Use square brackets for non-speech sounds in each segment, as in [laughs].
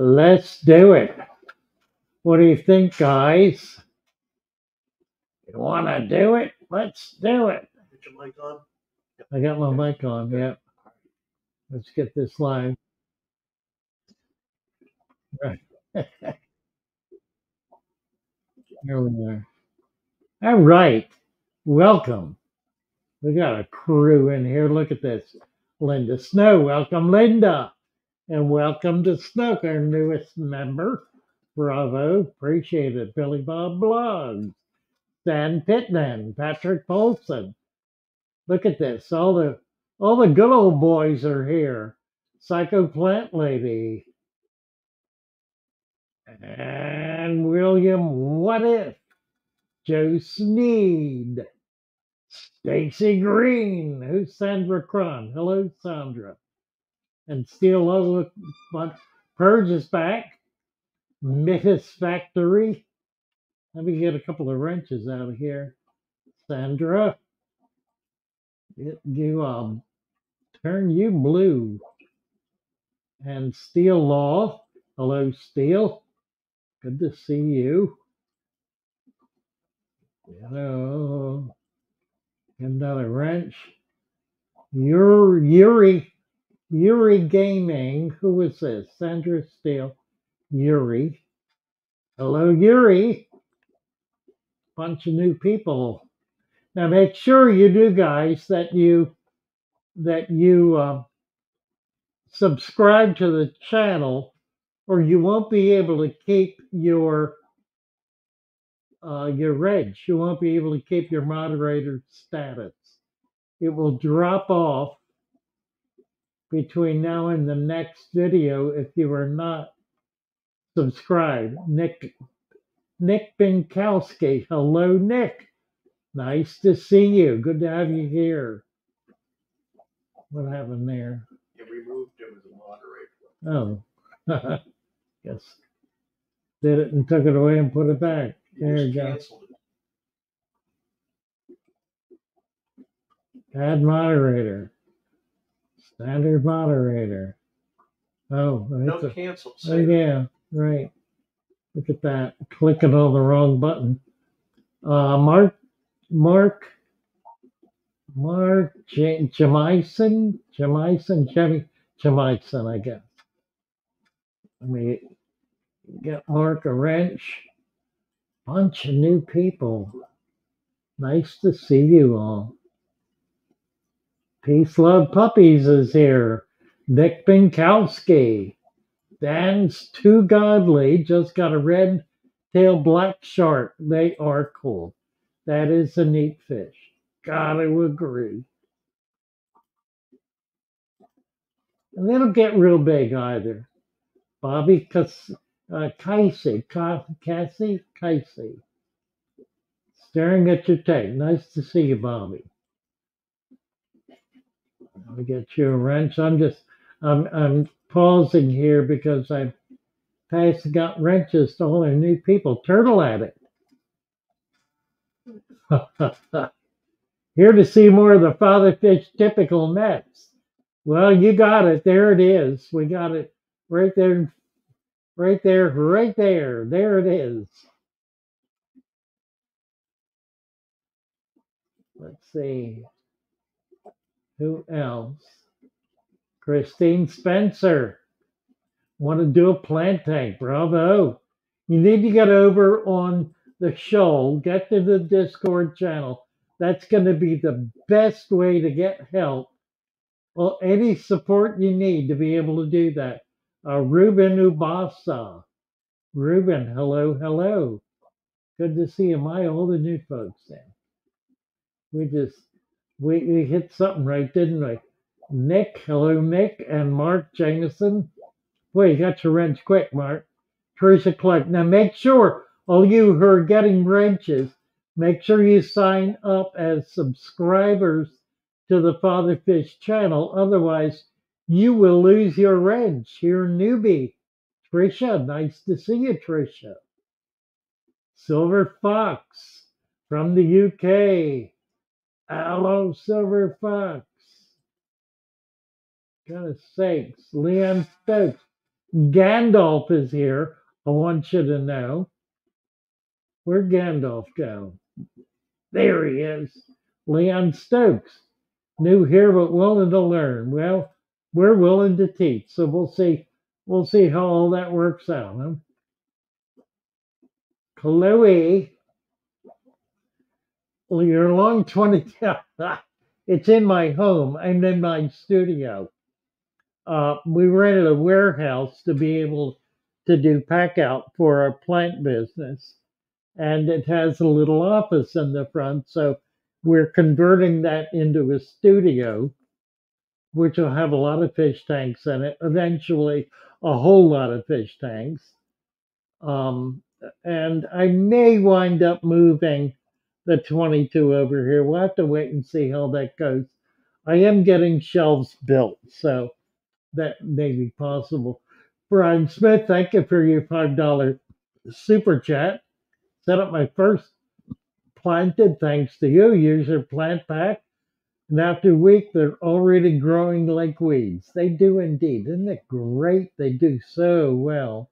Let's do it. What do you think, guys? You want to do it? Let's do it. Get your mic on. I got my mic on. Yeah. Let's get this live. [laughs] Right. Here we are. All right. Welcome. We got a crew in here. Look at this. Linda Snow. Welcome, Linda. And welcome to Snook, our newest member. Bravo. Appreciate it. Billy Bob Blogs. Stan Pittman. Patrick Polson. Look at this. All the all the good old boys are here. Psycho Plant Lady. And William What If. Joe Sneed. Stacy Green. Who's Sandra Cron? Hello, Sandra. And Steel Look but Purge is back. Mythos Factory. Let me get a couple of wrenches out of here. Sandra. Get you um turn you blue. And Steel Law. Hello, Steel. Good to see you. Hello. Another wrench. Yuri, Yuri, Yuri Gaming. Who is this? Sandra Steele. Yuri. Hello, Yuri. Bunch of new people. Now make sure you do, guys, that you that you uh, subscribe to the channel, or you won't be able to keep your uh, your reg. You won't be able to keep your moderator status. It will drop off between now and the next video if you are not subscribed. Nick Nick Binkowski. Hello, Nick. Nice to see you. Good to have you here. What happened there? You removed him as a moderator. Oh, [laughs] yes. Did it and took it away and put it back. There you go. Add moderator. Standard moderator. Oh, No, a- cancel. oh yeah, right. Look at that. Clicking on the wrong button. Uh, Mark, Mark, Mark J- Jamison, Jamison, Jemmy, Jamison, I guess. Let me get Mark a wrench. Bunch of new people. Nice to see you all. Peace, Love Puppies is here. Nick Binkowski. Dan's Too Godly just got a red tail black shark. They are cool. That is a neat fish. Gotta agree. And they don't get real big either. Bobby Cas- uh, Casey, Ca- Cassie, Casey. Staring at your tank. Nice to see you, Bobby. I'll get you a wrench. I'm just, I'm, I'm pausing here because I've passing out wrenches to all new people. Turtle at it. [laughs] Here to see more of the father fish typical nets. Well, you got it. There it is. We got it right there, right there, right there. There it is. Let's see. Who else? Christine Spencer. Want to do a plant tank? Bravo. You need to get over on the show, get to the Discord channel. That's going to be the best way to get help. Well, any support you need to be able to do that. Uh, Ruben Ubasa. Ruben, hello, hello. Good to see you. My all the new folks there. We just we, we hit something right, didn't we? Nick, hello, Nick, and Mark Jameson. Boy, you got your wrench quick, Mark. Teresa Clark. Now make sure, all you who are getting wrenches, make sure you sign up as subscribers to the Father Fish channel. Otherwise, you will lose your wrench. You're a newbie. Trisha, nice to see you, Trisha. Silver Fox from the UK. Hello, Silver Fox. Goodness sakes, Leon Stokes. Gandalf is here. I want you to know. Where'd Gandalf go? There he is. Leon Stokes. New here but willing to learn. Well, we're willing to teach. So we'll see. We'll see how all that works out. Huh? Chloe. You're long [laughs] 20. it's in my home. I'm in my studio. Uh, we rented a warehouse to be able to do pack out for our plant business. And it has a little office in the front. So we're converting that into a studio, which will have a lot of fish tanks in it, eventually, a whole lot of fish tanks. Um, and I may wind up moving the 22 over here. We'll have to wait and see how that goes. I am getting shelves built, so that may be possible. Brian Smith, thank you for your $5 super chat. Set up my first planted thanks to you. Use your plant pack. And after a week, they're already growing like weeds. They do indeed. Isn't it great? They do so well.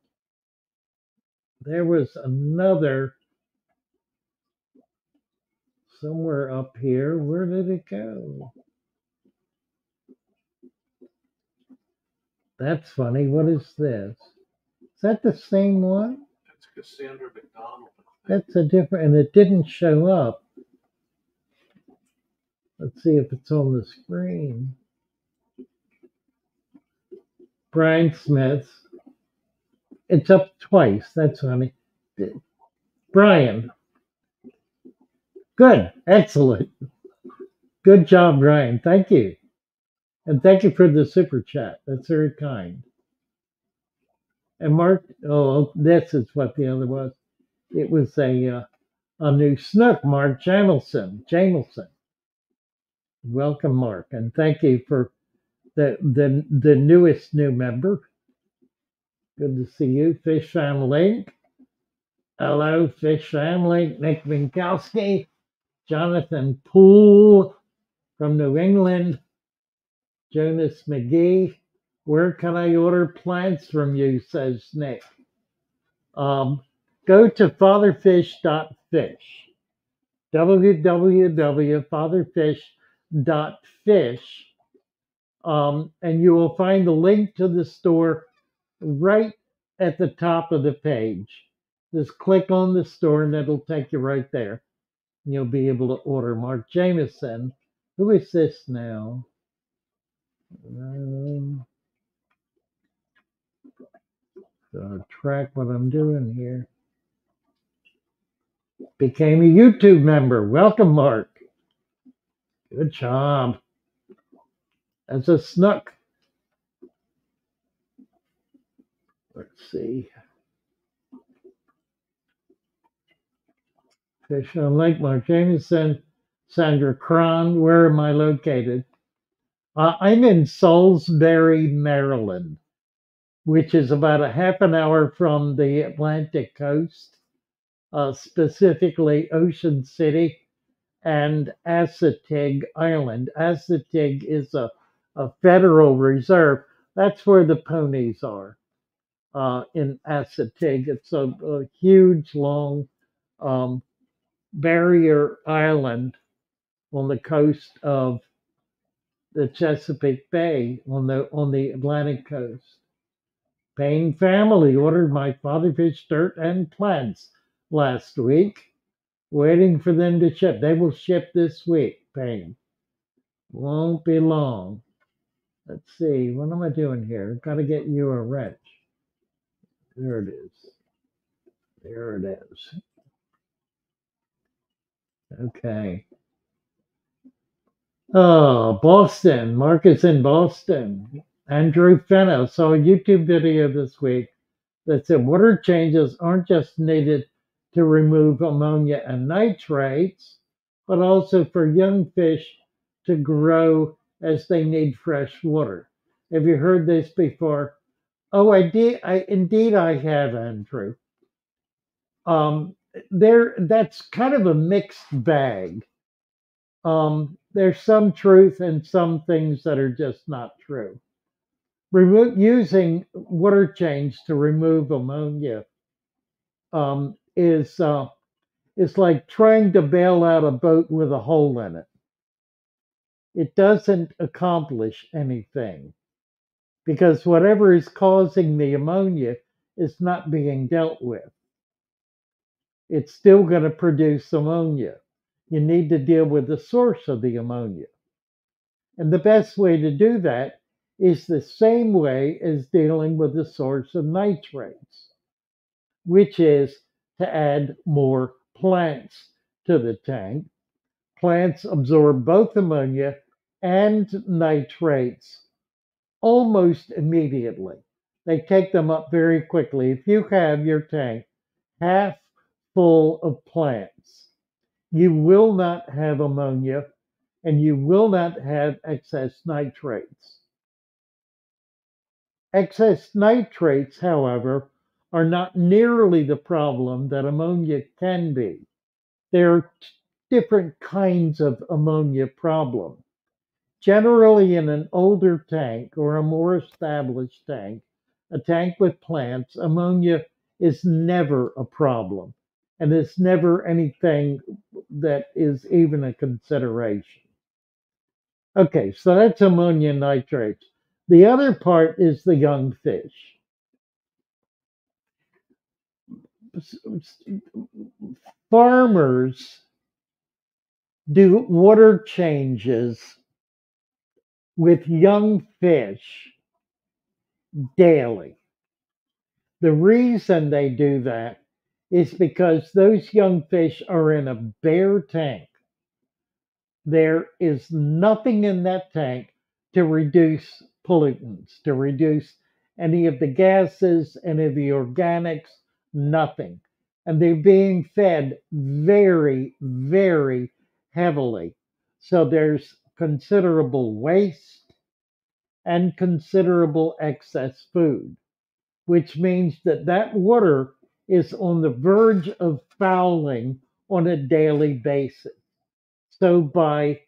There was another somewhere up here. Where did it go? That's funny. What is this? Is that the same one? That's Cassandra McDonald. That's a different, and it didn't show up. Let's see if it's on the screen. Brian Smith. It's up twice. That's funny. Brian. Good. Excellent. Good job, Brian. Thank you. And thank you for the super chat. That's very kind. And Mark, oh, this is what the other was. It was a uh, a new snook, Mark Jamilson. Jamilson. Welcome, Mark, and thank you for the the the newest new member. Good to see you, Fish Fan Link. Hello, Fish Fan Link. Nick Minkowski, Jonathan Poole from New England, Jonas McGee. Where can I order plants from you? Says Nick. Um, go to fatherfish.fish. www.fatherfish.fish. Um, and you will find the link to the store right at the top of the page. Just click on the store and it'll take you right there. And you'll be able to order Mark Jameson. Who is this now? Um, uh, track what I'm doing here became a YouTube member. Welcome, Mark. Good job. That's a snook. Let's see. Fish on Lake Mark Jameson, Sandra Cron. Where am I located? Uh, I'm in Salisbury, Maryland, which is about a half an hour from the Atlantic coast uh, specifically Ocean City and Assateague Island. Assateague is a, a federal reserve. That's where the ponies are uh, in Assateague. It's a, a huge, long um, barrier island on the coast of the Chesapeake Bay on the on the Atlantic coast. Payne family ordered my father fish dirt and plants last week, waiting for them to ship. They will ship this week, Payne. Won't be long. Let's see, what am I doing here? Got to get you a wrench. There it is. There it is. Okay. Oh, Boston. Marcus in Boston. Andrew Fenno saw a YouTube video this week that said water changes aren't just needed to remove ammonia and nitrates, but also for young fish to grow as they need fresh water. Have you heard this before? Oh, I did. I indeed I have, Andrew. Um, there, that's kind of a mixed bag. Um, there's some truth and some things that are just not true. remo- using water change to remove ammonia um, is uh, is like trying to bail out a boat with a hole in it. It doesn't accomplish anything because whatever is causing the ammonia is not being dealt with. It's still going to produce ammonia. You need to deal with the source of the ammonia. And the best way to do that is the same way as dealing with the source of nitrates, which is to add more plants to the tank. Plants absorb both ammonia and nitrates almost immediately. They take them up very quickly. If you have your tank half full of plants, you will not have ammonia and you will not have excess nitrates. Excess nitrates, however, are not nearly the problem that ammonia can be. There are different kinds of ammonia problem. Generally, in an older tank or a more established tank, a tank with plants, ammonia is never a problem. And it's never anything that is even a consideration. Okay, so that's ammonia nitrates. The other part is the young fish. Farmers do water changes with young fish daily. The reason they do that is because those young fish are in a bare tank. There is nothing in that tank to reduce pollutants, to reduce any of the gases, any of the organics, nothing. And they're being fed very, very heavily. So there's considerable waste and considerable excess food, which means that that water is on the verge of fouling on a daily basis. So by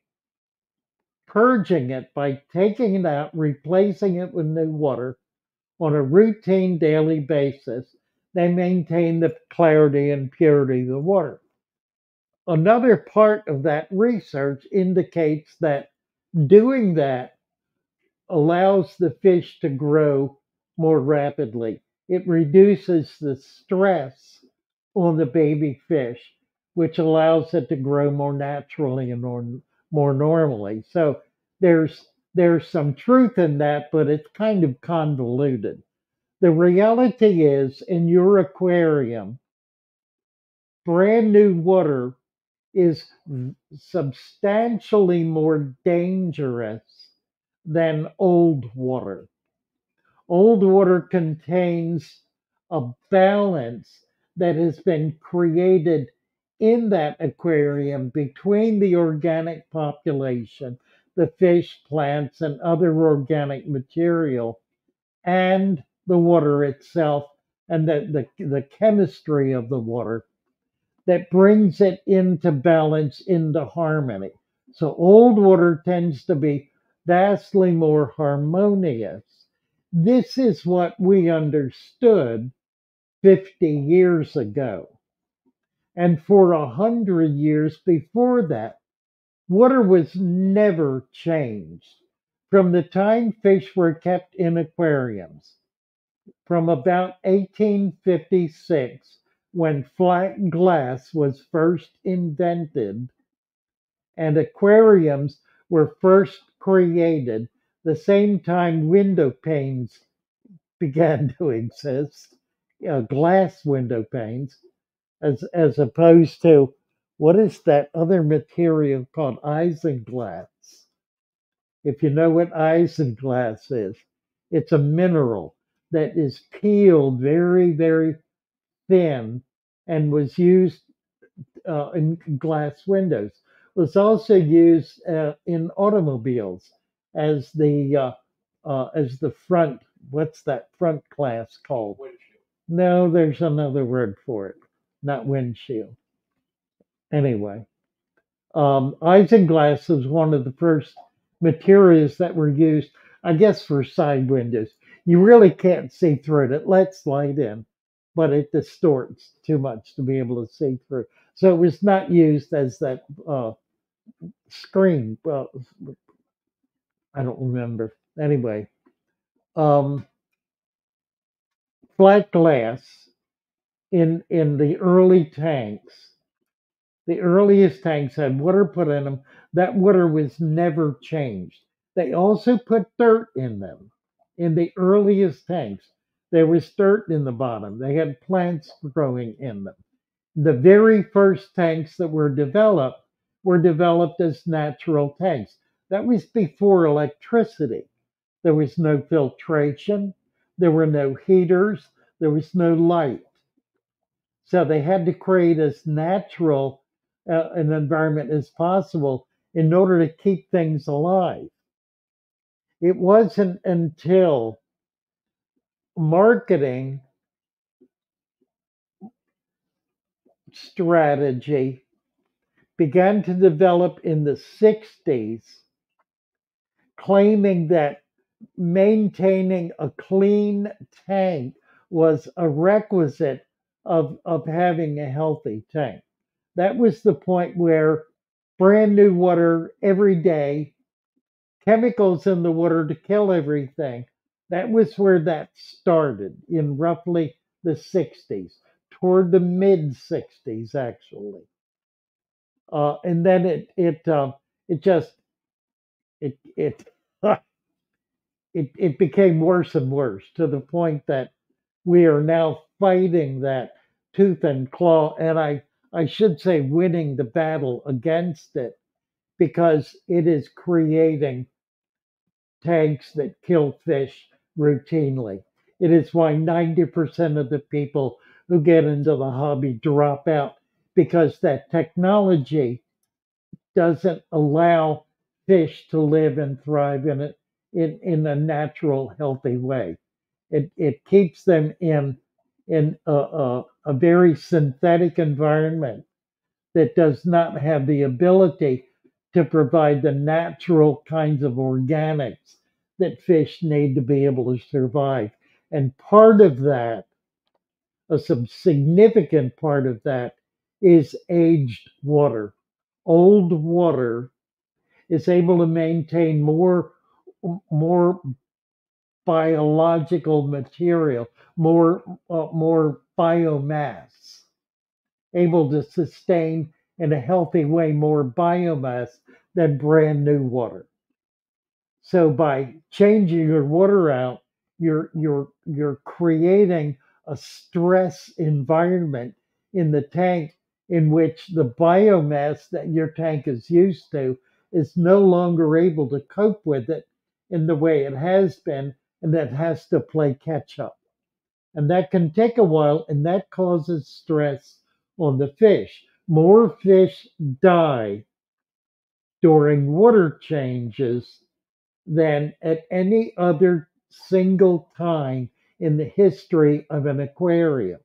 purging it, by taking it out, replacing it with new water on a routine daily basis, they maintain the clarity and purity of the water. Another part of that research indicates that doing that allows the fish to grow more rapidly. It reduces the stress on the baby fish, which allows it to grow more naturally and more, more normally. So there's there's some truth in that, but it's kind of convoluted. The reality is in your aquarium, brand new water is substantially more dangerous than old water. Old water contains a balance that has been created in that aquarium between the organic population, the fish, plants, and other organic material, and the water itself and the, the, the chemistry of the water that brings it into balance, into harmony. So old water tends to be vastly more harmonious. This is what we understood 50 years ago. And for a hundred years before that, water was never changed. From the time fish were kept in aquariums, from about 1856, when flat glass was first invented and aquariums were first created, the same time window panes began to exist, you know, glass window panes, as as opposed to what is that other material called isinglass? If you know what isinglass is, it's a mineral that is peeled very, very thin and was used uh, in glass windows. Was also used uh, in automobiles as the uh, uh, as the front. What's that front glass called? Windshield. No, there's another word for it, not windshield. Anyway, um, isinglass was one of the first materials that were used I guess for side windows. You really can't see through it. It lets light in, but it distorts too much to be able to see through. So it was not used as that uh, screen. Well, I don't remember. Anyway, um, flat glass in in the early tanks. The earliest tanks had water put in them. That water was never changed. They also put dirt in them. In the earliest tanks, there was dirt in the bottom. They had plants growing in them. The very first tanks that were developed were developed as natural tanks. That was before electricity. There was no filtration, there were no heaters, there was no light. So they had to create as natural uh, an environment as possible in order to keep things alive. It wasn't until marketing strategy began to develop in the 60s, claiming that maintaining a clean tank was a requisite of, of having a healthy tank. That was the point where brand new water every day, chemicals in the water to kill everything. That was where that started in roughly the 60s, toward the mid 60s, actually. Uh, and then it it uh, it just it it it it became worse and worse to the point that we are now fighting that tooth and claw, and I I should say winning the battle against it because it is creating tanks that kill fish routinely. It is why 90% of the people who get into the hobby drop out because that technology doesn't allow fish to live and thrive in it in, in a natural, healthy way. It, it keeps them in in a, a, a very synthetic environment that does not have the ability to provide the natural kinds of organics that fish need to be able to survive. And part of that, a significant part of that, is aged water. Old water is able to maintain more more biological material, more uh, more biomass, able to sustain in a healthy way more biomass than brand new water. So by changing your water out, you're you're you're creating a stress environment in the tank in which the biomass that your tank is used to is no longer able to cope with it in the way it has been and that has to play catch up. And that can take a while and that causes stress on the fish. More fish die during water changes than at any other single time in the history of an aquarium.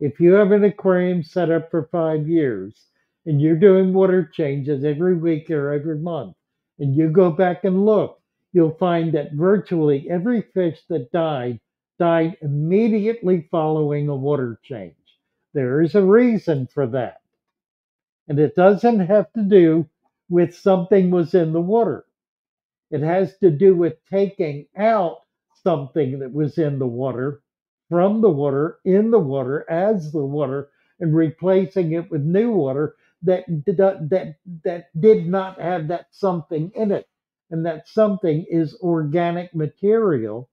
If you have an aquarium set up for five years and you're doing water changes every week or every month, and you go back and look, you'll find that virtually every fish that died died immediately following a water change. There is a reason for that. And it doesn't have to do with something was in the water. It has to do with taking out something that was in the water from the water, in the water, as the water, and replacing it with new water that that that did not have that something in it, and that something is organic material,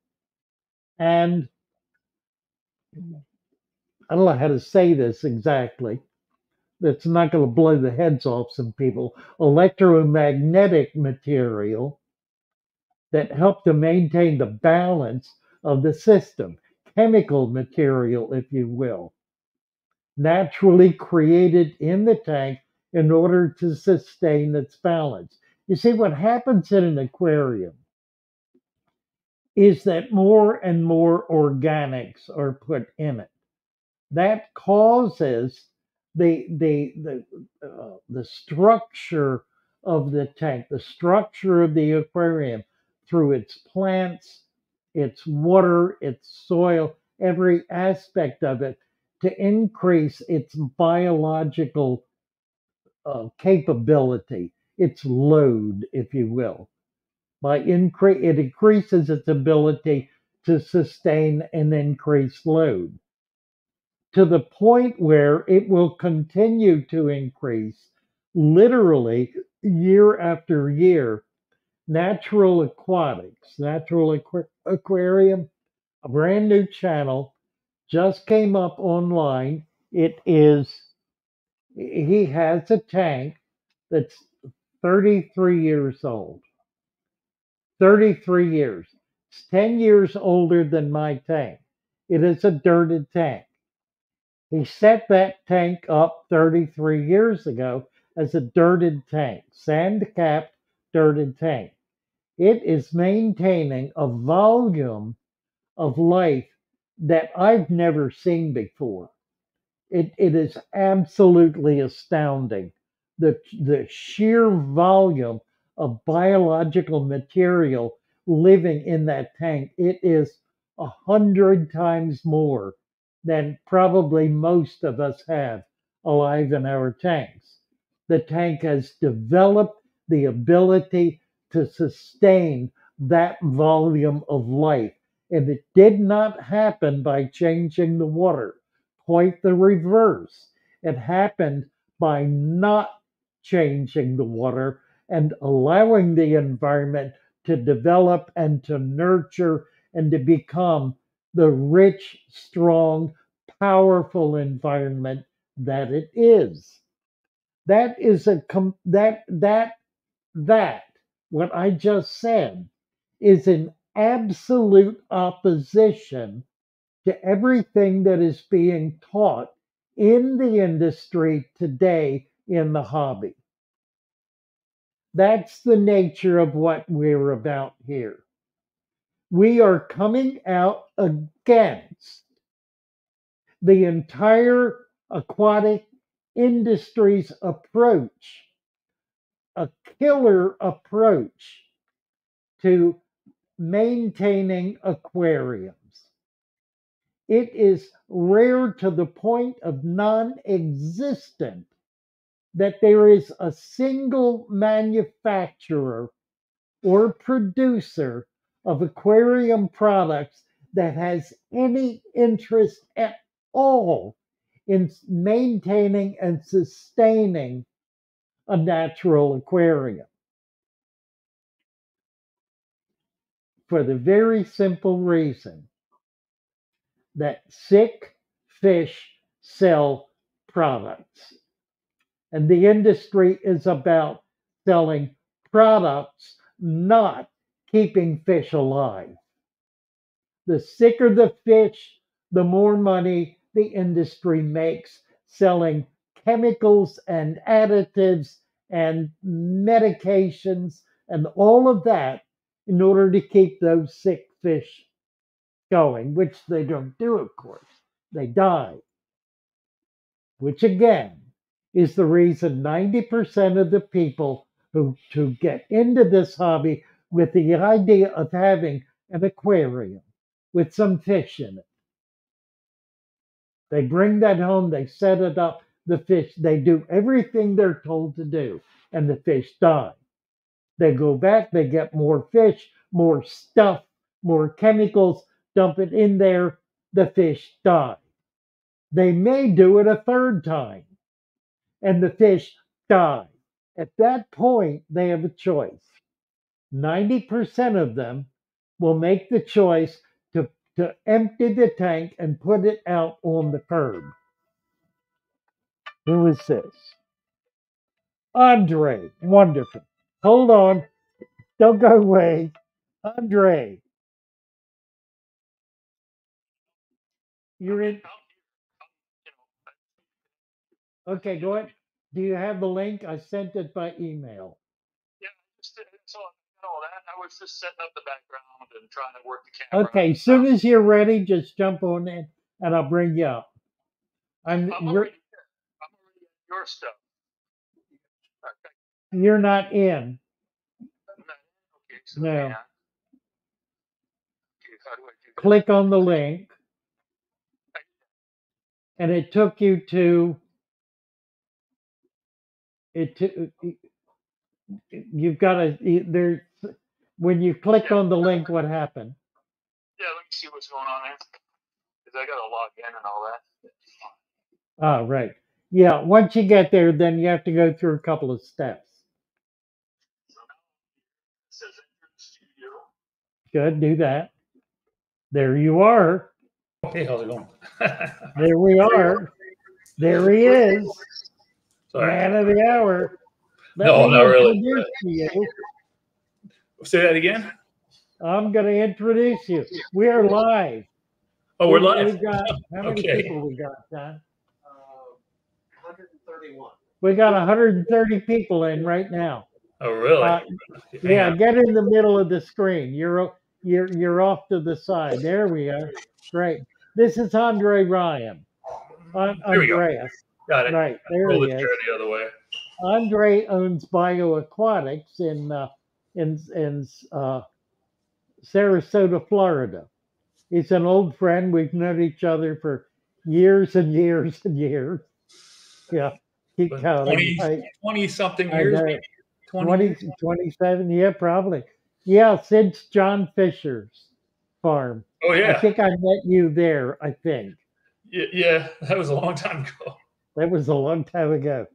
and I don't know how to say this exactly. It's not going to blow the heads off some people. Electromagnetic material that help to maintain the balance of the system chemical material, if you will, naturally created in the tank in order to sustain its balance. You see, what happens in an aquarium is that more and more organics are put in it. That causes the the the uh, the structure of the tank, the structure of the aquarium through its plants, its water, its soil, every aspect of it to increase its biological uh, capability, its load, if you will. By increase, it increases its ability to sustain an increased load to the point where it will continue to increase literally year after year. Natural Aquatics, Natural Aqu- Aquarium, a brand new channel, just came up online. It is, he has a tank that's 33 years old. 33 years. It's 10 years older than my tank. It is a dirted tank. He set that tank up 33 years ago as a dirted tank, sand capped dirted tank. It is maintaining a volume of life that I've never seen before. It, it is absolutely astounding. The, the sheer volume of biological material living in that tank, it is a hundred times more than probably most of us have alive in our tanks. The tank has developed the ability to sustain that volume of life. And it did not happen by changing the water, quite the reverse. It happened by not changing the water and allowing the environment to develop and to nurture and to become the rich, strong, powerful environment that it is. That is a com- that that that what I just said is in absolute opposition to everything that is being taught in the industry today in the hobby. That's the nature of what we're about here. We are coming out against the entire aquatic industry's approach, a killer approach to maintaining aquariums. It is rare to the point of non existent that there is a single manufacturer or producer of aquarium products that has any interest at all in maintaining and sustaining a natural aquarium. For the very simple reason that sick fish sell products. And the industry is about selling products, not keeping fish alive. The sicker the fish, the more money the industry makes selling chemicals and additives and medications and all of that in order to keep those sick fish going, which they don't do, of course. They die. Which again is the reason 90% of the people who to get into this hobby with the idea of having an aquarium with some fish in it. They bring that home, they set it up, the fish, they do everything they're told to do, and the fish die. They go back, they get more fish, more stuff, more chemicals, dump it in there, the fish die. They may do it a third time, and the fish die. At that point, they have a choice. 90% of them will make the choice to, to empty the tank and put it out on the curb. Who is this? Andre. Wonderful. Hold on. Don't go away. Andre. You're in. Okay, go ahead. Do you have the link? I sent it by email. Yeah, just, so I all that. I was just setting up the background and trying to work the camera. Okay, as soon as you're ready, just jump on in and I'll bring you up. I'm, I'm already. I'm already your stuff. Okay. you're not in. Okay, so No. yeah. How do I do that? click on the link, and it took you to it. To, you've got to there. When you click on the link, what happened? Yeah, let me see what's going on there. Because I got to log in and all that. Ah, right. Yeah. Once you get there, then you have to go through a couple of steps. So now it says enter the studio. Good. Do that. There you are. Hey, how's it going? [laughs] There we are. There he is, Sorry. man of the hour. Let No, not really. Say that again. I'm going to introduce you. We are live. Oh, we're live. We got [laughs] how many Okay. people we got, John? Uh, 131. We got 130 people in right now. Oh, really? Uh, yeah, get in the middle of the screen. You're o- you're you're off to the side. There we are. Great. This is Andre Ryan. Here we go. Andreas. Got it. Right there Roll the chair the other way. Andre owns Bioaquatics in uh, in in uh, Sarasota, Florida. He's an old friend. We've known each other for years and years and years. Yeah, keep counting. 20, 20 something years, know. maybe? 20, 20, 27, yeah, probably. Yeah, since John Fisher's farm. Oh, yeah. I think I met you there, I think. yeah. Yeah. That was a long time ago. That was a long time ago.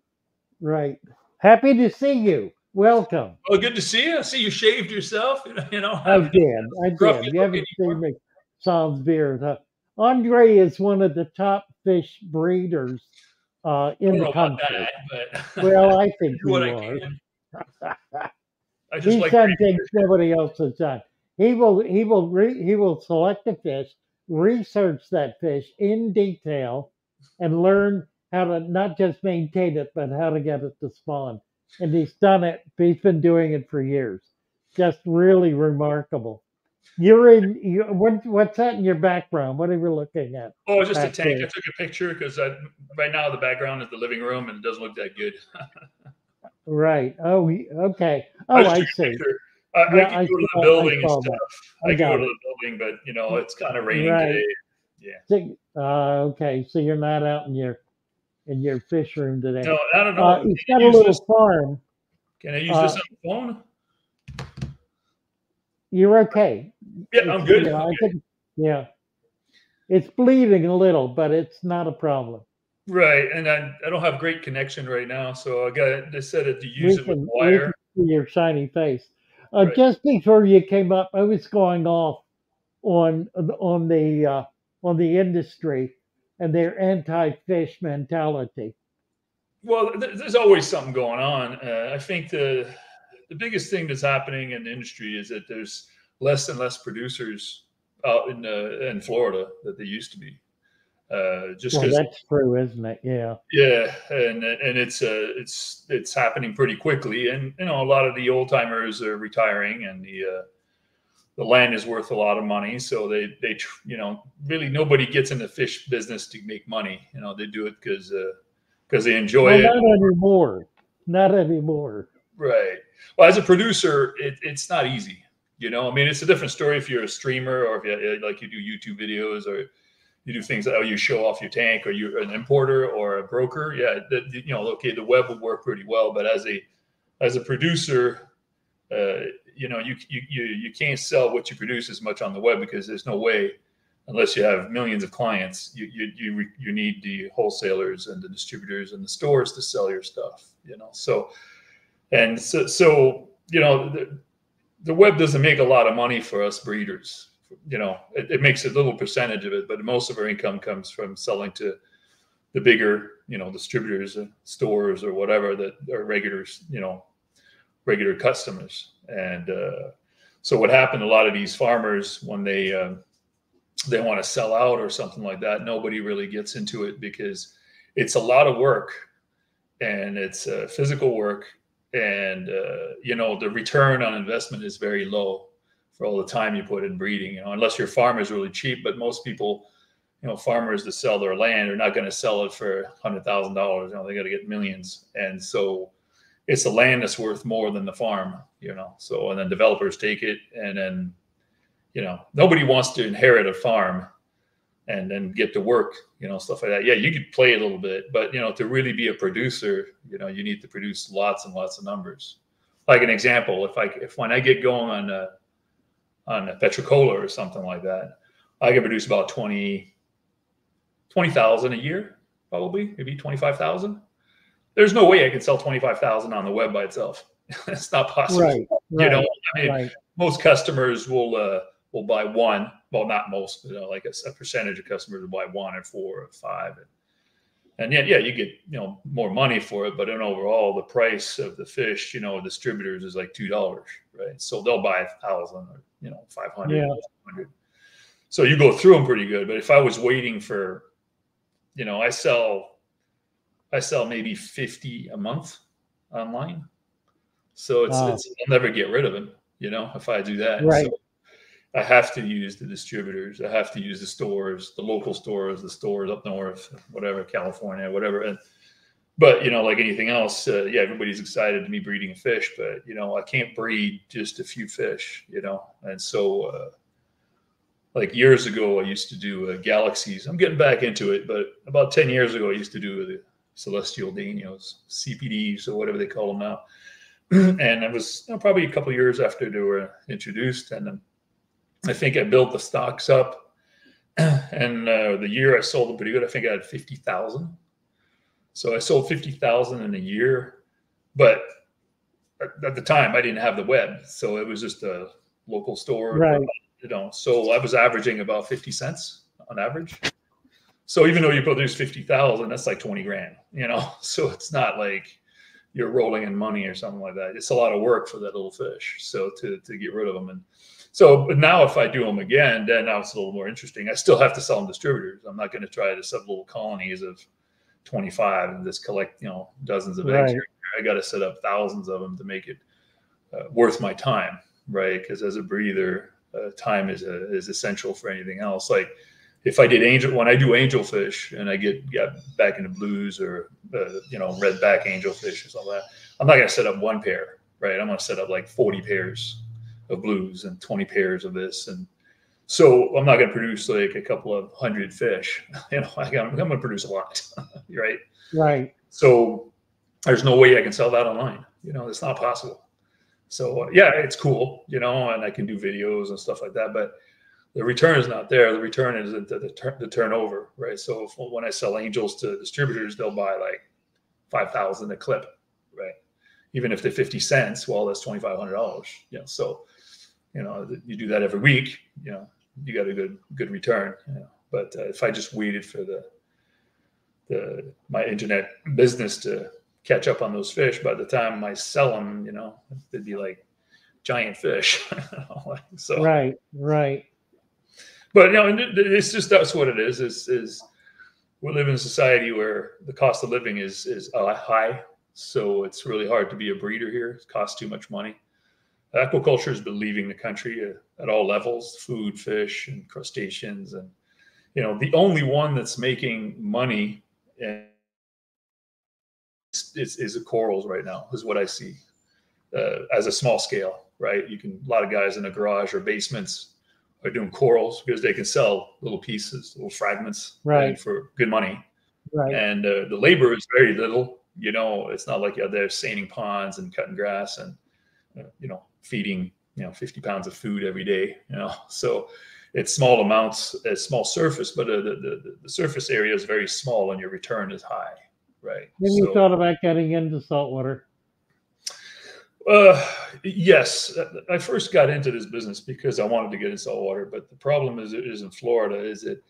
Right. Happy to see you. Welcome. Oh, good to see you. I see you shaved yourself. You know, I did. I did. You haven't seen me. Sans beard. Huh? Andre is one of the top fish breeders uh, I in the country. that, but Well, I think [laughs] you are. [laughs] I just He's like done things nobody else has done. He will he will re, he will select a fish, research that fish in detail, and learn how to not just maintain it, but how to get it to spawn. And he's done it. He's been doing it for years. Just really remarkable. You're in. You, what, what's that in your background? What are we looking at? Oh, just a tank. there. I took a picture because right now the background is the living room and it doesn't look that good. [laughs] Right. Oh, we- okay. Oh, just I see. I, I Yeah, can I go to the I building and stuff. I I, can go to the building, but you know it's kind of raining Right. today. So- Uh, okay, so you're not out in your in your fish room today. No, I don't know. Uh, he's I got a little this- farm. Can I use uh, this on the phone? You're okay. Yeah, It's- I'm good. you know, I Okay. think- yeah. It's bleeding a little, but it's not a problem. Right, and I, I don't have great connection right now, so I got they said it to use We it with can- wire. see your shiny face. Uh, Right. Just before you came up, I was going off on on the uh, on the industry and their anti-fish mentality. Well, th- there's always something going on. Uh, I think the the biggest thing that's happening in the industry is that there's less and less producers out in uh, in Florida that they used to be. Uh, just Well, that's true, isn't it? Yeah. yeah, and and it's uh, it's it's happening pretty quickly, and you know a lot of the old timers are retiring, and the uh, the land is worth a lot of money, so they they tr- you know really nobody gets in the fish business to make money. You know they do it because uh because they enjoy Well, it. not anymore. Not anymore. Right. Well, as a producer, it, it's not easy. You know, I mean, it's a different story if you're a streamer or if you like you do YouTube videos or you do things oh you show off your tank or you're an importer or a broker. Yeah, that you know, okay, the web would work pretty well, but as a as a producer, uh, you know, you, you you you can't sell what you produce as much on the web because there's no way unless you have millions of clients. You you you you need the wholesalers and the distributors and the stores to sell your stuff. You know, so and so, so you know the, the web doesn't make a lot of money for us breeders you know it, it makes a little percentage of it but most of our income comes from selling to the bigger you know distributors and stores or whatever that are regulars you know regular customers. And uh, so what happened a lot of these farmers when they uh, they want to sell out or something like that nobody really gets into it because it's a lot of work and it's uh, physical work. And uh, you know the return on investment is very low for all the time you put in breeding you know unless your farm is really cheap but most people you know farmers that sell their land are not going to sell it for hundred thousand dollars you know they got to get millions and so it's the land that's worth more than the farm you know so and then developers take it and then you know, nobody wants to inherit a farm and then get to work, you know, stuff like that. Yeah, you could play a little bit, but you know, to really be a producer, you know, you need to produce lots and lots of numbers. Like an example, if I if when I get going on a, on a Petricola or something like that, I can produce about 20 20,000 a year, probably, maybe 25,000. There's no way I could sell 25,000 on the web by itself. [laughs] it's not possible. Right. You know, I mean, right. most customers will uh, will buy one. Well, not most, but, you know, like a, a percentage of customers will buy one or four or five. And, and yet, yeah, you get you know more money for it, but in overall, the price of the fish, you know, distributors is like two dollars, right? So they'll buy a thousand or you know five hundred. Yeah. So you go through them pretty good. But if I was waiting for, you know, I sell, I sell maybe fifty a month online. So it's, Wow. it's I'll never get rid of them, you know, if I do that. Right. So I have to use the distributors. I have to use the stores, the local stores, the stores up north, whatever, California, whatever. And but you know, like anything else, uh, yeah, everybody's excited to me breeding fish, but you know, I can't breed just a few fish, you know. And so, uh, like years ago, I used to do uh, galaxies. I'm getting back into it, but about ten years ago, I used to do the celestial danios, CPDs, or whatever they call them now. [clears throat] and it was you know, probably a couple years after they were introduced, and then I think I built the stocks up. [clears throat] And uh, the year I sold them pretty good. I think I had fifty thousand. So I sold fifty thousand in a year, but at, at the time I didn't have the web, so it was just a local store. Right. You know, so I was averaging about fifty cents on average. So even though you produce fifty thousand, that's like twenty grand. You know, [laughs] so it's not like you're rolling in money or something like that. It's a lot of work for that little fish. So to to get rid of them and so, but now if I do them again, then now it's a little more interesting. I still have to sell them distributors. I'm not going to try to set little colonies of 25 and just collect, you know, dozens of eggs. Right. here. I got to set up thousands of them to make it uh, worth my time, right? Because as a breeder, uh, time is uh, is essential for anything else. Like if I did angel, when I do angelfish and I get get back into blues or uh, you know red back angelfish or something like that, I'm not going to set up one pair, right? I'm going to set up like 40 pairs of blues and 20 pairs of this. And so i'm not going to produce like a couple of hundred fish. [laughs] You know I, am going to produce a lot [laughs] right? Right. so there's no way i can sell that online you know it's not possible. So uh, yeah it's cool you know and i can do videos and stuff like that but the return is not there. The return is the, the, turn, the turnover right? So if, when i sell angels to distributors they'll buy like 5000 a clip right? Even if they're 50 cents well that's $2500 you know so you know you do that every week you know you got a good good return you know. but uh, if i just waited for the the my internet business to catch up on those fish by the time i sell them you know they'd be like giant fish [laughs] so Right. Right. but you know it's just that's what it is is is we live in a society where the cost of living is is uh, high so it's really hard to be a breeder here it costs too much money aquaculture has been leaving the country at, all levels food fish and crustaceans and you know the only one that's making money and is, is the corals right now is what i see uh, as a small scale right you can a lot of guys in the garage or basements are doing corals because they can sell little pieces little fragments Right. for good money Right. and uh, the labor is very little. You know, it's not like you're there seining ponds and cutting grass and uh, you know feeding you know 50 pounds of food every day. You know, [laughs] so it's small amounts, a small surface, but uh, the, the the surface area is very small and your return is high, right? Have you thought about getting into saltwater? Uh, yes, I first got into this business because I wanted to get in saltwater, but the problem is, is in Florida is that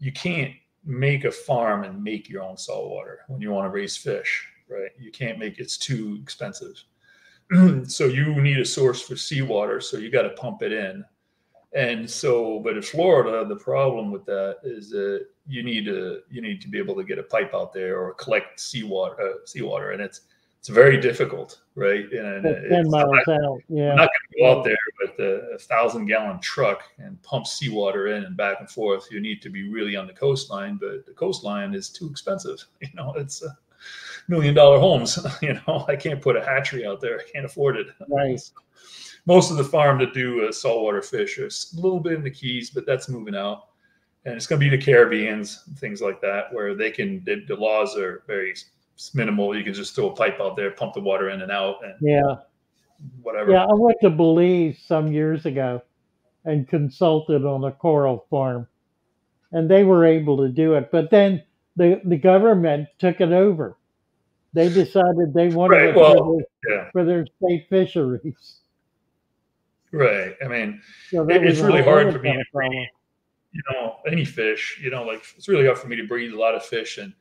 you can't make a farm and make your own saltwater when you want to raise fish, right? You can't make it's too expensive. [clears throat] so you need a source for seawater, so you got to pump it in. And so, but in Florida, the problem with that is that you need to you need to be able to get a pipe out there or collect seawater uh, seawater, and it's it's very difficult, right? And That's ten miles not- out. Yeah. I'm not going to go out there with a, a thousand gallon truck and pump seawater in and back and forth. You need to be really on the coastline, but the coastline is too expensive. [laughs] You know, it's a million dollar homes. [laughs] You know, I can't put a hatchery out there. I can't afford it. Right. most of the farm to do uh, saltwater fish a little bit in the Keys, but that's moving out. And it's going to be the Caribbeans, things like that, where they can, the, the laws are very minimal. You can just throw a pipe out there, pump the water in and out, and Yeah. whatever. Yeah. I went to Belize some years ago and consulted on a coral farm, and they were able to do it. But then the, the government took it over. They decided they wanted Right, it well, for, their, Yeah, for their state fisheries. right. I mean, So It- it's really hard for me to problem. you know, any fish, you know, like it's really hard for me to breed a lot of fish and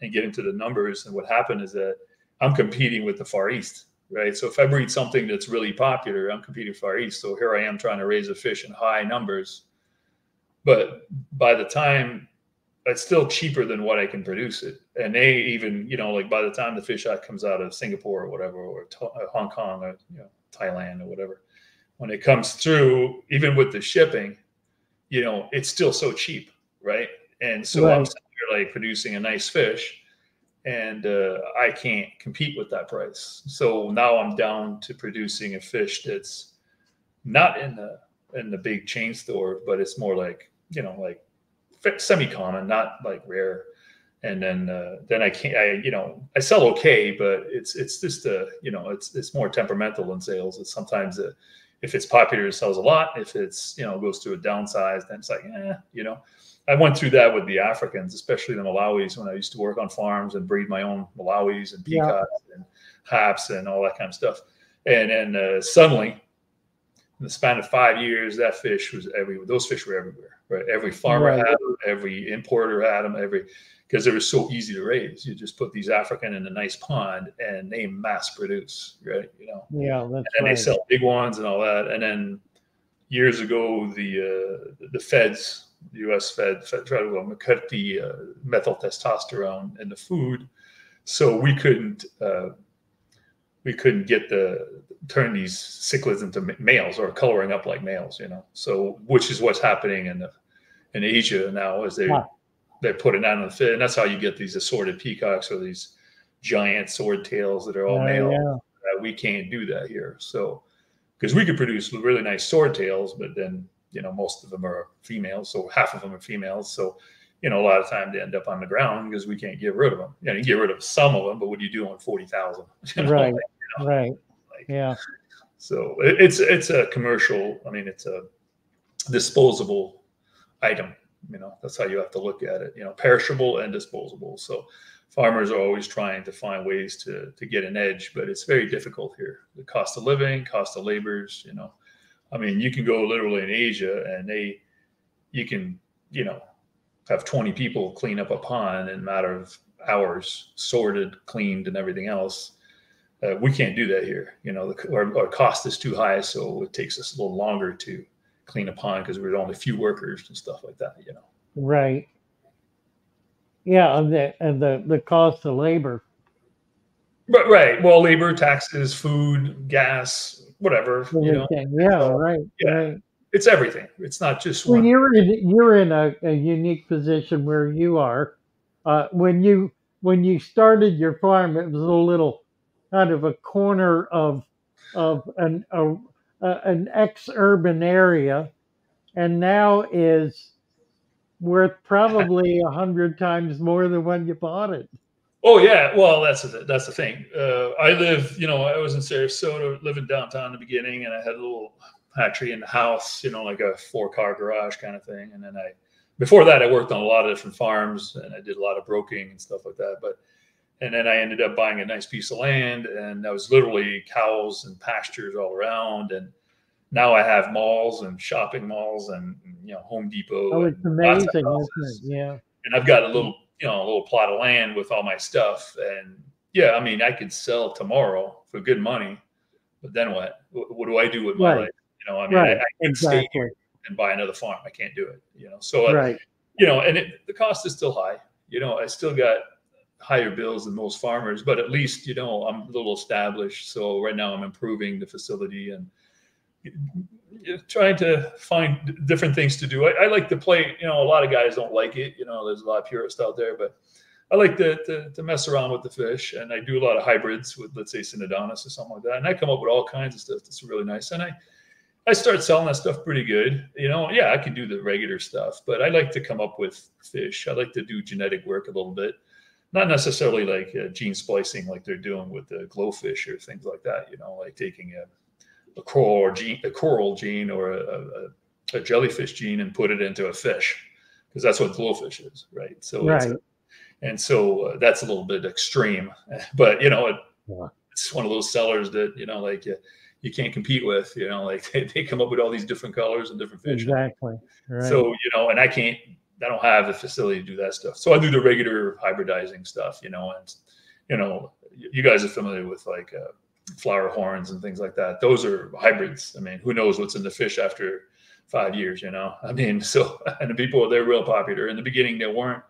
and get into the numbers. And what happened is that I'm competing with the Far East, right? So if I breed something that's really popular, I'm competing Far East. So here I am trying to raise a fish in high numbers, but by the time it's still cheaper than what I can produce it. And they even, you know, like by the time the fish out comes out of Singapore or whatever, or to- uh, Hong Kong or you know, Thailand or whatever, when it comes through, even with the shipping, you know, it's still so cheap, right? And so I'm here like producing a nice fish, and uh, I can't compete with that price. So now I'm down to producing a fish that's not in the in the big chain store, but it's more like you know like semi common, not like rare. And then uh, then I can't I you know I sell okay, but it's it's just a you know it's it's more temperamental in sales. It's sometimes uh if it's popular, it sells a lot. If it's you know goes through a downsize, then it's like eh, you know. I went through that with the Africans, especially the Malawis, when I used to work on farms and breed my own Malawis and Yeah. peacocks and haps and all that kind of stuff. And then uh, suddenly, in the span of five years, that fish was every. Those fish were everywhere. Right, every farmer Right. had them, every importer had them, every because they were so easy to raise. You just put these African in a nice pond, and they mass produce. Right, you know Yeah, that's and right. they sell big ones and all that. And then years ago, the uh, the feds, the U.S. Fed, Fed federal cut the uh, methyl testosterone in the food, so we couldn't uh, we couldn't get the turn these cichlids into males or coloring up like males, you know. So which is what's happening in the in Asia now as they Huh. they put it that on the fit, and that's how you get these assorted peacocks or these giant sword tails that are all Uh, male yeah. that we can't do that here. So, because we could produce really nice sword tails, but then you know most of them are females, so half of them are females. So, you know, a lot of time they end up on the ground because we can't get rid of them. You know, you get rid of some of them, but what do you do on forty thousand? [laughs] Right. Right. Like, Yeah. so it, it's it's a commercial. I mean, it's a disposable item. You know, that's how you have to look at it. You know, perishable and disposable. So farmers are always trying to find ways to to get an edge, but it's very difficult here. The cost of living, cost of labors. You know, I mean, you can go literally in Asia and they, you can, you know, have 20 people clean up a pond in a matter of hours, sorted, cleaned, and everything else. Uh, we can't do that here. You know, the, our, our cost is too high, so it takes us a little longer to clean a pond because we're only a few workers and stuff like that. You know. Right. Yeah, and the and the, the cost of labor. But right, well, labor, taxes, food, gas, whatever. You know, everything. Yeah, right. Yeah. Right. it's everything. It's not just when one. you're in you're in a, a unique position where you are. Uh, when you when you started your farm, it was a little kind of a corner of of an a, a, an ex-urban area, and now is worth probably a hundred times more than when you bought it. Oh yeah, well that's the that's the thing. Uh, I live, you know, I was in Sarasota, living downtown in the beginning, and I had a little hatchery in the house, you know, like a four car garage kind of thing. And then I, before that, I worked on a lot of different farms, and I did a lot of broking and stuff like that. But and then I ended up buying a nice piece of land, and that was literally cows and pastures all around. And now I have malls and shopping malls and you know Home Depot. Oh, it's amazing, isn't it? Yeah. and I've got a little, you know, a little plot of land with all my stuff. And yeah, I mean, I could sell tomorrow for good money, but then what? What, do I do with my Right. life? You know, I mean, Right. I, I can't stay here and buy another farm. I can't do it. You know, so uh, Right. you know, and it, the cost is still high. You know, I still got higher bills than most farmers, but at least you know I'm a little established. So right now I'm improving the facility and trying to find different things to do. I, I like to play. You know, a lot of guys don't like it. You know, there's a lot of purists out there, but I like to, to, to mess around with the fish, and I do a lot of hybrids with, let's say, Synodontis or something like that, and I come up with all kinds of stuff that's really nice. And I, I start selling that stuff pretty good. You know, yeah, I can do the regular stuff, but I like to come up with fish. I like to do genetic work a little bit, not necessarily like uh, gene splicing like they're doing with the GloFish or things like that. You know, like taking a, a coral gene, a coral gene, or a, a, a jellyfish gene and put it into a fish, because that's what GloFish is, right? So Right. and so uh, that's a little bit extreme [laughs] but you know it, Yeah. it's one of those sellers that you know like you, you can't compete with you know like [laughs] they, they come up with all these different colors and different fish Exactly. Right. so you know and i can't i don't have the facility to do that stuff. So i do the regular hybridizing stuff you know and you know you guys are familiar with like uh, flower horns and things like that. Those are hybrids. I mean who knows what's in the fish after five years you know? I mean [laughs] so and the people they're real popular. In the beginning they weren't.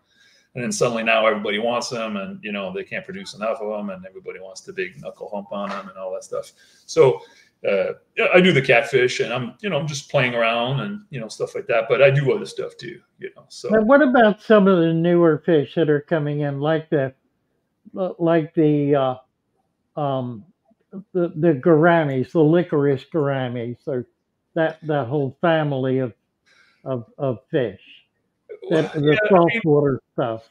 And then suddenly now everybody wants them and you know they can't produce enough of them and everybody wants the big knuckle hump on them and all that stuff. So uh, i do the catfish and i'm you know i'm just playing around and you know stuff like that but i do other stuff too you know so Now, what about some of the newer fish that are coming in, like the, like the, uh, um, the the gouramis, the licorice gouramis, or that that whole family of of of fish, that, the Yeah, I mean, stuff.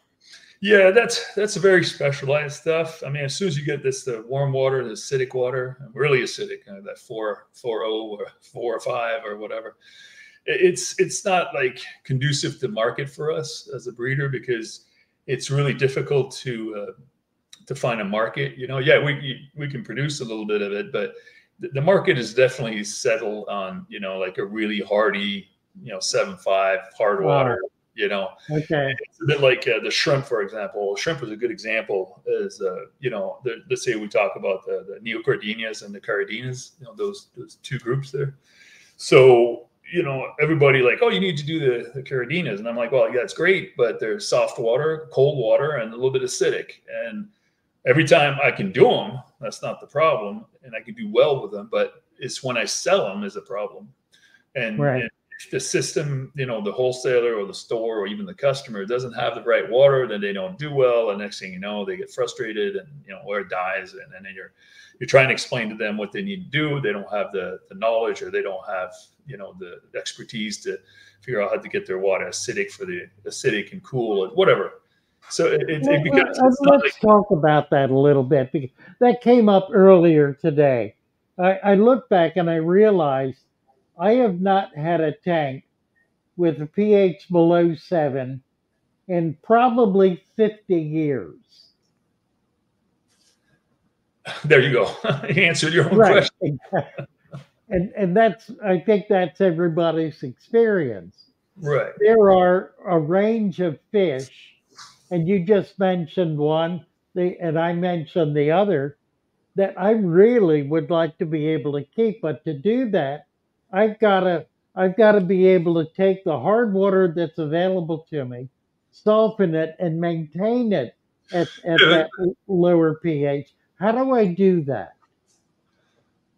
Yeah, that's that's a very specialized stuff. I mean, as soon as you get this, the warm water, the acidic water, really acidic, uh, that four four o or four or five or whatever. It's it's not like conducive to market for us as a breeder because it's really difficult to uh, to find a market. You know, yeah, we we can produce a little bit of it, but the, market is definitely settled on you know like a really hardy, you know, seven five hard Wow. You know, Okay. it's a bit like uh, the shrimp, for example. Shrimp is a good example. Is uh, you know, the, let's say we talk about the, the neocaridinas and the caridinas. You know, those those two groups there. So you know, everybody like, oh, you need to do the, the caridinas, and I'm like, well, yeah, it's great, but there's soft water, cold water, and a little bit acidic. And every time I can do them, that's not the problem, and I can do well with them. But it's when I sell them is a problem. And, Right. and if the system, you know, the wholesaler or the store or even the customer doesn't have the right water, then they don't do well. And next thing you know, they get frustrated and you know, or it dies. And then you're you're trying to explain to them what they need to do. They don't have the, the knowledge or they don't have, you know, the expertise to figure out how to get their water acidic for the acidic and cool and whatever. So it, it, it becomes let's like, talk about that a little bit because that came up earlier today. I, I looked back and I realized I have not had a tank with a pH below seven in probably 50 years. [laughs] there you go. [laughs] you answered your own Right. question. [laughs] and and that's I think that's everybody's experience. Right. There are a range of fish, and you just mentioned one, the and I mentioned the other that I really would like to be able to keep. But to do that, I've gotta I've got to be able to take the hard water that's available to me, soften it, and maintain it at, at that lower pH. How do I do that?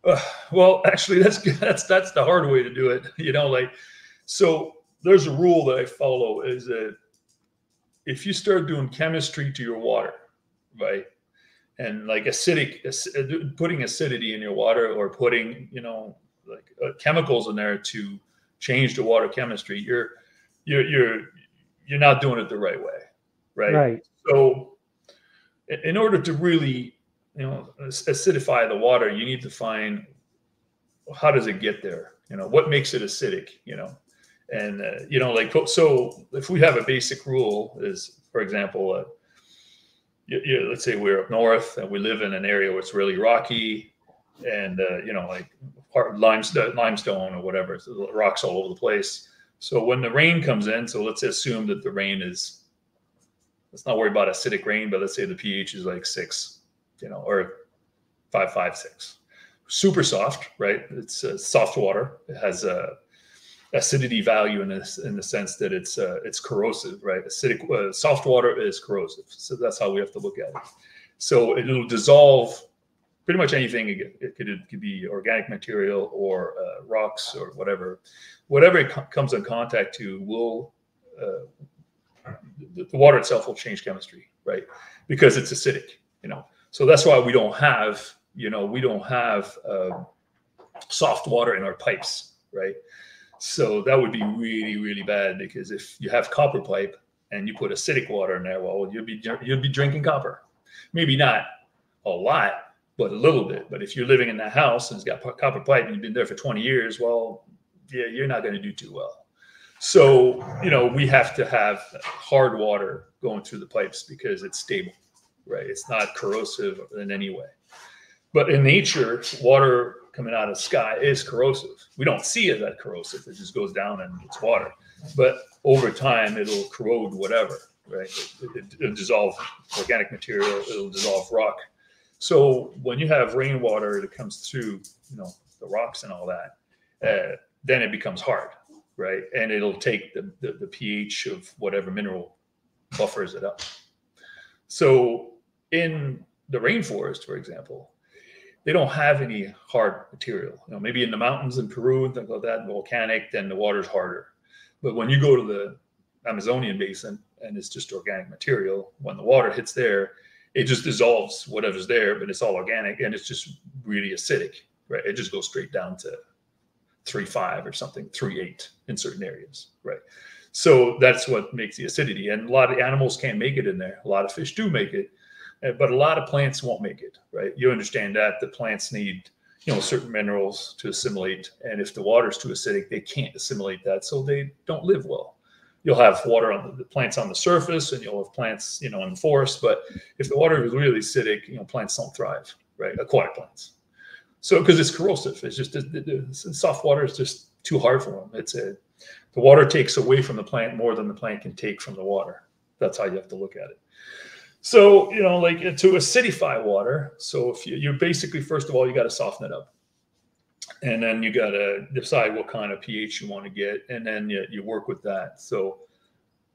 Uh, well, actually, that's [laughs] that's that's the hard way to do it. You know, like so. There's a rule that I follow is that if you start doing chemistry to your water, right, and like acidic, uh, putting acidity in your water or putting you know like uh, chemicals in there to change the water chemistry, you're you're you're you're not doing it the right way, right? Right. So, in order to really, you know, acidify the water, you need to find how does it get there. You know, what makes it acidic. You know, and uh, you know, like so, if we have a basic rule, is for example, uh, you, you, let's say we're up north and we live in an area where it's really rocky, and uh, you know, like part limestone, limestone or whatever, so rocks all over the place. So when the rain comes in, so let's assume that the rain is let's not worry about acidic rain, but let's say the pH is like six, you know, or five, five, six. Super soft, right? It's uh, soft water. It has a acidity value in this in the sense that it's uh, it's corrosive, right? Acidic uh, soft water is corrosive, so that's how we have to look at it. So it'll dissolve pretty much anything. It could, it could be organic material or uh, rocks or whatever. Whatever it co- comes in contact to will uh, the, the water itself will change chemistry, right? Because it's acidic, you know. So that's why we don't have, you know, we don't have uh, soft water in our pipes, right? So that would be really, really bad because if you have copper pipe and you put acidic water in there, well, you'll be you'll be drinking copper. Maybe not a lot, but a little bit. But if you're living in that house and it's got copper pipe and you've been there for 20 years, well, yeah, you're not going to do too well. So, you know, we have to have hard water going through the pipes because it's stable, right? It's not corrosive in any way. But in nature, water coming out of the sky is corrosive. We don't see it that corrosive. It just goes down and it's water. But over time, it'll corrode whatever, right? It, it'll dissolve organic material. It'll dissolve rock. So when you have rainwater that comes through, you know, the rocks and all that, uh, then it becomes hard, right? And it'll take the, the, the pH of whatever mineral buffers it up. So in the rainforest, for example, they don't have any hard material. You know, maybe in the mountains in Peru and things like that, volcanic, then the water's harder. But when you go to the Amazonian basin and it's just organic material, when the water hits there, it just dissolves whatever's there, but it's all organic and it's just really acidic, right? It just goes straight down to three five or something, three eight in certain areas, right? So that's what makes the acidity. And a lot of animals can't make it in there. A lot of fish do make it, uh, but a lot of plants won't make it, right? You understand that the plants need, you know, certain minerals to assimilate, and if the water's too acidic, they can't assimilate that, so they don't live well. You'll have water on the, the plants on the surface, and you'll have plants, you know, in the forest. But if the water is really acidic, you know, plants don't thrive, right? Aquatic plants. So because it's corrosive, it's just the, the, soft water is just too hard for them. It's a the water takes away from the plant more than the plant can take from the water. That's how you have to look at it. So, you know, like to acidify water. So if you, you basically, first of all, you got to soften it up. And then you got to decide what kind of pH you want to get. And then you, you work with that. So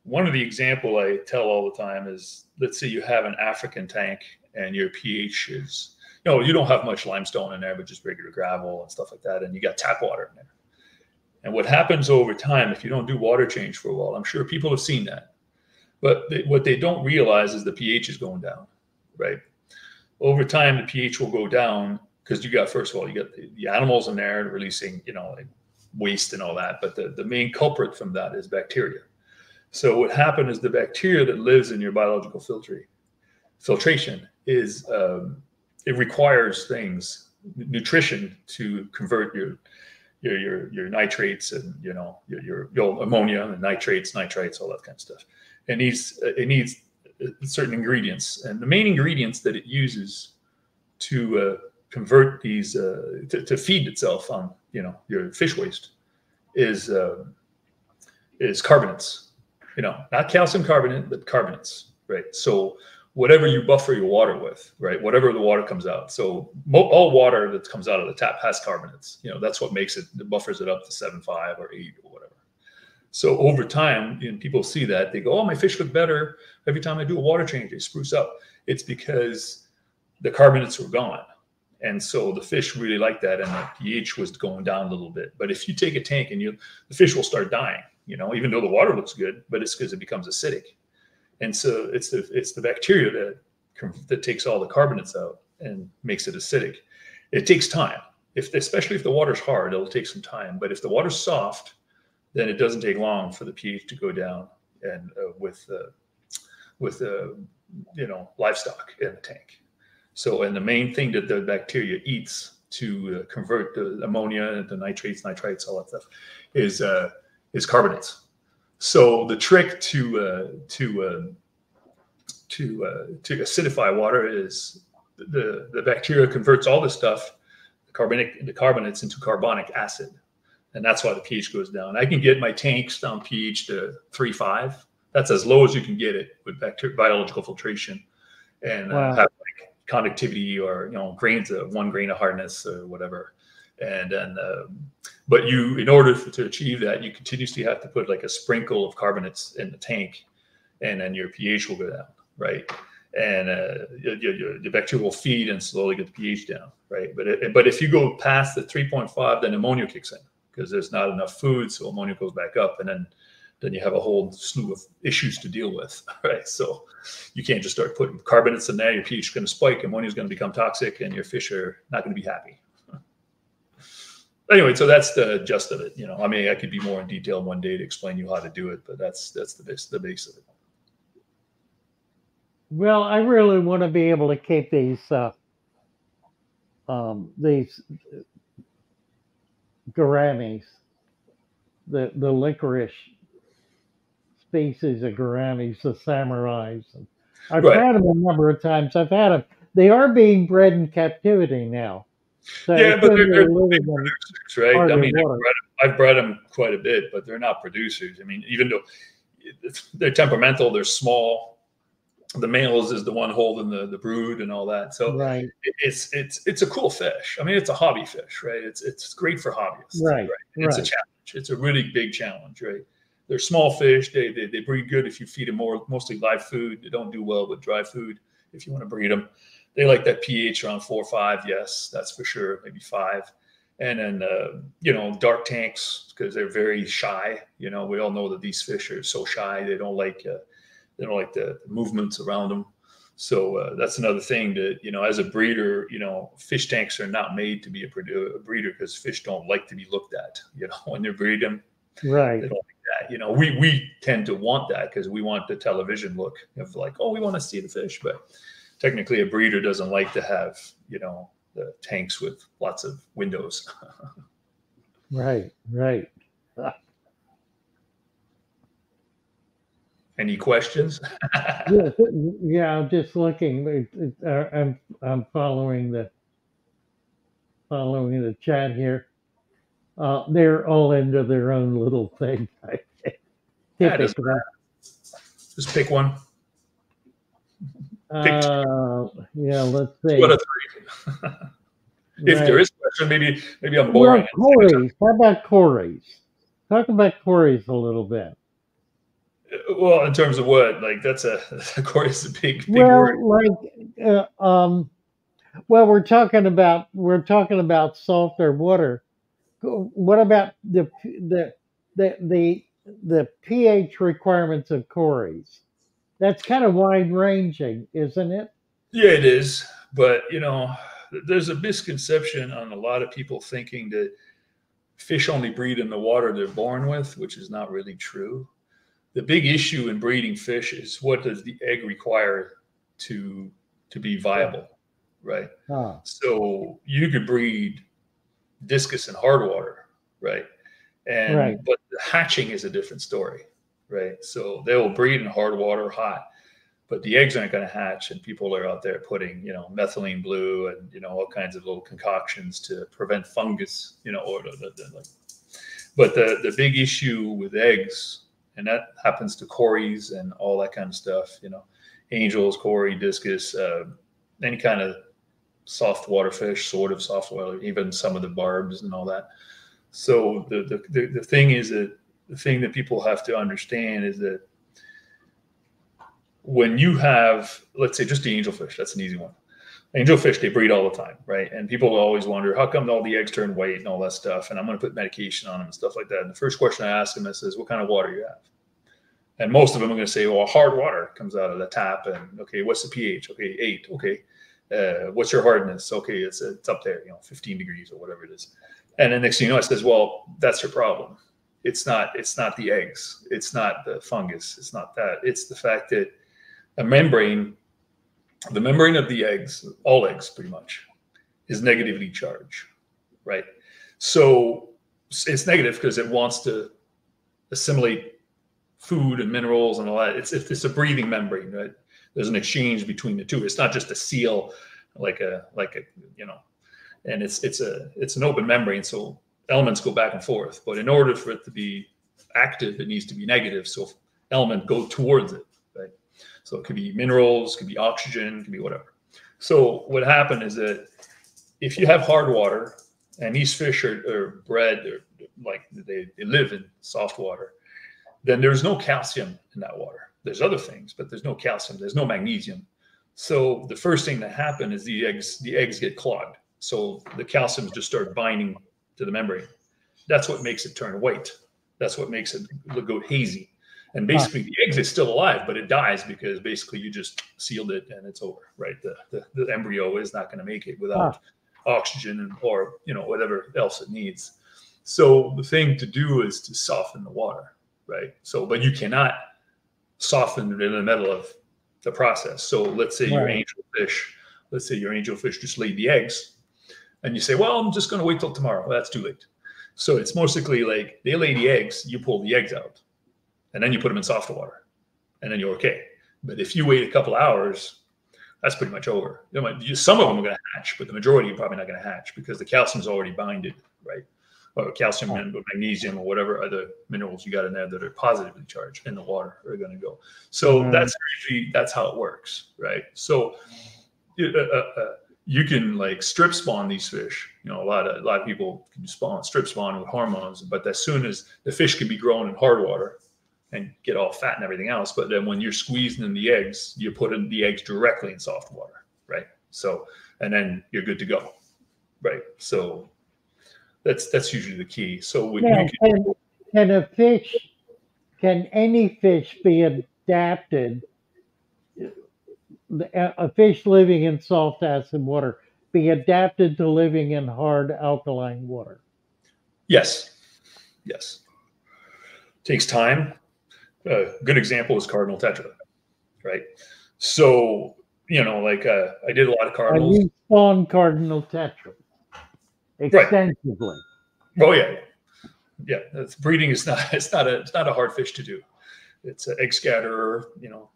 one of the example I tell all the time is, let's say you have an African tank and your pH is, you know, you don't have much limestone in there, but just regular gravel and stuff like that. And you got tap water in there. And what happens over time, if you don't do water change for a while, I'm sure people have seen that but they, what they don't realize is the pH is going down, right? Over time, the pH will go down because you got first of all you got the, the, animals in there and releasing you know waste and all that, but the, the main culprit from that is bacteria. So what happened is the bacteria that lives in your biological filtry, filtration is um, it requires things nutrition to convert your your your, your nitrates and you know your, your, your ammonia and nitrates nitrites all that kind of stuff it needs it needs certain ingredients, and the main ingredients that it uses to uh, convert these uh, to, to, feed itself on you know your fish waste is uh, is carbonates. You know, not calcium carbonate, but carbonates, right? So whatever you buffer your water with, right? Whatever the water comes out. So all water that comes out of the tap has carbonates. You know, that's what makes it, buffers it up to seven five or eight or whatever. So over time, and people see that they go, "Oh, my fish look better every time I do a water change. They spruce up." It's because the carbonates were gone, and so the fish really like that, and the pH was going down a little bit. But if you take a tank and you, the fish will start dying. You know, even though the water looks good, but it's because it becomes acidic, and so it's the it's the bacteria that that takes all the carbonates out and makes it acidic. It takes time. If especially if the water's hard, it'll take some time. But if the water's soft then it doesn't take long for the pH to go down and uh, with uh, with uh, you know livestock in the tank. So, and the main thing that the bacteria eats to uh, convert the ammonia, the nitrates, nitrites, all that stuff, is uh, is carbonates. So the trick to uh, to to to acidify water is the the bacteria converts all this stuff, the carbonic the carbonates into carbonic acid and that's why the pH goes down. I can get my tanks down pH to three five. That's as low as you can get it with bacterial biological filtration, and uh, wow. uh, have conductivity or you know grains of one grain of hardness or whatever. And then, um, but you, in order to achieve that, you continuously have to put like a sprinkle of carbonates in the tank, and then your pH will go down, right? And uh, your bacteria will feed and slowly get the pH down, right? But it, but if you go past the 3.5, then ammonia kicks in because there's not enough food, so ammonia goes back up, and then then you have a whole slew of issues to deal with, [laughs] right? So you can't just start putting carbonates in there. Your pH is going to spike, ammonia is going to become toxic, and your fish are not going to be happy. [laughs] Anyway, so that's the gist of it. You know, I mean, I could be more in detail one day to explain you how to do it, but that's that's the base the base of it. Well, I really want to be able to keep these uh, um, these gouramis, the the licorice species of gouramis, the samurais. I've Right. had them a number of times. I've had them. They are being bred in captivity now. So yeah, but they're, they're big producers, right? I mean, I've bred, I've bred them quite a bit, but they're not producers. I mean, even though they're temperamental, they're small. The males is the one holding the, the brood and all that. So right, it's it's it's a cool fish. I mean, it's a hobby fish, right? It's it's great for hobbyists, Right, right? It's a challenge. It's a really big challenge, right? They're small fish. They, they they breed good if you feed them more mostly live food. They don't do well with dry food if you want to breed them. They like that pH around four or five. Yes, that's for sure. Maybe five. And then uh, you know dark tanks because they're very shy. You know we all know that these fish are so shy. They don't like uh, they don't like the movements around them. So uh, that's another thing that you know, as a breeder, you know, fish tanks are not made to be a, breeder- because fish don't like to be looked at. You know, [laughs] when they're breeding, right. they don't like that. You know, we we tend to want that because we want the television look of like, oh, we want to see the fish, but technically, a breeder doesn't like to have you know the tanks with lots of windows. [laughs] Right, right. Any questions? yeah, [laughs] yeah, I'm just looking. Uh, I'm I'm following the following the chat here. Uh, they're all into their own little thing. [laughs] Typically, Just pick one. pick uh, yeah. Let's see. What a three. [laughs] if Right. there is a question, maybe maybe I'm well, boring. cories. How about cories? Talk about cories a little bit. Well, in terms of what, like that's a [laughs] course a big big well, word. like, uh, um, well, we're talking about we're talking about softer water. What about the the the the the pH requirements of cories? That's kind of wide ranging, isn't it? Yeah, it is, but you know, there's a misconception on a lot of people thinking that fish only breed in the water they're born with, which is not really true. The big issue in breeding fish is what does the egg require to to be viable, right? Ah, So you could breed discus and hard water, right? And Right. but the hatching is a different story, right? So they will breed in hard water, hot, but the eggs aren't going to hatch, and people are out there putting, you know, methylene blue and you know all kinds of little concoctions to prevent fungus, you know, or the, the, like. But the the big issue with eggs, and that happens to cories and all that kind of stuff, you know, angels, cory, discus, uh, any kind of soft water fish, sort of soft water, even some of the barbs and all that. So the, the the the thing is that the thing that people have to understand is that when you have, let's say, just the angelfish, that's an easy one. Angelfish, they breed all the time, right? And people always wonder how come all the eggs turn white and all that stuff. And I'm going to put medication on them and stuff like that. And the first question I ask them is, "What kind of water you have?" And most of them are going to say, "Well, hard water comes out of the tap." And okay, what's the pH? Okay, eight. Okay, uh, what's your hardness? Okay, it's it's up there, you know, 15 degrees or whatever it is. And then next thing you know, it says, well, that's your problem. It's not it's not the eggs, it's not the fungus, it's not that. It's the fact that a membrane, the membrane of the eggs, all eggs pretty much, is negatively charged, right? So it's negative because it wants to assimilate food and minerals and all that. It's it's a breathing membrane, right? There's an exchange between the two. It's not just a seal, like a like a you know, and it's it's a it's an open membrane, so elements go back and forth. But in order for it to be active, it needs to be negative. So element go towards it, right? So it could be minerals, could be oxygen, could be whatever. So what happened is that if you have hard water, and these fish are, are bred, or like they, they live in soft water, then there's no calcium in that water. There's other things, but there's no calcium. There's no magnesium. So the first thing that happen is the eggs the eggs get clogged. So the calciums just start binding to the membrane. That's what makes it turn white. That's what makes it go hazy. And basically, the egg is still alive, but it dies because basically you just sealed it and it's over, right? The the, the embryo is not going to make it without oxygen and or you know whatever else it needs. So the thing to do is to soften the water, right? So, but you cannot soften it in the middle of the process. So let's say your Right. angelfish, let's say your angelfish just laid the eggs, and you say, well, I'm just going to wait till tomorrow. Well, that's too late. So it's mostly like they lay the eggs, you pull the eggs out, and then you put them in soft water, and then you're okay. But if you wait a couple hours, that's pretty much over. You know, some of them are going to hatch, but the majority are probably not going to hatch because the calcium's already binded, right? Or calcium and magnesium or whatever other minerals you got in there that are positively charged in the water are going to go. So Mhm. that's usually that's how it works, right? So you- uh, uh, uh, you can like strip spawn these fish. You know, a lot of a lot of people can spawn strip spawn with hormones, but as soon as the fish can be grown in hard water and get all fat and everything else, but then when you're squeezing in the eggs, you put in the eggs directly in soft water, right? So and then you're good to go, right? So that's that's usually the key. So we, Now, you can, can, can a fish, can any fish be adapted? A a fish living in soft acid water be adapted to living in hard alkaline water? Yes. Yes. Takes time. A good example is cardinal tetra, right? So, you know, like uh, I did a lot of cardinals. you spawn cardinal tetra extensively. Oh yeah, yeah. That's breeding is not. [laughs] It's not a. It's not a hard fish to do. It's an egg scatterer. You know.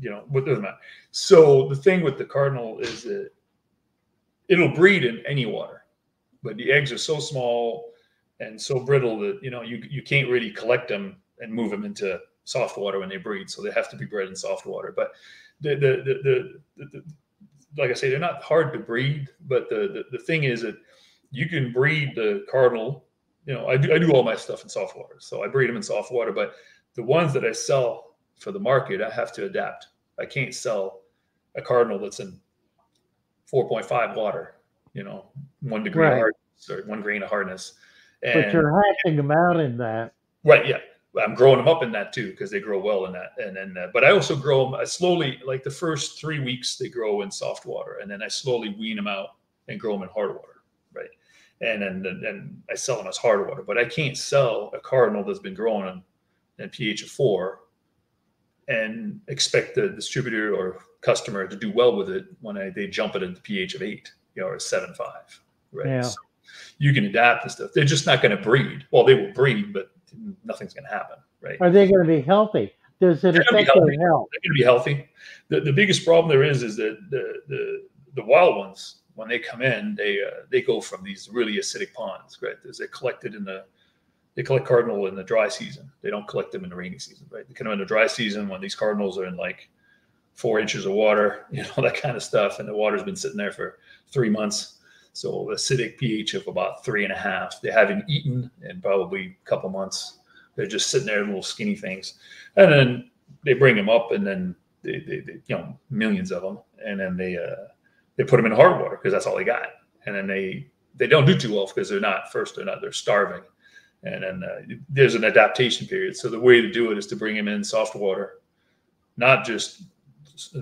You know. What doesn't matter. So the thing with the cardinal is that it'll breed in any water, but the eggs are so small and so brittle that you know you you can't really collect them and move them into soft water when they breed. So they have to be bred in soft water. But the the the, the, the, the like I say, they're not hard to breed. But the, the the thing is that you can breed the cardinal. You know, I do I do all my stuff in soft water, so I breed them in soft water. But the ones that I sell for the market, I have to adapt. I can't sell a cardinal that's in 4.5 water. You know, one degree of Right. hardness or one grain of hardness. But you're hatching them out in that. Right. Yeah. I'm growing them up in that too because they grow well in that. And then, uh, but I also grow them I slowly, like the first three weeks, they grow in soft water, and then I slowly wean them out and grow them in hard water. And and, and I sell them as hard water, but I can't sell a cardinal that's been growing in, in pH of four and expect the distributor or customer to do well with it when I, they jump it into pH of eight, you know, or seven five. Right. Yeah. So you can adapt and stuff. They're just not going to breed. Well, they will breed, but nothing's going to happen, right? Are they going to be healthy? Does it They're affect their healthy. health? They're going to be healthy. The, the biggest problem there is is that the the the wild ones when they come in, they uh, they go from these really acidic ponds, right? They collected in the they collect cardinal in the dry season. They don't collect them in the rainy season, right? They come in the dry season when these cardinals are in like four inches of water, [laughs] you know, that kind of stuff, and the water's been sitting there for three months. So acidic pH of about three and a half. They haven't eaten in probably a couple months. They're just sitting there, little skinny things, and then they bring them up, and then they, they, they you know, millions of them, and then they uh, they put them in hard water because that's all they got, and then they they don't do too well because they're not first they're not they're starving, and then uh, there's an adaptation period. So the way to do it is to bring them in soft water, not just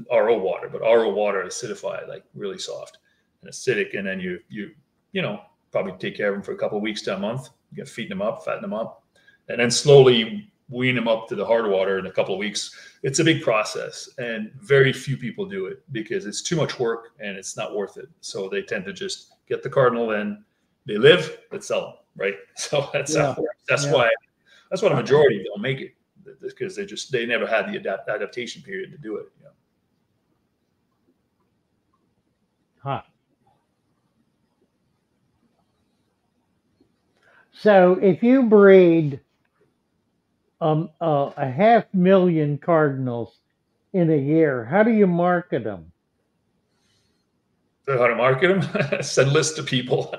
RO water, but RO water acidified, like really soft and acidic, and then you you you know probably take care of them for a couple weeks to a month. You feeding them up, fatten them up, and then slowly wean them up to the hard water in a couple of weeks. It's a big process, and very few people do it because it's too much work and it's not worth it. So they tend to just get the cardinal in, they live, let's sell them, right? [laughs] So that's Yeah. it. That's Yeah. why that's why the majority don't make it because they just they never had the adapt, adaptation period to do it. You know? Huh. So if you breed um, uh, a half million cardinals in a year, how do you market them? So how to market them? [laughs] send lists to people.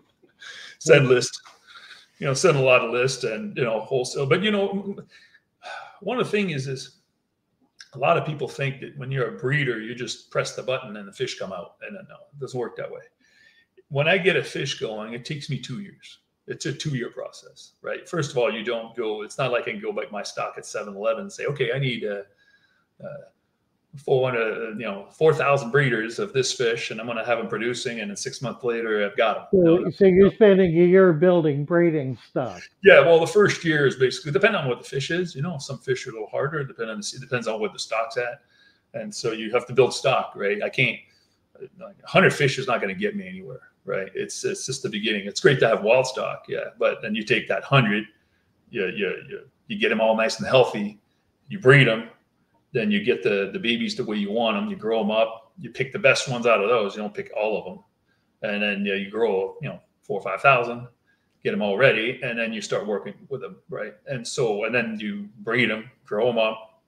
[laughs] send list. You know, send a lot of lists and you know wholesale. But you know, one of the thing is is a lot of people think that when you're a breeder, you just press the button and the fish come out. And no, it doesn't work that way. When I get a fish going, it takes me two years. It's a two year process, right? First of all, you don't go, it's not like I can go back my stock at 7 Eleven and say, okay, I need uh, uh, 400, you know, 4,000 breeders of this fish and I'm going to have them producing. And then six months later, I've got them. So, so you're spending a year building breeding stock. Yeah, well, the first year is basically depending on what the fish is. You know, some fish are a little harder. Depending on the, it depends on what the stock's at, and so you have to build stock, right? I can't. Like, 100 fish is not going to get me anywhere, right? It's it's just the beginning. It's great to have wild stock, yeah, but then you take that 100, you you you, you get them all nice and healthy, you breed them, then you get the the babies the way you want them. You grow them up. You pick the best ones out of those. You don't pick all of them, and then yeah, you grow you know four or five thousand, get them all ready, and then you start working with them, right? And so and then you breed them, grow them up,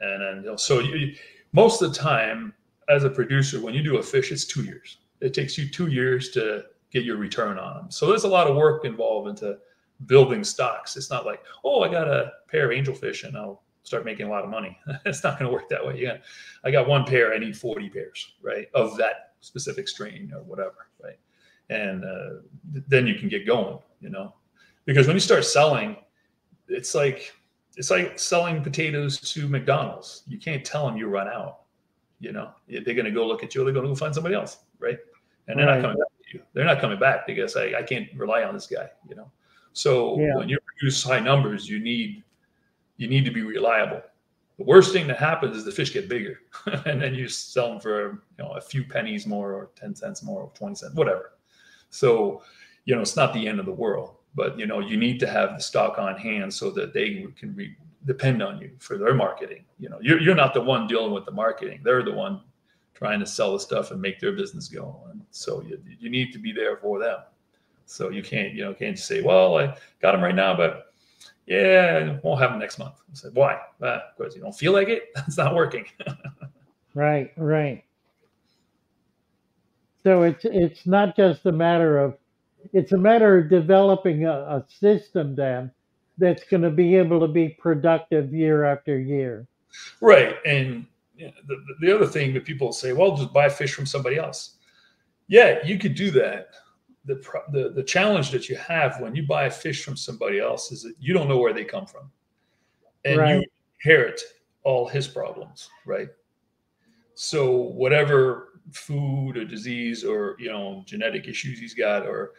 and then you know, so you, most of the time as a producer, when you do a fish, it's two years. It takes you two years to get your return on them. So there's a lot of work involved into building stocks. It's not like, oh, I got a pair of angelfish and I'll start making a lot of money. [laughs] it's not going to work that way. Yeah, I got one pair. I need 40 pairs, right, of that specific strain or whatever, right? And uh, then you can get going, you know, because when you start selling, it's like it's like selling potatoes to McDonald's. You can't tell them you run out you know, they're going to go look at you. They're going to go find somebody else, right? And they're right. not coming back to you. They're not coming back because I, I can't rely on this guy, you know. So yeah. when you produce high numbers, you need you need to be reliable. The worst thing that happens is the fish get bigger, [laughs] and then you sell them for you know a few pennies more, or ten cents more, or twenty cents, whatever. So you know it's not the end of the world, but you know you need to have the stock on hand so that they can re- depend on you for their marketing. You know, you're, you're not the one dealing with the marketing. They're the one trying to sell the stuff and make their business go. And so you, you need to be there for them. So you can't, you know, can't say, well, I got them right now, but yeah, won't have them next month. I said, why? Uh, because you don't feel like it. [laughs] That's not working. [laughs] right, right. So it's it's not just a matter of it's a matter of developing a, a system then that's going to be able to be productive year after year. Right. And the, the other thing that people say, well, just buy fish from somebody else. Yeah, you could do that. The, the, the challenge that you have when you buy a fish from somebody else is that you don't know where they come from. And right. you inherit all his problems, right? So whatever food or disease or you know genetic issues he's got or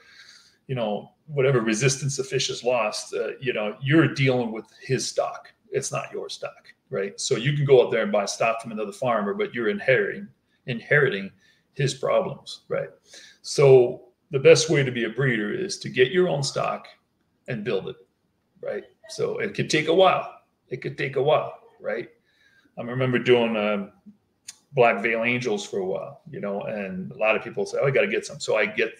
you know whatever resistance the fish has lost uh, you know you're dealing with his stock it's not your stock right? So you can go out there and buy stock from another farmer but you're inheriting inheriting his problems right? So the best way to be a breeder is to get your own stock and build it right? So it could take a while. It could take a while right? I remember doing um, black veil angels for a while you know and a lot of people say oh i got to get some. So i get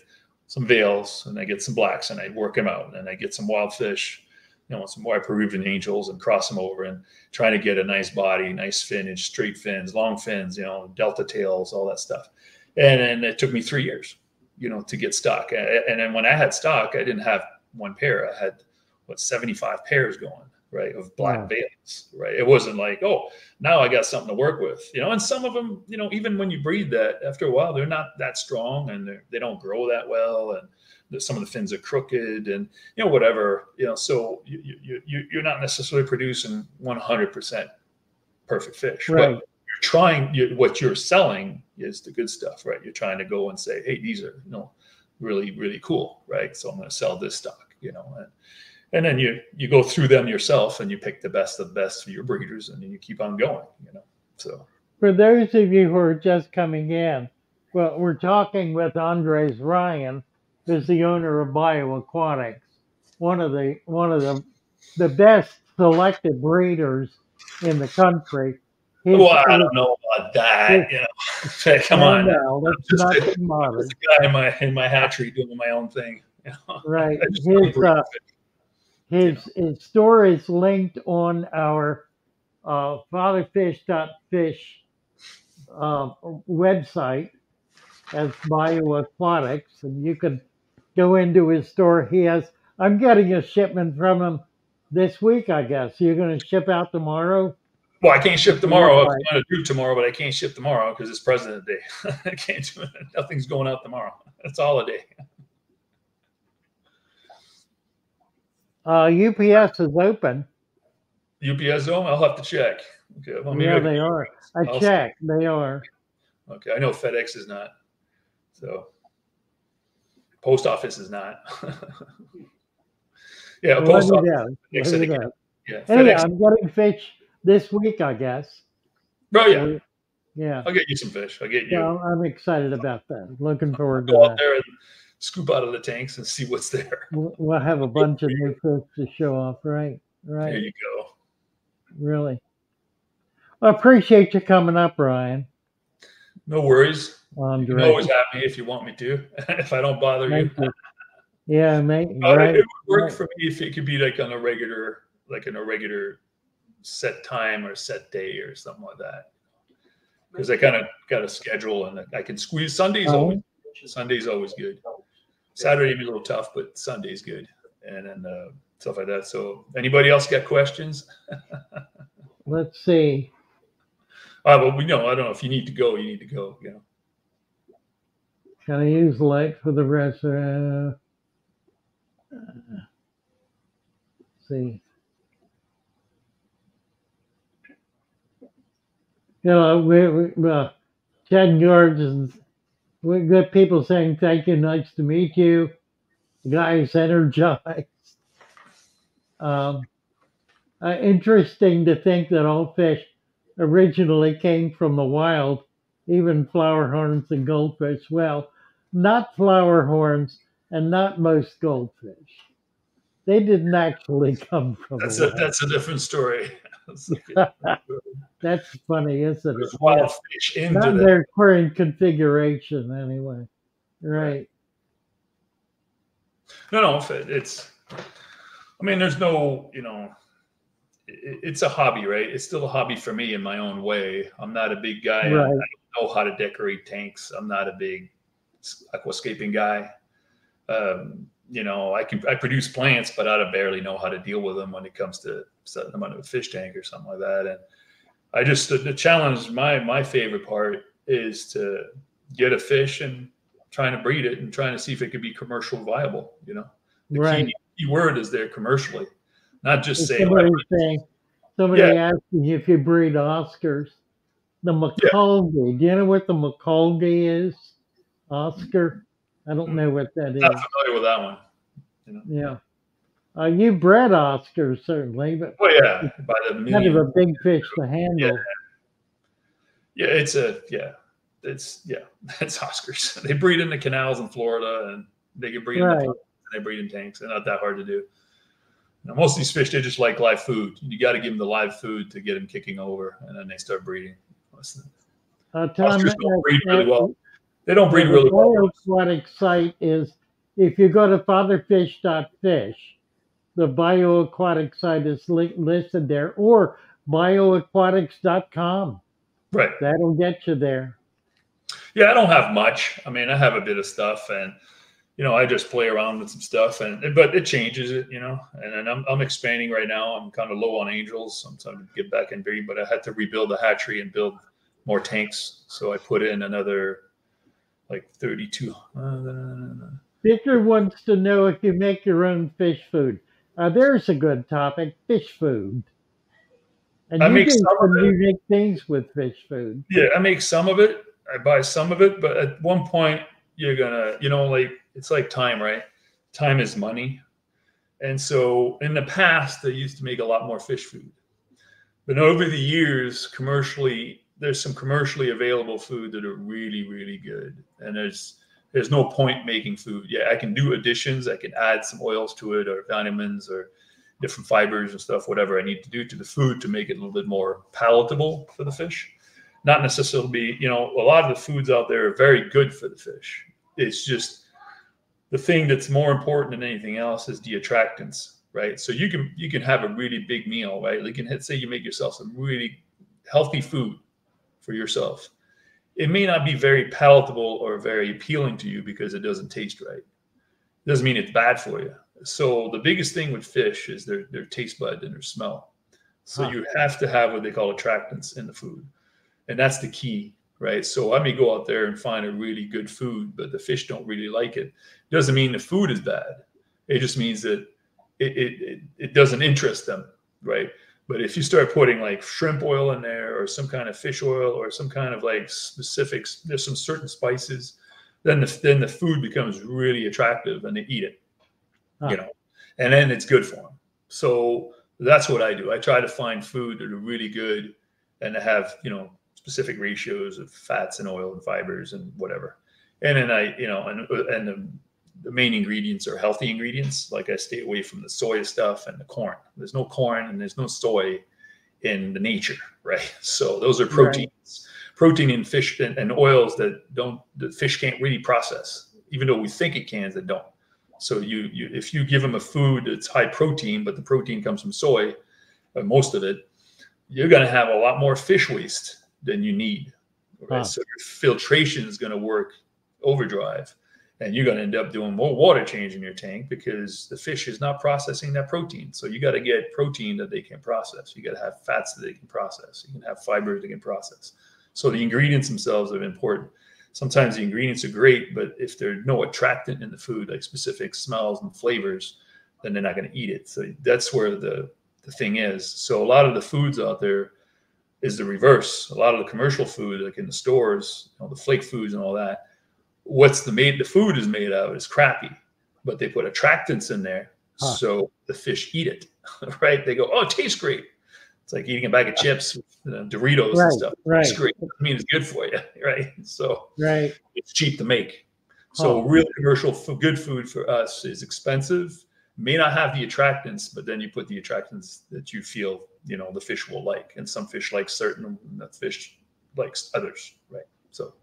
some veils and I get some blacks and I work them out and I get some wild fish, you know, some more Peruvian angels and cross them over and trying to get a nice body, nice finnage, straight fins, long fins, you know, delta tails, all that stuff. And then it took me three years, you know, to get stock. And then when I had stock, I didn't have one pair. I had what 75 pairs going right, of black yeah. veils, right? It wasn't like, oh, now I got something to work with, you know. And some of them, you know, even when you breed that, after a while, they're not that strong and they don't grow that well, and some of the fins are crooked, and you know, whatever, you know. So you you, you you're not necessarily producing 100 percent perfect fish, right? But you're trying. You, what you're selling is the good stuff, right? You're trying to go and say, hey, these are you know really really cool, right? So I'm going to sell this stock, you know, and and then you you go through them yourself and you pick the best of the best for your breeders and then you keep on going you know so for those of you who are just coming in well we're talking with andres ryan who's the owner of bioaquatics one of the one of the the best selected breeders in the country his, well, I don't know about that. You know, [laughs] come on. No, that's not a, modern. guy in my in my hatchery doing my own thing. You know? Right. [laughs] His, uh, his, his store is linked on our uh, fatherfish.fish uh, website as bioaquatics, and you can go into his store. He has, I'm getting a shipment from him this week, I guess. You're going to ship out tomorrow? Well, I can't ship tomorrow. I was going to do tomorrow, but I can't ship tomorrow because it's President Day. [laughs] I can't do it. Nothing's going out tomorrow. It's holiday. Uh, UPS is open. UPS zone. I'll have to check. Okay. Well, yeah, they are. I I'll- checked. They are. Okay. I know FedEx is not. So post office is not. [laughs] yeah, Well, post office. FedEx, I me think- know. Yeah, Anyway, FedEx. I'm getting fish this week, I guess. Oh yeah, Yeah. I'll get you some fish. I'll get you. So I'm excited about that. Looking forward to Go out that. there and scoop out of the tanks and see what's there. [laughs] We'll have a bunch of new [laughs] fish to show off. Right. Right. There you go. Really. I appreciate you coming up, Ryan. No worries. You always have me if you want me to. [laughs] if I don't bother you. You. Yeah, mate. Right. It would work right. for me if it could be like on a regular, like in a regular set time or set day or something like that. Because I kind of got a schedule and I can squeeze Sundays. Oh. Always Sunday's always good. Saturday be a little tough, but Sunday's good, and then uh, stuff like that. So, anybody else got questions? [laughs] Let's see. Uh, well, we know. I don't know if you need to go. You need to go. You know. Can I use light for the rest? Uh, uh, see. You know, we, we uh, Chad George is we got people saying thank you, nice to meet you. The guy's energized. Um, uh, interesting to think that all fish originally came from the wild, even flower horns and goldfish. Well, not flower horns and not most goldfish. They didn't actually [laughs] come from That's the a wild. that's a different story. That's a different [laughs] story. That's funny, isn't it? There's wild fish into Not their current configuration, anyway. Right. No, no, it's. I mean, there's no, you know, it, it's a hobby, right? It's still a hobby for me in my own way. I'm not a big guy. I- Right. I don't know how to decorate tanks. I'm not a big aquascaping guy. Um, you know, I can I produce plants, but I barely know how to deal with them when it comes to setting them under a fish tank or something like that. And I just the, the challenge. My my favorite part is to get a fish and trying to breed it and trying to see if it could be commercial viable. You know, the Right. key, key word is there commercially, not just If saying. Somebody like, saying, somebody Yeah. asking you if you breed Oscars. The McColgay. Do you know what the McColgay is? Oscar? I don't know what that is. not familiar with that one. You know? Yeah. Uh, you bred Oscars certainly, but Well, yeah, by the kind of a big fish to handle. Yeah, it's a yeah, it's yeah, [laughs] it's Oscars. [laughs] They breed in the canals in Florida, and they can breed in the and they breed in tanks. They're not that hard to do. Now, most of these fish, they just like live food. You got to give them the live food to get them kicking over, and then they start breeding. Uh, Tom, Oscars don't breed really well. They don't breed the really well. bioaquatic site is if you go to fatherfish.fish, the bioaquatic site is li- listed there, or bioaquatics.com. Right. That'll get you there. Yeah, I don't have much. I mean, I have a bit of stuff, and you know, I just play around with some stuff, and but it changes it, you know. And then I'm I'm expanding right now. I'm kind of low on angels. I'm trying to get back in breed, but I had to rebuild the hatchery and build more tanks, so I put in another like 32. Uh, Victor wants to know if you make your own fish food. Uh, there's a good topic fish food. And I you make some of it. unique things with fish food. yeah, I make some of it. I buy some of it, but at one point you're gonna, you know, like it's like time, right? Time is money. And so in the past, they used to make a lot more fish food. But over the years, commercially, there's some commercially available food that are really, really good. And there's there's no point making food. Yeah, I can do additions, I can add some oils to it or vitamins or different fibers and stuff, whatever I need to do to the food to make it a little bit more palatable for the fish. Not necessarily be, you know, a lot of the foods out there are very good for the fish. It's just the thing that's more important than anything else is the attractants, right? So you can you can have a really big meal, right? Like you can say you make yourself some really healthy food for yourself. It may not be very palatable or very appealing to you because it doesn't taste right. It doesn't mean it's bad for you. So the biggest thing with fish is their their taste bud and their smell. So Huh. you have to have what they call attractants in the food, and that's the key, right? So I may go out there and find a really good food, but the fish don't really like it. Doesn't mean the food is bad. It just means that it, it, it, it doesn't interest them, right? But if you start putting like shrimp oil in there or some kind of fish oil or some kind of like specifics, there's some certain spices, then the then the food becomes really attractive and they eat it, Huh. you know, and then it's good for them. So that's what I do. I try to find food that are really good and to have you know specific ratios of fats and oil and fibers and whatever. And then I you know and uh, and the, the main ingredients are healthy ingredients. Like I stay away from the soy stuff and the corn. There's no corn and there's no soy in the nature, right? [laughs] So those are Right. proteins, protein in fish and, and oils that don't the fish can't really process, even though we think it can, they don't. So you you if you give them a food that's high protein, but the protein comes from soy, uh, most of it, you're going to have a lot more fish waste than you need. Right? Huh. So your filtration is going to work overdrive, and you're going to end up doing more water change in your tank because the fish is not processing that protein. So you got to get protein that they can process. You got to have fats that they can process. You can have fibers they can process. So the ingredients themselves are important. Sometimes the ingredients are great, but if there's no attractant in the food, like specific smells and flavors, then they're not going to eat it. So that's where the the thing is. So a lot of the foods out there is the reverse. A lot of the commercial food, like in the stores, you know, the flake foods and all that, what's the made the food is made of is crappy, but they put attractants in there Huh. so the fish eat it. [laughs] right? They go, oh, it tastes great. It's like eating a bag of chips, you know, Doritos Right, and stuff. right. It's great. I mean, it's good for you, [laughs] right? So Right. it's cheap to make. So Huh. real commercial food, good food for us is expensive. May not have the attractants, but then you put the attractants that you feel you know the fish will like, and some fish like certain, and the fish likes others, right? So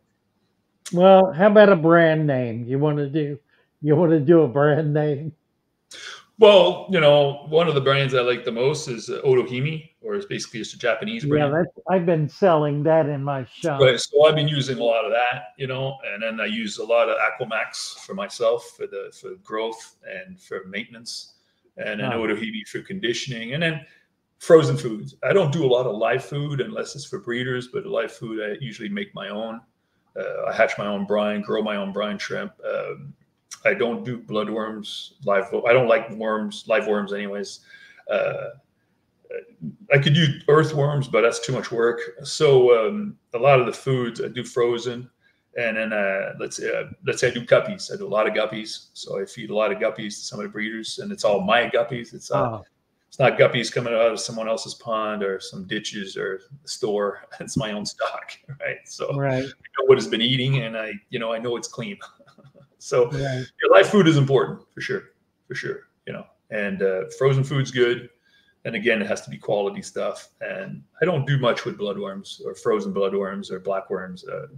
Well, how about a brand name? You want to do? You want to do a brand name? well, you know, one of the brands I like the most is uh, Otohime, or it's basically just a Japanese brand. Yeah, that's. I've been selling that in my shop. Right. So I've been using a lot of that, you know, and then I use a lot of Aquamax for myself for the for growth and for maintenance, and then Wow. Otohime for conditioning, and then frozen foods. I don't do a lot of live food unless it's for breeders, but live food I usually make my own. Uh, I hatch my own brine, grow my own brine shrimp. Um, I don't do bloodworms, live. I don't like worms, live worms, anyways. Uh, I could do earthworms, but that's too much work. So um, a lot of the foods I do frozen, and then uh, let's uh, let's say I do guppies. I do a lot of guppies, so I feed a lot of guppies to some of the breeders, and it's all my guppies. It's uh, Oh, it's not guppies coming out of someone else's pond or some ditches or store. [laughs] It's my own stock, [laughs] right? So I know what it's been eating, and I you know I know it's clean. [laughs] so right. your live food is important for sure, for sure. You know, and uh, frozen food's good. And again, it has to be quality stuff. And I don't do much with bloodworms or frozen bloodworms or blackworms. Uh,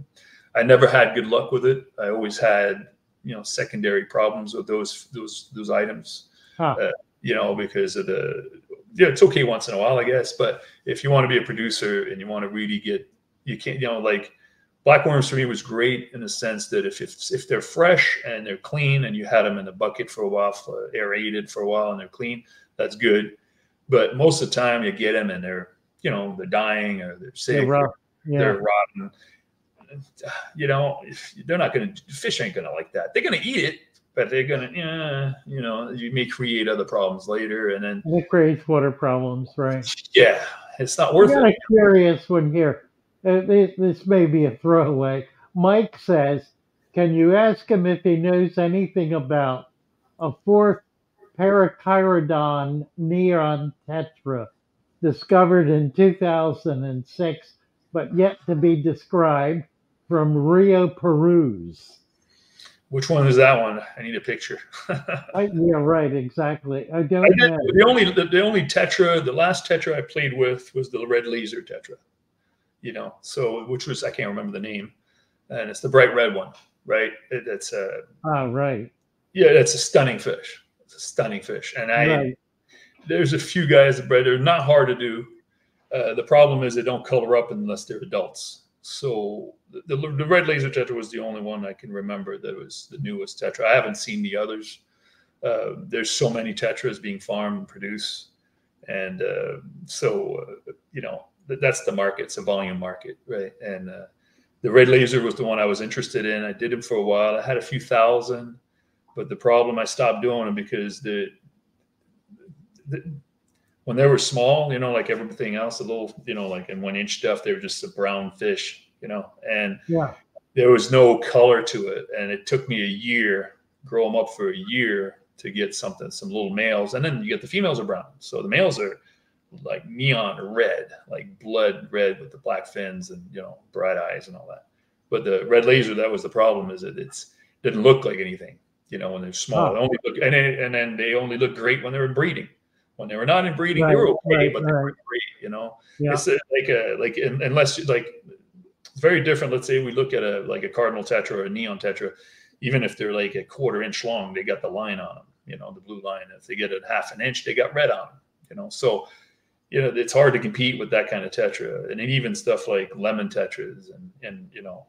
I never had good luck with it. I always had, you know, secondary problems with those those those items. Huh. Uh, you know, because of the yeah, it's okay once in a while, I guess. But if you want to be a producer and you want to really get, you can't, you know, like blackworms for me was great in the sense that if, if if they're fresh and they're clean and you had them in the bucket for a while, for aerated for a while, and they're clean, that's good. But most of the time, you get them and they're you know they're dying or they're sick, They're or. Yeah, they're rotten. [sighs] You know, if- they're not going to. Fish ain't going to like that. They're going to eat it, but they're going to, yeah, you know, you may create other problems later, and then it creates water problems, right? yeah, it's not worth it. a curious one here. Uh, this, this may be a throwaway. Mike says, "Can you ask him if he knows anything about a fourth Paracheirodon neon tetra discovered in 2006, but yet to be described from Rio Purus?" Which one is that one? I need a picture. [laughs] I, yeah, right, exactly. I don't I did, the only the, the only tetra, the last tetra I played with was the red laser tetra. You know, so which was I can't remember the name, and it's the bright red one, right? It, it's a Ah, right, yeah, that's a stunning fish. It's a stunning fish, and I right. there's a few guys that bred. They're not hard to do. Uh, the problem is they don't color up unless they're adults. So the, the, the red laser tetra was the only one I can remember that was the newest tetra. I haven't seen the others. Uh, there's so many tetras being farmed and produced, and uh, so uh, you know th- that's the market. It's a volume market, right? And uh, the red laser was the one I was interested in. I did it for a while. I had a few thousand, but the problem I stopped doing them because the th- when they were small, you know, like everything else, a little, you know, like in one inch stuff, they were just a brown fish, you know, and Yeah. there was no color to it. And it took me a year, grow them up for a year to get something, some little males. And then you get the females are brown. So the males are like neon red, like blood red with the black fins and, you know, bright eyes and all that. But the red laser, that was the problem is that it's didn't look like anything, you know, when they're small. They only look, and then, and then they only look great when they're in breeding. When they were not in breeding, Right, they were okay, right, but they were right. great, you know. Yeah. It's uh, like a like un- unless you- like it's very different. Let's say we look at a like a cardinal tetra or a neon tetra, even if they're like a quarter inch long, they got the line on them, you know, the blue line. If they get a half an inch, they got red on them, you know. So you know it's hard to compete with that kind of tetra, and even stuff like lemon tetras and and you know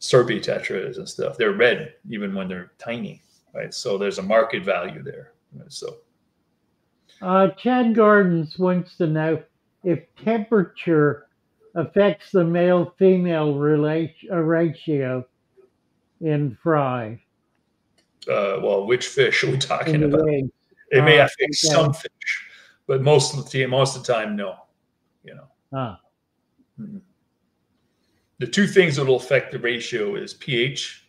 serpae tetras and stuff. They're red even when they're tiny, right? So there's a market value there. So Uh, Chad Gardens wants to know if temperature affects the male female relation, uh, ratio in fry. uh, well, which fish are we talking about? eggs. It may Uh, affect okay. some fish, but most of the time, most of the time, no. You know, Ah, the two things that will affect the ratio is pH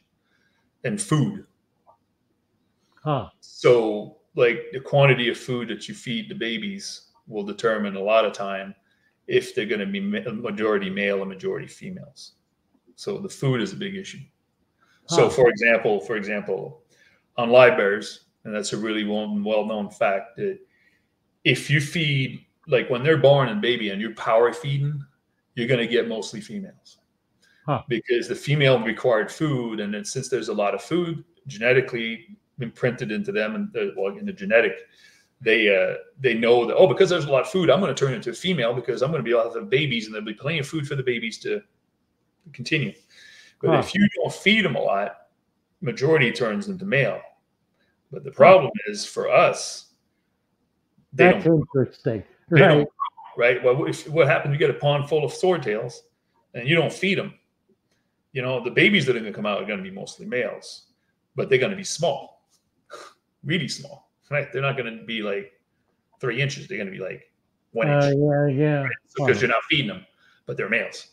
and food. huh. So, like the quantity of food that you feed the babies will determine a lot of time if they're going to be ma- majority male or majority females. So the food is a big issue. So, Huh. for example, for example, on live bears, and that's a really well well-known fact that if you feed like when they're born and baby and you're power feeding, you're going to get mostly females. Huh. Because the female required food, and then since there's a lot of food genetically imprinted into them, and uh, well, in the genetic, they uh, they know that oh, because there's a lot of food, I'm going to turn into a female because I'm going to be able to have babies, and there'll be plenty of food for the babies to continue. But Huh. if you don't feed them a lot, majority turns into male. But the problem is for us, they That's don't, interesting. Right. don't right? Well, if, what happens? You get a pond full of swordtails, and you don't feed them. You know, the babies that are going to come out are going to be mostly males, but they're going to be small, really small, right? They're not going to be like three inches. They're going to be like one Uh, inch yeah, yeah. because Huh. you're not feeding them, but they're males.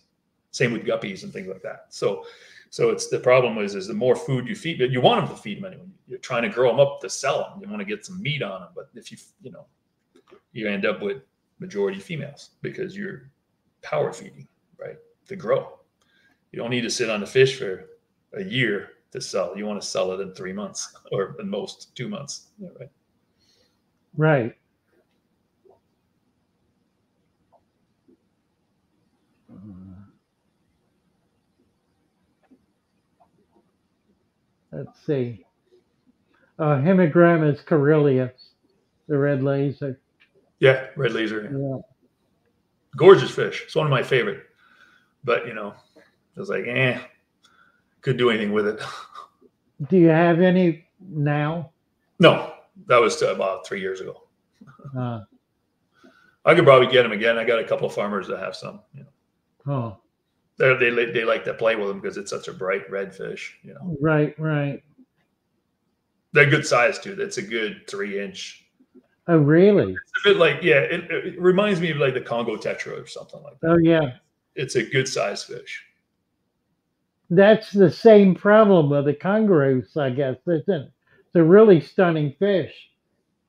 Same with guppies and things like that. So, so it's the problem is is the more food you feed, you want them to feed them anyway. You're trying to grow them up to sell them. You want to get some meat on them, but if you you know, you end up with majority females because you're power feeding, right? To grow, you don't need to sit on the fish for a year to sell. You want to sell it in three months [laughs] or at most two months, Yeah, right? Right. Let's see. Uh, Hemigrammus carillius, the red laser. Yeah, red laser. Yeah. gorgeous fish. It's one of my favorite. But you know, I was like, eh, could do anything with it. Do you have any now? no, that was about three years ago. Uh, I could probably get them again. I got a couple of farmers that have some. You know, oh, They're, they they like to play with them because it's such a bright red fish. You know, right, right. they're good size too. That's a good three inch. Oh, really? It's a bit like yeah, it, it reminds me of like the Congo tetra or something like that. Oh, yeah. It's a good size fish. That's the same problem with the kangaroos, I guess, isn't it? It's a really stunning fish,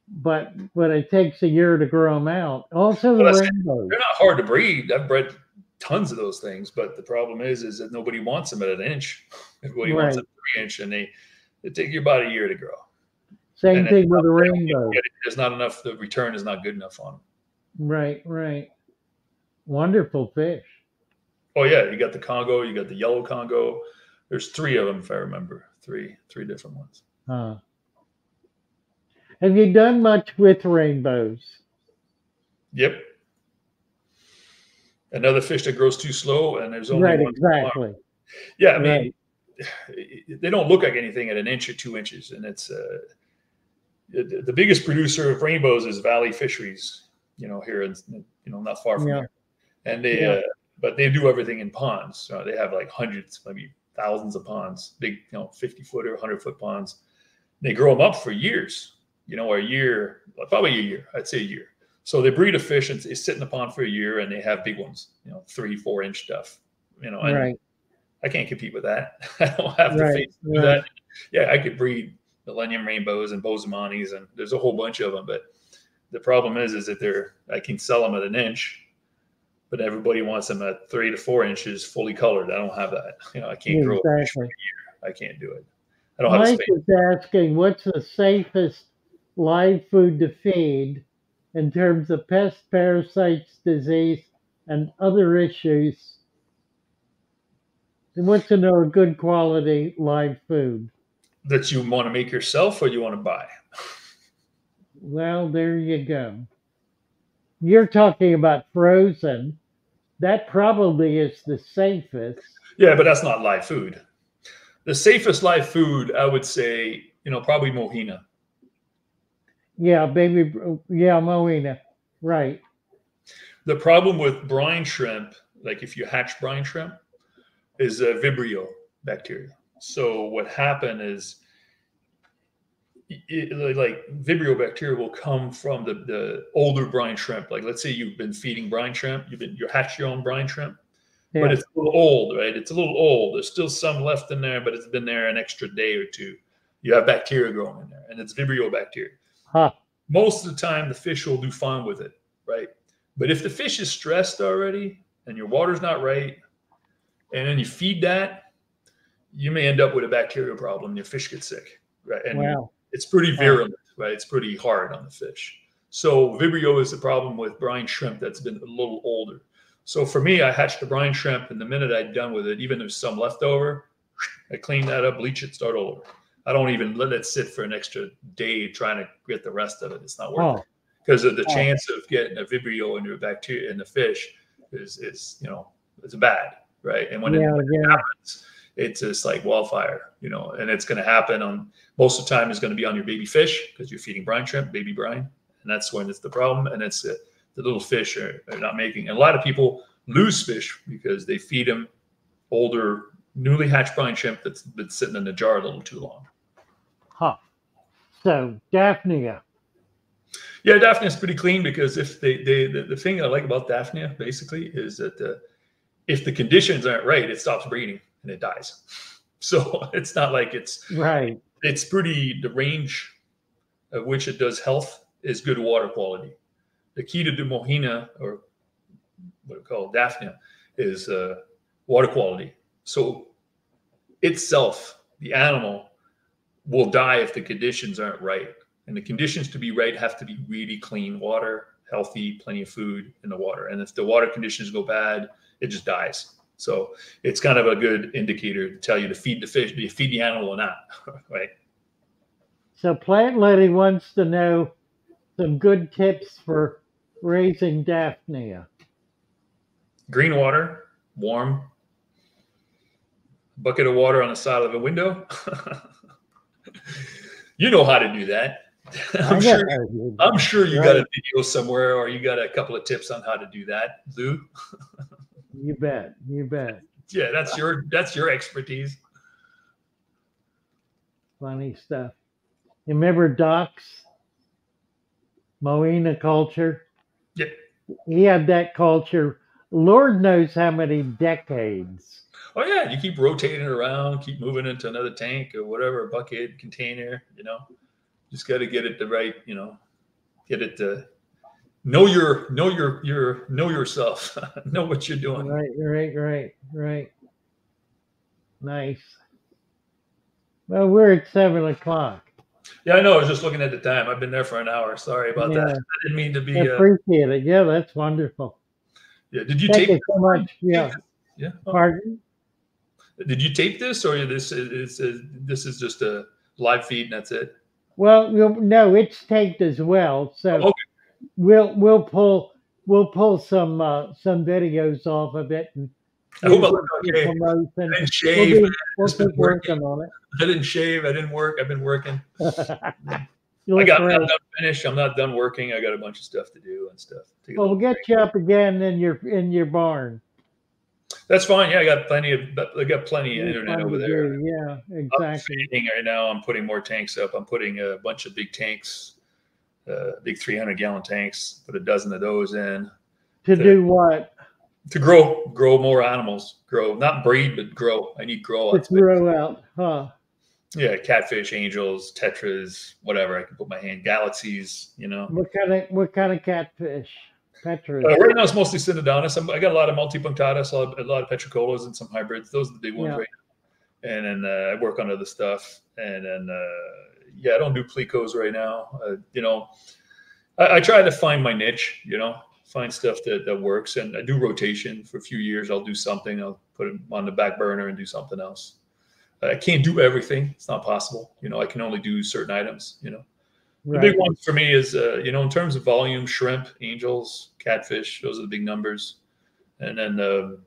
but but it takes a year to grow them out. Also, the Well, rainbows. They're not hard to breed. I've bred tons of those things, but the problem is, is that nobody wants them at an inch. [laughs] Everybody wants Right. a three inch, and they they take you about a year to grow. Same and thing with the rainbow. There's not enough. The return is not good enough on them. Right, right. Wonderful fish. Oh yeah, you got the Congo, you got the yellow Congo. There's three of them, if I remember. Three, three different ones. Huh. Have you done much with rainbows? Yep. Another fish that grows too slow, and there's only Right, one. exactly. Yeah, I mean, Right. [sighs] they don't look like anything at an inch or two inches, and it's uh, the, the biggest producer of rainbows is Valley Fisheries. You know, here in you know not far from Yeah. here, and they Yeah. uh, but they do everything in ponds. So they have like hundreds, maybe thousands of ponds, big you know fifty foot or hundred foot ponds. They grow them up for years, you know, a year, probably a year. I'd say a year. So they breed a fish and it's sitting in the pond for a year, and they have big ones, you know, three, four inch stuff. You know, and right. I can't compete with that. [laughs] I don't have the Right, face to do right. that. Yeah, I could breed Millennium Rainbows and Boesemanis, and there's a whole bunch of them. But the problem is, is that they're I can sell them at an inch, but everybody wants them at three to four inches, fully colored. I don't have that. You know, I can't grow. a fish for a year. I can't do it. I don't have Mike space. is asking, what's the safest live food to feed in terms of pests, parasites, disease, and other issues? He wants to know a good quality live food. that you want to make yourself or you want to buy. Well, there you go. You're talking about frozen. That probably is the safest. Yeah, but that's not live food. The safest live food, I would say, you know, probably Moina. Yeah, baby. Yeah, Moina. Right. The problem with brine shrimp, like if you hatch brine shrimp, is uh, Vibrio bacteria. So what happened is, it, like Vibrio bacteria will come from the, the older brine shrimp. Like let's say you've been feeding brine shrimp, you've been you hatched your own brine shrimp, Yeah. but it's a little old, right? It's a little old. There's still some left in there, but it's been there an extra day or two. You have bacteria growing in there, and it's Vibrio bacteria. Huh. Most of the time, the fish will do fine with it, right? But if the fish is stressed already and your water's not right, and then you feed that, you may end up with a bacterial problem. and Your fish gets sick, right? And wow. It's pretty virulent, right? It's pretty hard on the fish. So Vibrio is the problem with brine shrimp that's been a little older. So for me, I hatched a brine shrimp, and the minute I'd done with it, even if there's some left over, I clean that up, bleach it, start all over. I don't even let it sit for an extra day trying to get the rest of it. It's not worth it Oh, because of the Oh. chance of getting a vibrio in your bacteria in the fish is is you know it's bad, right? And when it yeah, yeah. happens, it's just like wildfire, you know, and it's going to happen on most of the time is going to be on your baby fish because you're feeding brine shrimp, baby brine, and that's when it's the problem. And it's uh, the little fish are, are not making. And a lot of people lose fish because they feed them older, newly hatched brine shrimp that's been sitting in the jar a little too long. Huh. So, Daphnia. Yeah, Daphnia is pretty clean because if they, they the, the thing I like about Daphnia basically is that uh, if the conditions aren't right, it stops breeding and it dies. [laughs] So [laughs] it's not like it's Right. it's pretty the range of which it does health is good water quality. The key to the moina or what we call Daphnia is uh, water quality. So itself, the animal will die if the conditions aren't right. And the conditions to be right have to be really clean water, healthy, plenty of food in the water. And if the water conditions go bad, it just dies. So it's kind of a good indicator to tell you to feed the fish, do you feed the animal or not? [laughs] right. So, Plant Lady wants to know some good tips for raising Daphnia. Green water, warm, bucket of water on the side of a window. [laughs] you know how to do that. [laughs] I'm sure. I'm sure you got a video somewhere, or you got a couple of tips on how to do that, Lou. You bet. You bet. Yeah, that's your that's your expertise. Funny stuff. You remember Doc's Moina culture? Yep. He had that culture, Lord knows how many decades. Oh yeah, you keep rotating it around, keep moving into another tank or whatever, bucket, container. You know, just got to get it the right. You know, get it to know your know your your know yourself, [laughs] know what you're doing. Right, right, right, right. Nice. Well, we're at seven o'clock. Yeah, I know. I was just looking at the time. I've been there for an hour. Sorry about Yeah. that. I didn't mean to be. I Uh, appreciate it. Yeah, that's wonderful. yeah. Did you Thank tape? you so much. Yeah. Yeah. Oh. Pardon? Did you tape this, or this is, is this is just a live feed and that's it? Well, no, it's taped as well. So Okay. We'll we'll pull we'll pull some uh, some videos off of it and I hope I look okay. I didn't We'll, shave. be, we'll been keep working on I didn't shave. I didn't work. I've been working. [laughs] I got I'm finished. I'm not done working. I got a bunch of stuff to do and stuff. Well, we'll get you up again in your in your barn. That's fine. Yeah, I got plenty of I got plenty of internet over there. do, Yeah, I'm exactly. right now. I'm putting more tanks up. I'm putting a bunch of big tanks, uh, big 300 gallon tanks. Put a dozen of those in To to- do what? to grow, grow more animals. Grow, not breed, but grow. I need grow. To grow out, huh? Yeah, catfish, angels, tetras, whatever. I can put my hand. Galaxies, you know. What kind of what kind of catfish? Petra. Uh, right now it's mostly Synodontis. I'm, I got a lot of multipunctatus, a lot, a lot of petricolas, and some hybrids. Those are the big ones Yeah. right now. And then uh, I work on other stuff. And then uh, yeah, I don't do plecos right now. Uh, you know, I, I try to find my niche. You know, find stuff that that works. And I do rotation for a few years. I'll do something. I'll put it on the back burner and do something else. I can't do everything. It's not possible. You know, I can only do certain items. You know. The big ones for me is, uh, you know, in terms of volume, shrimp, angels, catfish, those are the big numbers. And then um,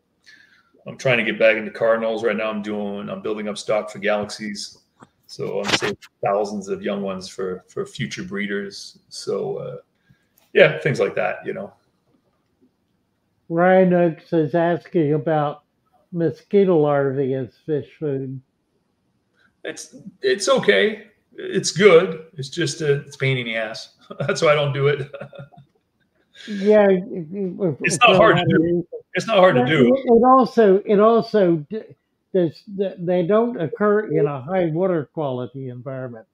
I'm trying to get back into cardinals right now. I'm doing, I'm building up stock for galaxies. So I'm saving thousands of young ones for for future breeders. So uh, yeah, things like that, you know. Ryan Oaks is asking about mosquito larvae as fish food. It's it's okay. It's good. It's just a, it's a pain in the ass. [laughs] That's why I don't do it. Yeah, It's not hard to do. It's not hard to do. It, it also it also they don't occur in a high water quality environment.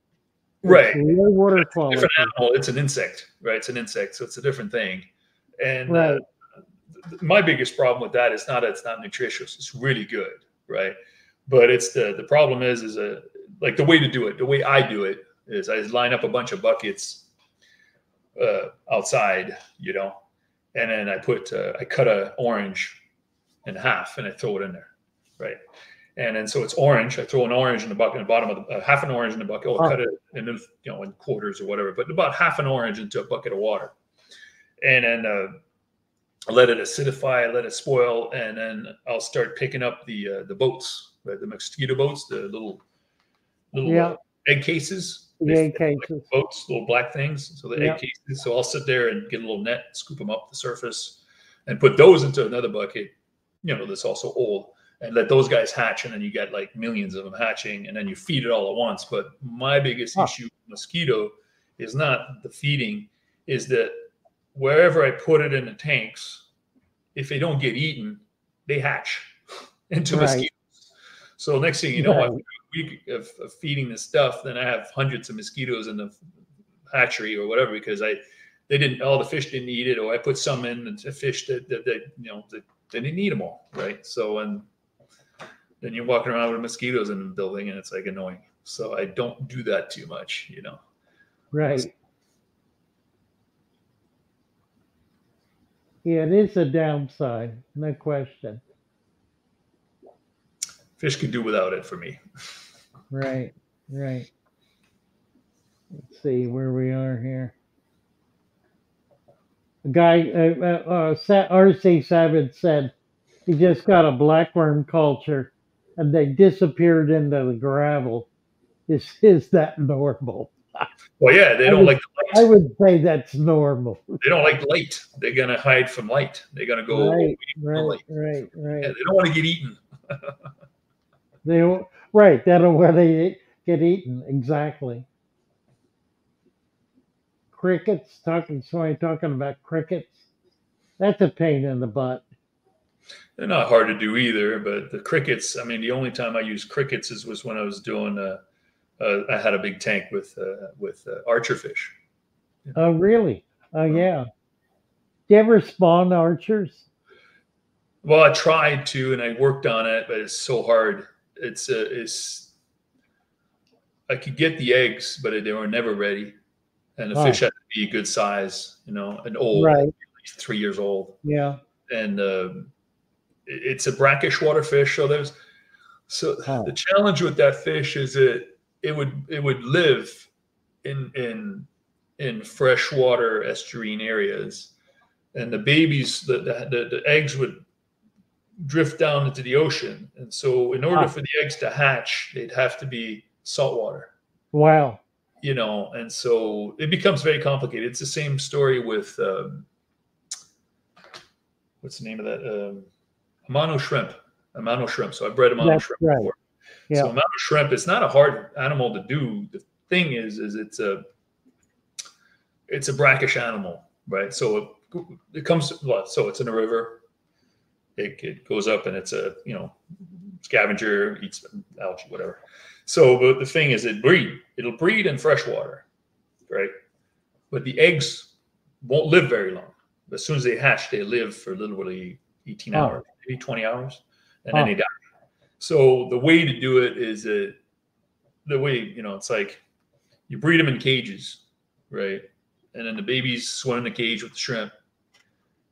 It's Right. Low water quality. different animal. It's an insect, right? It's an insect, so it's a different thing. And uh, Right. th- my biggest problem with that is not that it's not nutritious. It's really good, right? But it's the the problem is is a like the way to do it. The way I do it is I line up a bunch of buckets uh, outside, you know, and then I put uh, I cut a orange in half and I throw it in there, right? And then so it's orange. I throw an orange in the bucket, in the bottom of the uh, half an orange in the bucket. I'll Oh. cut it in you know in quarters or whatever, but about half an orange into a bucket of water, and then uh, let it acidify, let it spoil, and then I'll start picking up the uh, the boats, right? The mosquito boats, the little little Yeah. uh, egg cases. The egg fit like cases. boats, little black things. So the Yeah. egg cases. So I'll sit there and get a little net, scoop them up the surface, and put those into another bucket. You know, that's also old, and let those guys hatch, and then you get like millions of them hatching, and then you feed it all at once. But my biggest Huh. issue with mosquito is not the feeding, is that wherever I put it in the tanks, if they don't get eaten, they hatch [laughs] into Right. mosquitoes. So next thing you know, Right. after a week of, of feeding this stuff, then I have hundreds of mosquitoes in the hatchery or whatever because I they didn't all the fish didn't eat it or I put some in the fish that that, that you know that they didn't eat them all right. So and then you're walking around with mosquitoes in the building and it's like annoying. So I don't do that too much, you know. Right. Yeah, it is a downside, no question. Fish could do without it for me. [laughs] Right, right. Let's see where we are here. A guy, uh, uh, uh, RC Savage said he just got a blackworm culture and they disappeared into the gravel. Is is that normal? Well, yeah, they I don't would- like the I would say that's normal. They don't like light. They're gonna hide from light. They're gonna go Right, right, light. right, Yeah, they don't want to get eaten. [laughs] They don't- right. That'll where they get eaten exactly. Crickets talking. Somebody talking about crickets. That's a pain in the butt. They're not hard to do either, but the crickets. I mean, the only time I used crickets is was when I was doing. Uh, uh, I had a big tank with uh, with uh, archer fish. Oh, really? Oh, yeah. Do you ever spawn archers? Well, I tried to, and I worked on it, but it's so hard. It's uh, it's. I could get the eggs, but they were never ready, and the Oh. fish had to be a good size, you know, and old, Right. at least three years old. Yeah. and um, it's a brackish water fish. So there's so Oh. the challenge with that fish is that it would it would live in in in freshwater estuarine areas, and the babies the the, the, eggs would drift down into the ocean, and so in order for the eggs to hatch, they'd have to be saltwater Wow. you know, and so it becomes very complicated. It's the same story with um, what's the name of that? Um, Amano shrimp. Amano shrimp. So I bred Amano That's shrimp right. before. Yeah. So Amano shrimp, it's not a hard animal to do. The thing is, is it's a it's a brackish animal, right? So it, it comes well, so it's in a river. It, it goes up and it's a you know scavenger, eats algae, whatever. So but the thing is it breed. It'll breed in fresh water, right? But the eggs won't live very long. As soon as they hatch, they live for literally 18 Oh. hours, maybe 20 hours, and then Oh. they die. So the way to do it is that the way, you know, it's like you breed them in cages, right? And then the babies swim in the cage with the shrimp.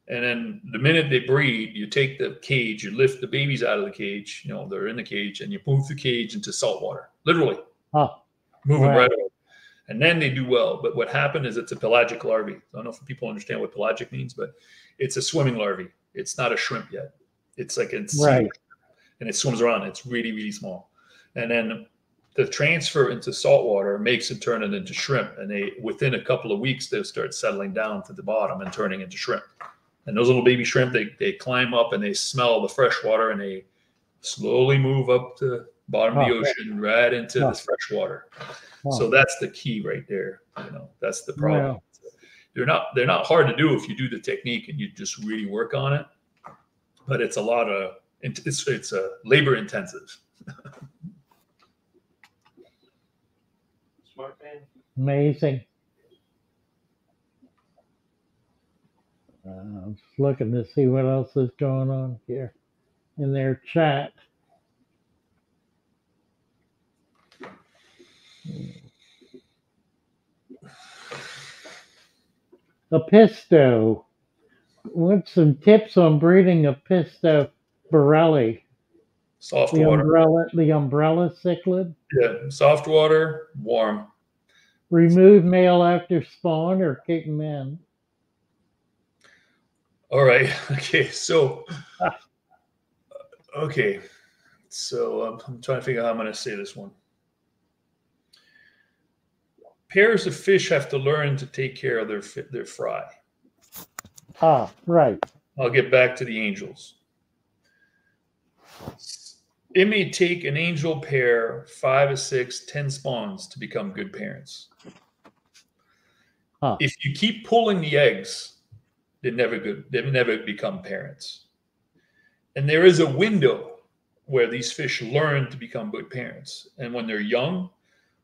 And then the minute they breed, you take the cage, you lift the babies out of the cage, you know, they're in the cage, and you move the cage into salt water, literally Oh, move them right away. And then they do well. But what happened is it's a pelagic larvae. I don't know if people understand what pelagic means, but it's a swimming larvae. It's not a shrimp yet. It's like it's Right. and it swims around. It's really, really small. And then the transfer into salt water makes it turn it into shrimp. And they within a couple of weeks they'll start settling down to the bottom and turning into shrimp. And those little baby shrimp, they they climb up and they smell the fresh water and they slowly move up to the bottom of the Oh, yeah. ocean right into Oh. this fresh water. Oh. So that's the key right there. You know, that's the problem. Wow. They're not they're not hard to do if you do the technique and you just really work on it. But it's a lot of it's it's a labor intensive. Smart man. amazing. Uh, I'm just looking to see what else is going on here in their chat. Apisto. What's some tips on breeding a pisto borelli? Soft The water. umbrella, the umbrella cichlid. Yeah, soft water, warm. Remove male after spawn or keep them in. All right. [laughs] Okay. So, okay. So um, I'm trying to figure out how I'm going to say this one. Pairs of fish have to learn to take care of their their fry. Ah, right. I'll get back to the angels. It may take an angel pair five or six, ten spawns to become good parents. Huh. If you keep pulling the eggs, they're never good. They never become parents. And there is a window where these fish learn to become good parents. And when they're young,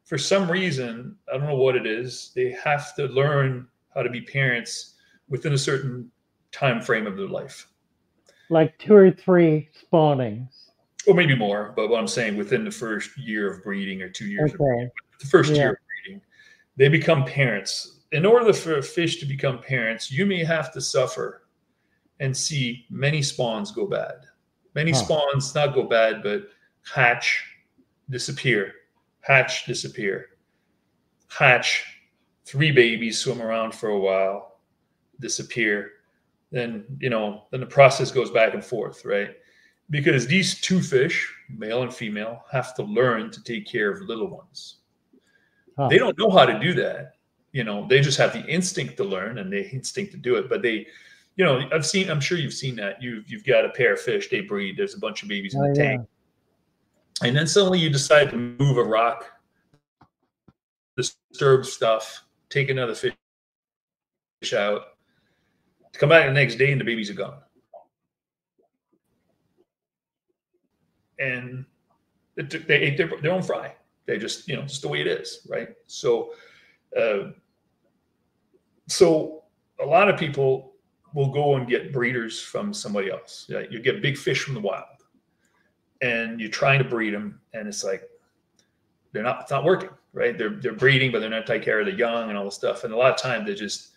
for some reason, I don't know what it is, they have to learn how to be parents within a certain time frame of their life. Like two or three spawnings. Or maybe more, but what I'm saying within the first year of breeding or two years of Okay. the first Yeah. year of breeding, they become parents. In order for a fish to become parents, you may have to suffer and see many spawns go bad. Many Huh. spawns not go bad, but hatch, disappear, hatch, disappear, hatch, three babies swim around for a while, disappear. Then, you know, then the process goes back and forth, right? Because these two fish, male and female, have to learn to take care of little ones Huh. they don't know how to do that you know they just have the instinct to learn and the instinct to do it but they you know i've seen i'm sure you've seen that you've you've got a pair of fish they breed there's a bunch of babies in Oh, the yeah. tank and then suddenly you decide to move a rock disturb stuff take another fish out come back the next day and the babies are gone. And they ate their, their own fry. They just you know just the way it is right? So uh, so a lot of people will go and get breeders from somebody else. Yeah, you get big fish from the wild. And you're trying to breed them and it's like they're not it's not working right? They're they're breeding but they're not taking care of the young and all the stuff. And a lot of times they just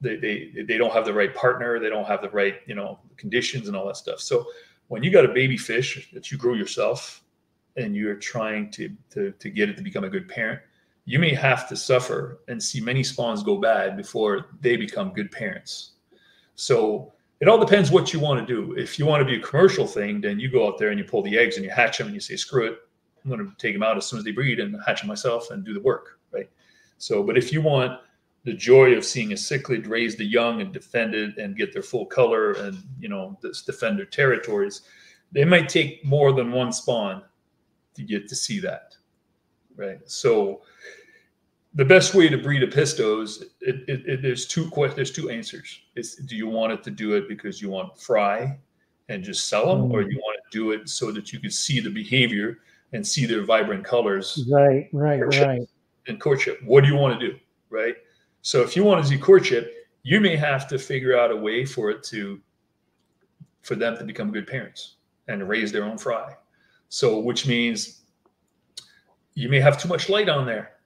they, they they don't have the right partner they don't have the right you know conditions and all that stuff. So when you got a baby fish that you grew yourself and you're trying to, to to get it to become a good parent you may have to suffer and see many spawns go bad before they become good parents. So it all depends what you want to do. If you want to be a commercial thing then you go out there and you pull the eggs and you hatch them and you say screw it. I'm going to take them out as soon as they breed and hatch them myself and do the work right? So but if you want the joy of seeing a cichlid raise the young and defend it and get their full color and you know this defend their territories they might take more than one spawn to get to see that right so the best way to breed apistos it, it, it, there's two there's two answers it's do you want it to do it because you want fry and just sell them or mm. you want to do it so that you can see the behavior and see their vibrant colors Right, right, Courtship. right. and courtship. What do you want to do? Right. So if you want to do courtship, you may have to figure out a way for it to for them to become good parents and raise their own fry. So which means you may have too much light on there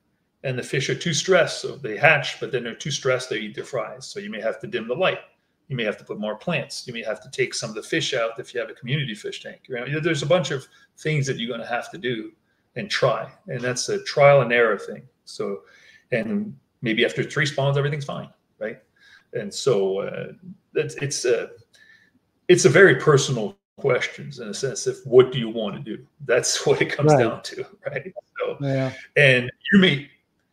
and the fish are too stressed. So they hatch, but then they're too stressed, they eat their fries. So you may have to dim the light. You may have to put more plants. You may have to take some of the fish out if you have a community fish tank. You know, there's a bunch of things that you're going to have to do and try. And that's a trial and error thing. So, and maybe after three spawns, everything's fine, right? And so uh, that's it's a it's a very personal questions in a sense of what do you want to do? That's [laughs] what it comes Right. down to, right? So, Yeah, and you may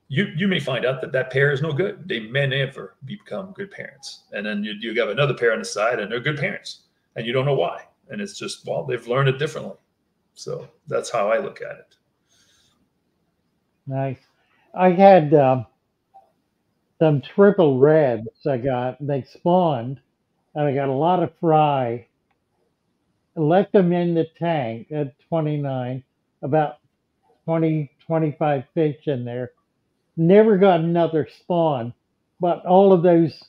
you you may find out that that pair is no good. They may never become good parents, and then you you have another pair on the side, and they're good parents, and you don't know why. And it's just well, they've learned it differently. So that's how I look at it. nice. I had um, some triple reds I got. They spawned, and I got a lot of fry. I left them in the tank at 29, about 20, 25 fish in there. Never got another spawn, but all of those,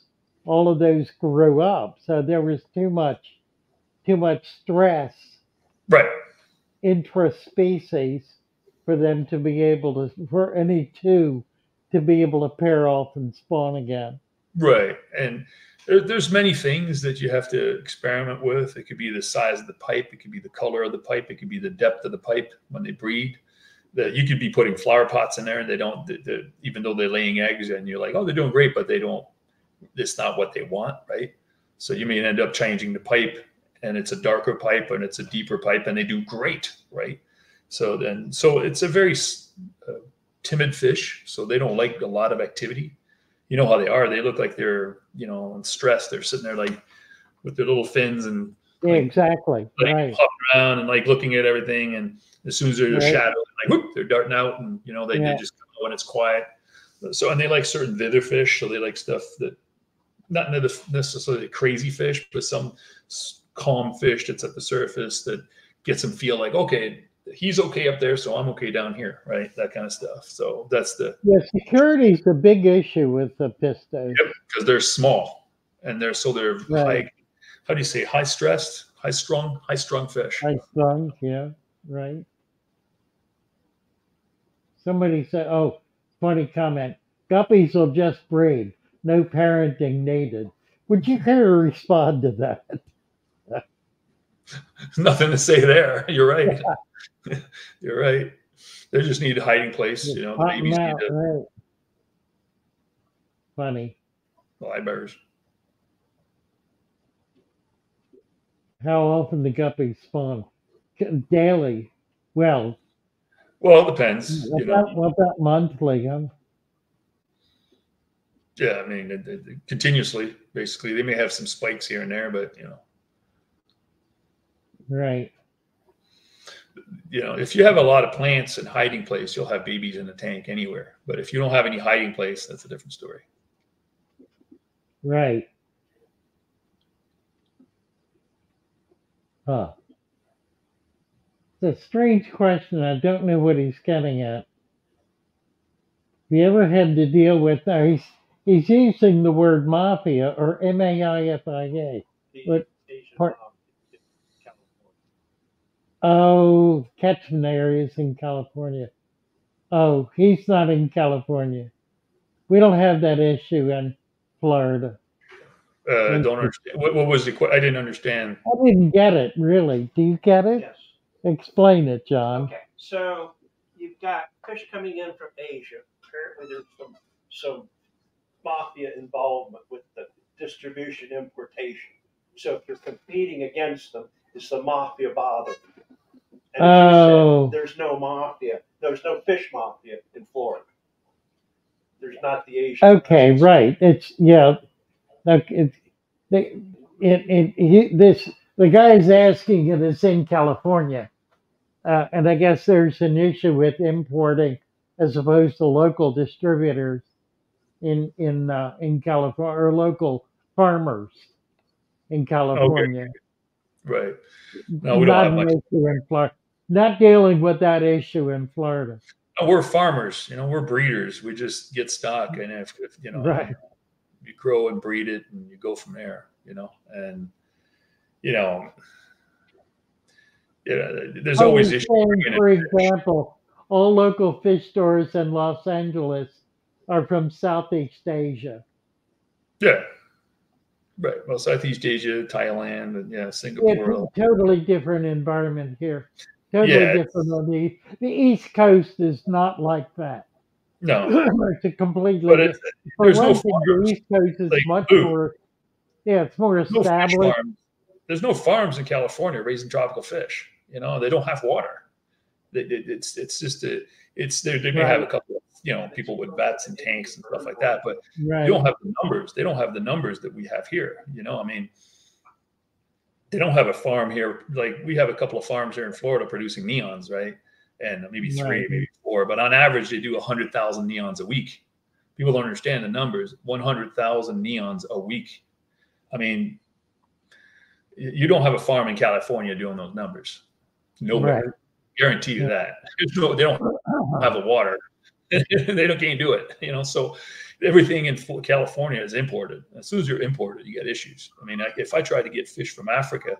all of those grew up. So there was too much, too much stress Right. intraspecies for them to be able to for any two to be able to pair off and spawn again. Right. And there, there's many things that you have to experiment with. It could be the size of the pipe, it could be the color of the pipe, it could be the depth of the pipe when they breed. That you could be putting flower pots in there and they don't, even though they're laying eggs and you're like, oh, they're doing great, but they don't, it's not what they want, right? So you may end up changing the pipe and it's a darker pipe and it's a deeper pipe and they do great, right? So then, so it's a very uh, timid fish. So they don't like a lot of activity you know how they are. They look like they're, you know, stressed. They're sitting there like with their little fins and Yeah, Like- exactly. like right. around and like looking at everything. And as soon as there's a Right. shadow, like whoop, they're darting out and you know, they, Yeah. they just come out when it's quiet. So and they like certain dither fish. So they like stuff that not necessarily crazy fish, but some calm fish that's at the surface that gets them feel like, okay, he's okay up there, so I'm okay down here, right? That kind of stuff. So that's the Yeah, security is a big issue with the pistos. because they're small and they're so they're Right. high. How do you say high stressed, high strung, high strung fish? High strung, yeah, right. Somebody said, "Oh, funny comment. Guppies will just breed. No parenting needed." Would you care to respond to that? [laughs] Nothing to say there. You're right. [laughs] [laughs] You're right. They just need a hiding place. You know, the Pop 'em babies need out, to right. Funny. How often the guppies spawn? Daily. Well, Well, it depends. what You about, know, what about monthly? Huh? yeah. I mean, it- it- continuously. Basically, they may have some spikes here and there, but you know, Right. You know, if you have a lot of plants and hiding place, you'll have babies in the tank anywhere. But if you don't have any hiding place, that's a different story. Right. Huh. It's a strange question. I don't know what he's getting at. Have you ever had to deal with, uh, he's, he's using the word mafia or M A I F I A. The What Asian part- mob in California. Oh, catchment areas in California. Oh, he's not in California. We don't have that issue in Florida. Uh, Thank don't understand. What, what was the? que- I didn't understand. I didn't get it, really. Do you get it? Yes. Explain it, John. Okay. So you've got fish coming in from Asia. Apparently, there's some some mafia involvement with the distribution importation. So if you're competing against them, is the mafia bothering you? And as you Oh. said, there's no mafia. There's no fish mafia in Florida. there's not the Asian. Okay, presence. right. It's yeah. Look, it, they, it, it, he, this the guy is asking it. It's in California, uh, and I guess there's an issue with importing as opposed to local distributors in in uh, in California or local farmers in California. Okay. Right. No, we don't not have an much. Issue in Florida. Not dealing with that issue in Florida. Oh, we're farmers. You know, we're breeders. We just get stock, and if, if you know, Right. you grow and breed it, and you go from there. You know, and you know, yeah, there's always issues. for fish. example, all local fish stores in Los Angeles are from Southeast Asia. Yeah. Right. Well, Southeast Asia, Thailand, and yeah, It's Singapore. a totally different environment here. Totally Yeah, different on the the East Coast is not like that. No, [clears throat] it's a completely but it's. There's no thing, the farms. East Coast is much more. Yeah, it's more no fish established. farms. There's no farms in California raising tropical fish. You know, they don't have water. They- they- It's it's just a it's they they may have a couple of you know people with vets and tanks and stuff like that, but Right. you don't have the numbers. They don't have the numbers that we have here. You know, I mean, they don't have a farm here. Like we have a couple of farms here in Florida producing neons, right? And maybe three, Right. maybe four, but on average, they do 100,000 neons a week. People don't understand the numbers 100,000 neons a week. I mean, you don't have a farm in California doing those numbers. Nowhere. Right. Guarantee you Yeah. that. [laughs] No- they don't have the water. [laughs] they don't can't do it. You know, so everything in California is imported. As soon as you're imported, you get issues. I mean, like if I try to get fish from Africa,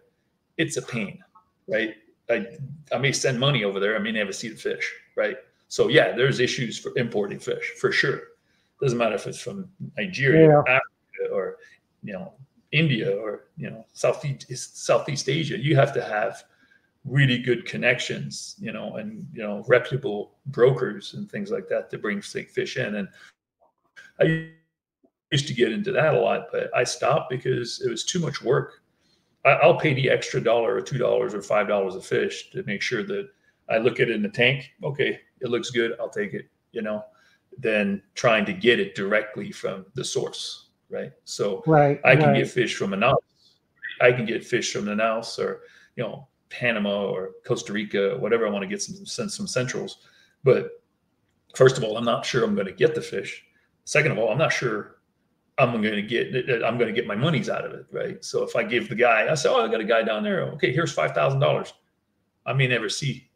it's a pain, right? I I may send money over there. I may never see the fish, right? So yeah, there's issues for importing fish for sure. Doesn't matter if it's from Nigeria, Yeah. Africa, or you know India, or you know Southeast Southeast Asia. You have to have really good connections, you know, and you know reputable brokers and things like that to bring fish in. And I used to get into that a lot, but I stopped because it was too much work. I, I'll pay the extra dollar or two dollars or five dollars a fish to make sure that I look at it in the tank. Okay, it looks good. I'll take it. You know, than trying to get it directly from the source, right? So Right. I can right. get fish from Manaus. I can get fish from Manaus or you know Panama or Costa Rica, or whatever I want to get some send some centrals. But first of all, I'm not sure I'm going to get the fish. Second of all, I'm not sure I'm going to get I'm going to get my monies out of it, right? So if I give the guy, I say, oh, I got a guy down there. Okay, here's five thousand dollars. I may never see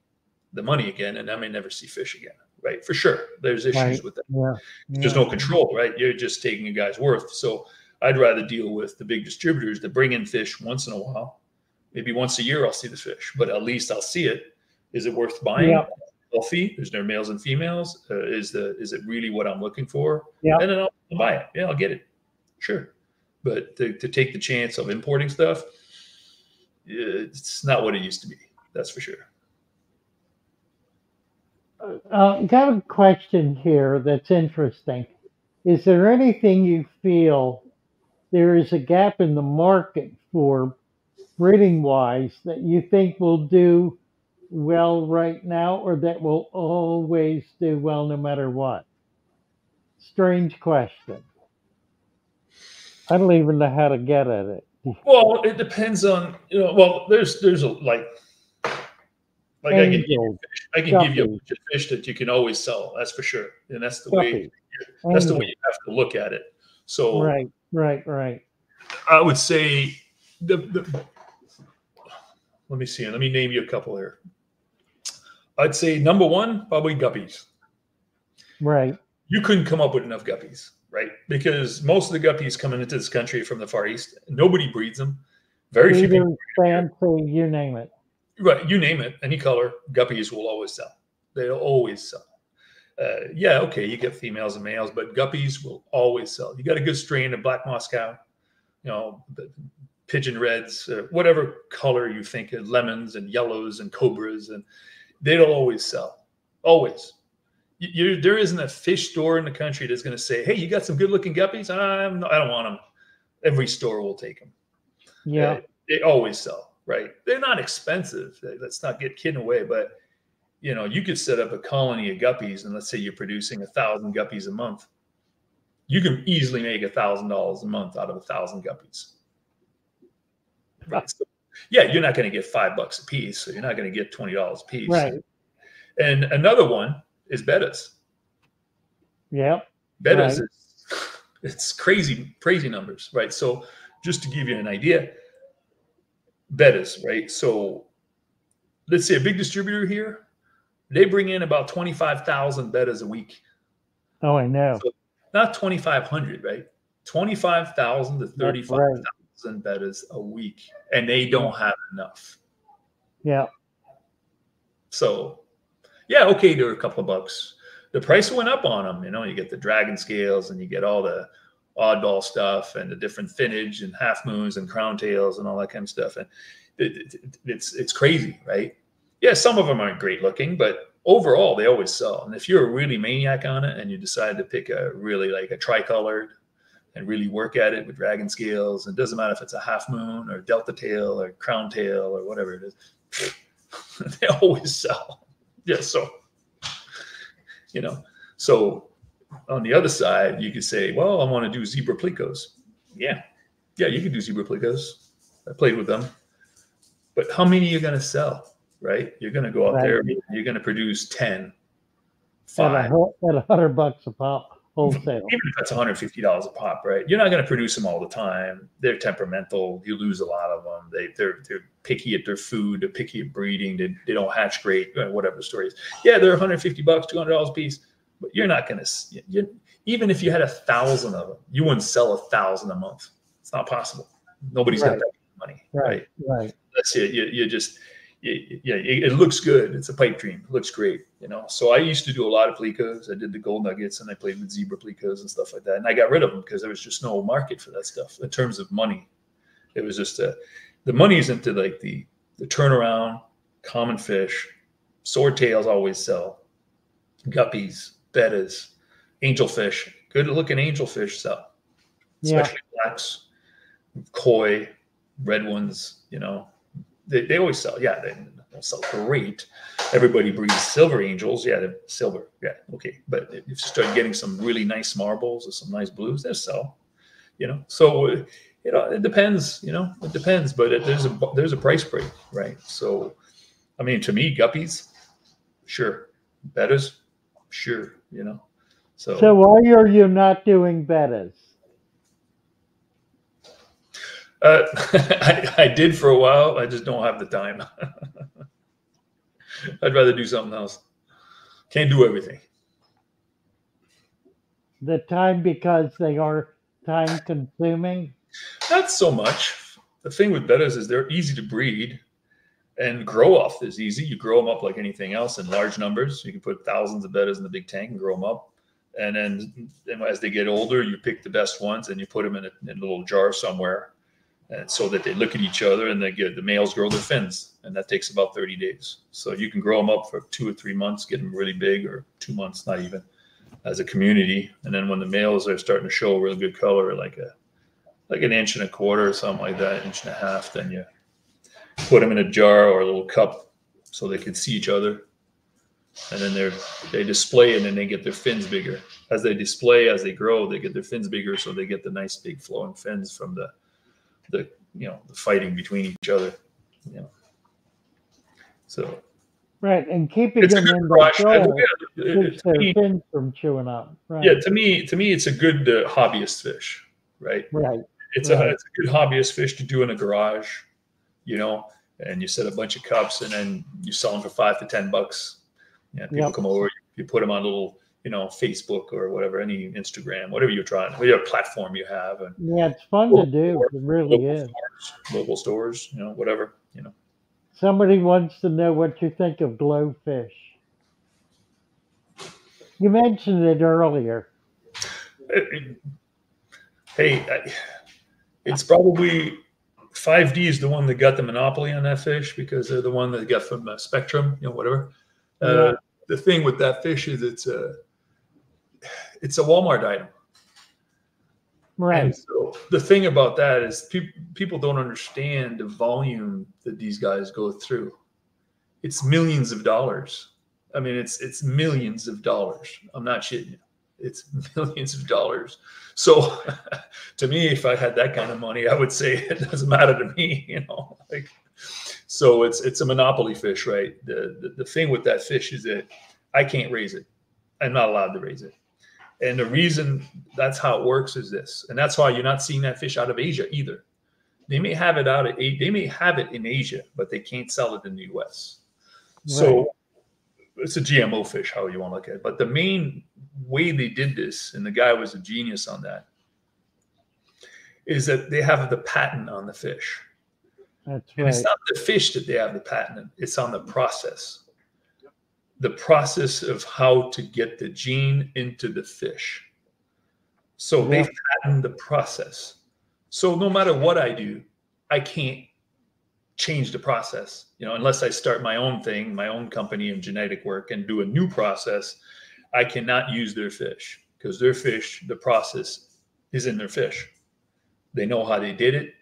the money again, and I may never see fish again, right? For sure, there's issues Right. with that Yeah. there's yeah. no control, right? You're just taking a guy's worth. So I'd rather deal with the big distributors that bring in fish once in a while. Maybe once a year I'll see the fish, but at least I'll see it. Is it worth buying? Yeah. Healthy? Is there males and females? Uh, is the is it really what I'm looking for? Yeah. And then I'll, I'll buy it. Yeah, I'll get it. Sure. But to, to take the chance of importing stuff, it's not what it used to be. That's for sure. Uh, got a question here that's interesting. Is there anything you feel there is a gap in the market for breeding wise that you think will do well right now or that will always do well no matter what? Strange question. I don't even know how to get at it. Well, it depends on you know. Well, there's there's a like like I can give you Angels, I can give you a bunch of fish that you can always sell. That's for sure, and that's the way guppies, that's the way you have to look at it. So Right, right, right. I would say the, the let me see. Let me name you a couple here. I'd say number one, probably guppies. Right. You couldn't come up with enough guppies, right? Because most of the guppies coming into this country from the Far East, nobody breeds them. Very few people fancy, you name it. Right, you name it, any color, guppies will always sell. They'll always sell. Uh, yeah, okay, you get females and males, but guppies will always sell. You got a good strain of black Moscow, you know, the pigeon reds, uh, whatever color you think, of, lemons and yellows and cobras, and they'll always sell. Always. You, there isn't a fish store in the country that's going to say, "Hey, you got some good-looking guppies? I'm, I don't want them." Every store will take them Yeah. uh, they always sell, right? They're not expensive. Let- Let's not get kidding away, but you know, you could set up a colony of guppies, and let's say you're producing a thousand guppies a month. you can easily make a thousand dollars a month out of a thousand guppies. [laughs] Right. So, yeah, you're not going to get five bucks a piece, so you're not going to get twenty dollars a piece. Right. And another one is bettas. Yeah. Bettas Right. is [laughs] it's crazy, crazy numbers, right? So just to give you an idea, bettas, right? So let's say a big distributor here, they bring in about 25,000 bettas a week. Oh, I know. Not 2,500, right? 25,000 to right. 35,000 bettas a week. And they don't have enough. Yeah. So, yeah, okay, they're a couple of bucks. The price went up on them. You know, you get the dragon scales and you get all the oddball stuff and the different finnage and half moons and crown tails and all that kind of stuff. And it, it- it's it's crazy, right? Yeah, some of them aren't great looking, but overall they always sell. And if you're a really maniac on it and you decide to pick a really like a tricolored and really work at it with dragon scales, it doesn't matter if it's a half moon or delta tail or crown tail or whatever it is, [laughs] they always sell. Yeah, so you know, so on the other side, you could say, well, I want to do zebra plecos. Yeah, yeah, you can do zebra plecos. I played with them, but how many are you going to sell? Right? You're going to go out Right. there, you're going to produce 10, At a, five, at a hundred bucks a pop wholesale. even if that's $150 a pop, right? You're not going to produce them all the time. They're temperamental. You lose a lot of them. They they're they're picky at their food. They're picky at breeding. They, they don't hatch great. uh, Whatever the story is. Yeah, they're 150 bucks, 200 dollars a piece. But you're not going to. You, even if you had a thousand of them, you wouldn't sell a thousand a month. It's not possible. Nobody's got Right. that money, Right. Right. that's it. You, you just, you, yeah, it, it looks good. It's a pipe dream. It looks great, you know. So I used to do a lot of plecos. I did the gold nuggets and I played with zebra plecos and stuff like that. And I got rid of them because there was just no market for that stuff in terms of money. It was just a, the money isn't into like the the turnaround, common fish, swordtails always sell, guppies, bettas, angelfish. Good looking angelfish sell, Yeah. especially blacks, koi, red ones. You know, they, they always sell. Yeah, they don't sell great. Everybody breeds silver angels. Yeah, they're silver. Yeah, okay. But if you start getting some really nice marbles or some nice blues, they'll sell. You know, so you know it depends. You know, it depends. But it, there's a there's a price break, right? So, I mean, to me, guppies, sure. Bettas, sure. You know, so, So why are you not doing bettas? Uh, [laughs] I, I did for a while. I just don't have the time. [laughs] I'd rather do something else. Can't do everything. The time because they are time consuming? Not so much. The thing with bettas is they're easy to breed and grow off is easy. You grow them up like anything else in large numbers. You can put thousands of bettas in the big tank and grow them up. And then then as they get older, you pick the best ones and you put them in a, in a little jar somewhere, and so that they look at each other and they get the males grow their fins, and that takes about 30 days. So you can grow them up for two or three months, get them really big, or two months, not even, as a community. And then when the males are starting to show a real good color, like a like an inch and a quarter or something like that, inch and a half, then you put them in a jar or a little cup so they can see each other. And then they're they display and then they get their fins bigger. As they display, as they grow, they get their fins bigger, so they get the nice big flowing fins from the the you know the fighting between each other. You know. So Right. And keeping them in the brush. Yeah, it- keeps their me- fins from chewing up. Right. yeah, to me, to me, it's a good uh, hobbyist fish, right? Right. it's Right. a it's a good hobbyist fish to do in a garage, you know, and you set a bunch of cups and then you sell them for five to ten bucks. Yeah, people Yep. come over, you put them on a little, you know, Facebook or whatever, any Instagram, whatever you're trying, whatever platform you have, and Yeah, it's fun to do. It really local is. stores, local stores, you know, whatever, you know. Somebody wants to know what you think of GloFish. You mentioned it earlier. It- it- hey, I, it's probably 5D is the one that got the monopoly on that fish because they're the one that got from uh, Spectrum, you know, whatever. Uh, Yeah. The thing with that fish is it's a it's a Walmart item. Right. And so the thing about that is people people don't understand the volume that these guys go through. It's millions of dollars. I mean, it's it's millions of dollars. I'm not shitting you. It's [laughs] millions of dollars. So [laughs] to me, if I had that kind of money, I would say [laughs] it doesn't matter to me, you know. Like so it's it's a monopoly fish, right? The, the the thing with that fish is that I can't raise it. I'm not allowed to raise it. And the reason that's how it works is this, and that's why you're not seeing that fish out of Asia either. They may have it out of they may have it in Asia, but they can't sell it in the U.S. So it's a GMO fish, how you want to look at it. But the main way they did this, and the guy was a genius on that, is that they have the patent on the fish. That's And right. it's not the fish that they have the patent, it's on the process. The process of how to get the gene into the fish. So they patent the process. So no matter what I do, I can't change the process, you know, unless I start my own thing, my own company in genetic work and do a new process. I cannot use their fish because their fish, the process is in their fish. They know how they did it.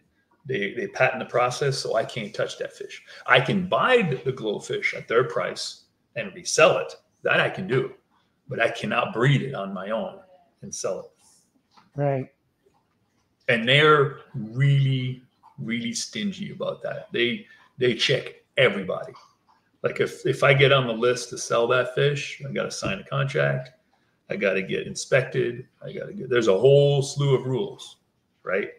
They they patent the process, so I can't touch that fish. I can buy the, the GloFish at their price and resell it. That I can do, but I cannot breed it on my own and sell it. Right. And they're really, really stingy about that. They they check everybody. Like if if I get on the list to sell that fish, I got to sign a contract. I got to get inspected. I got to get. There's a whole slew of rules, right?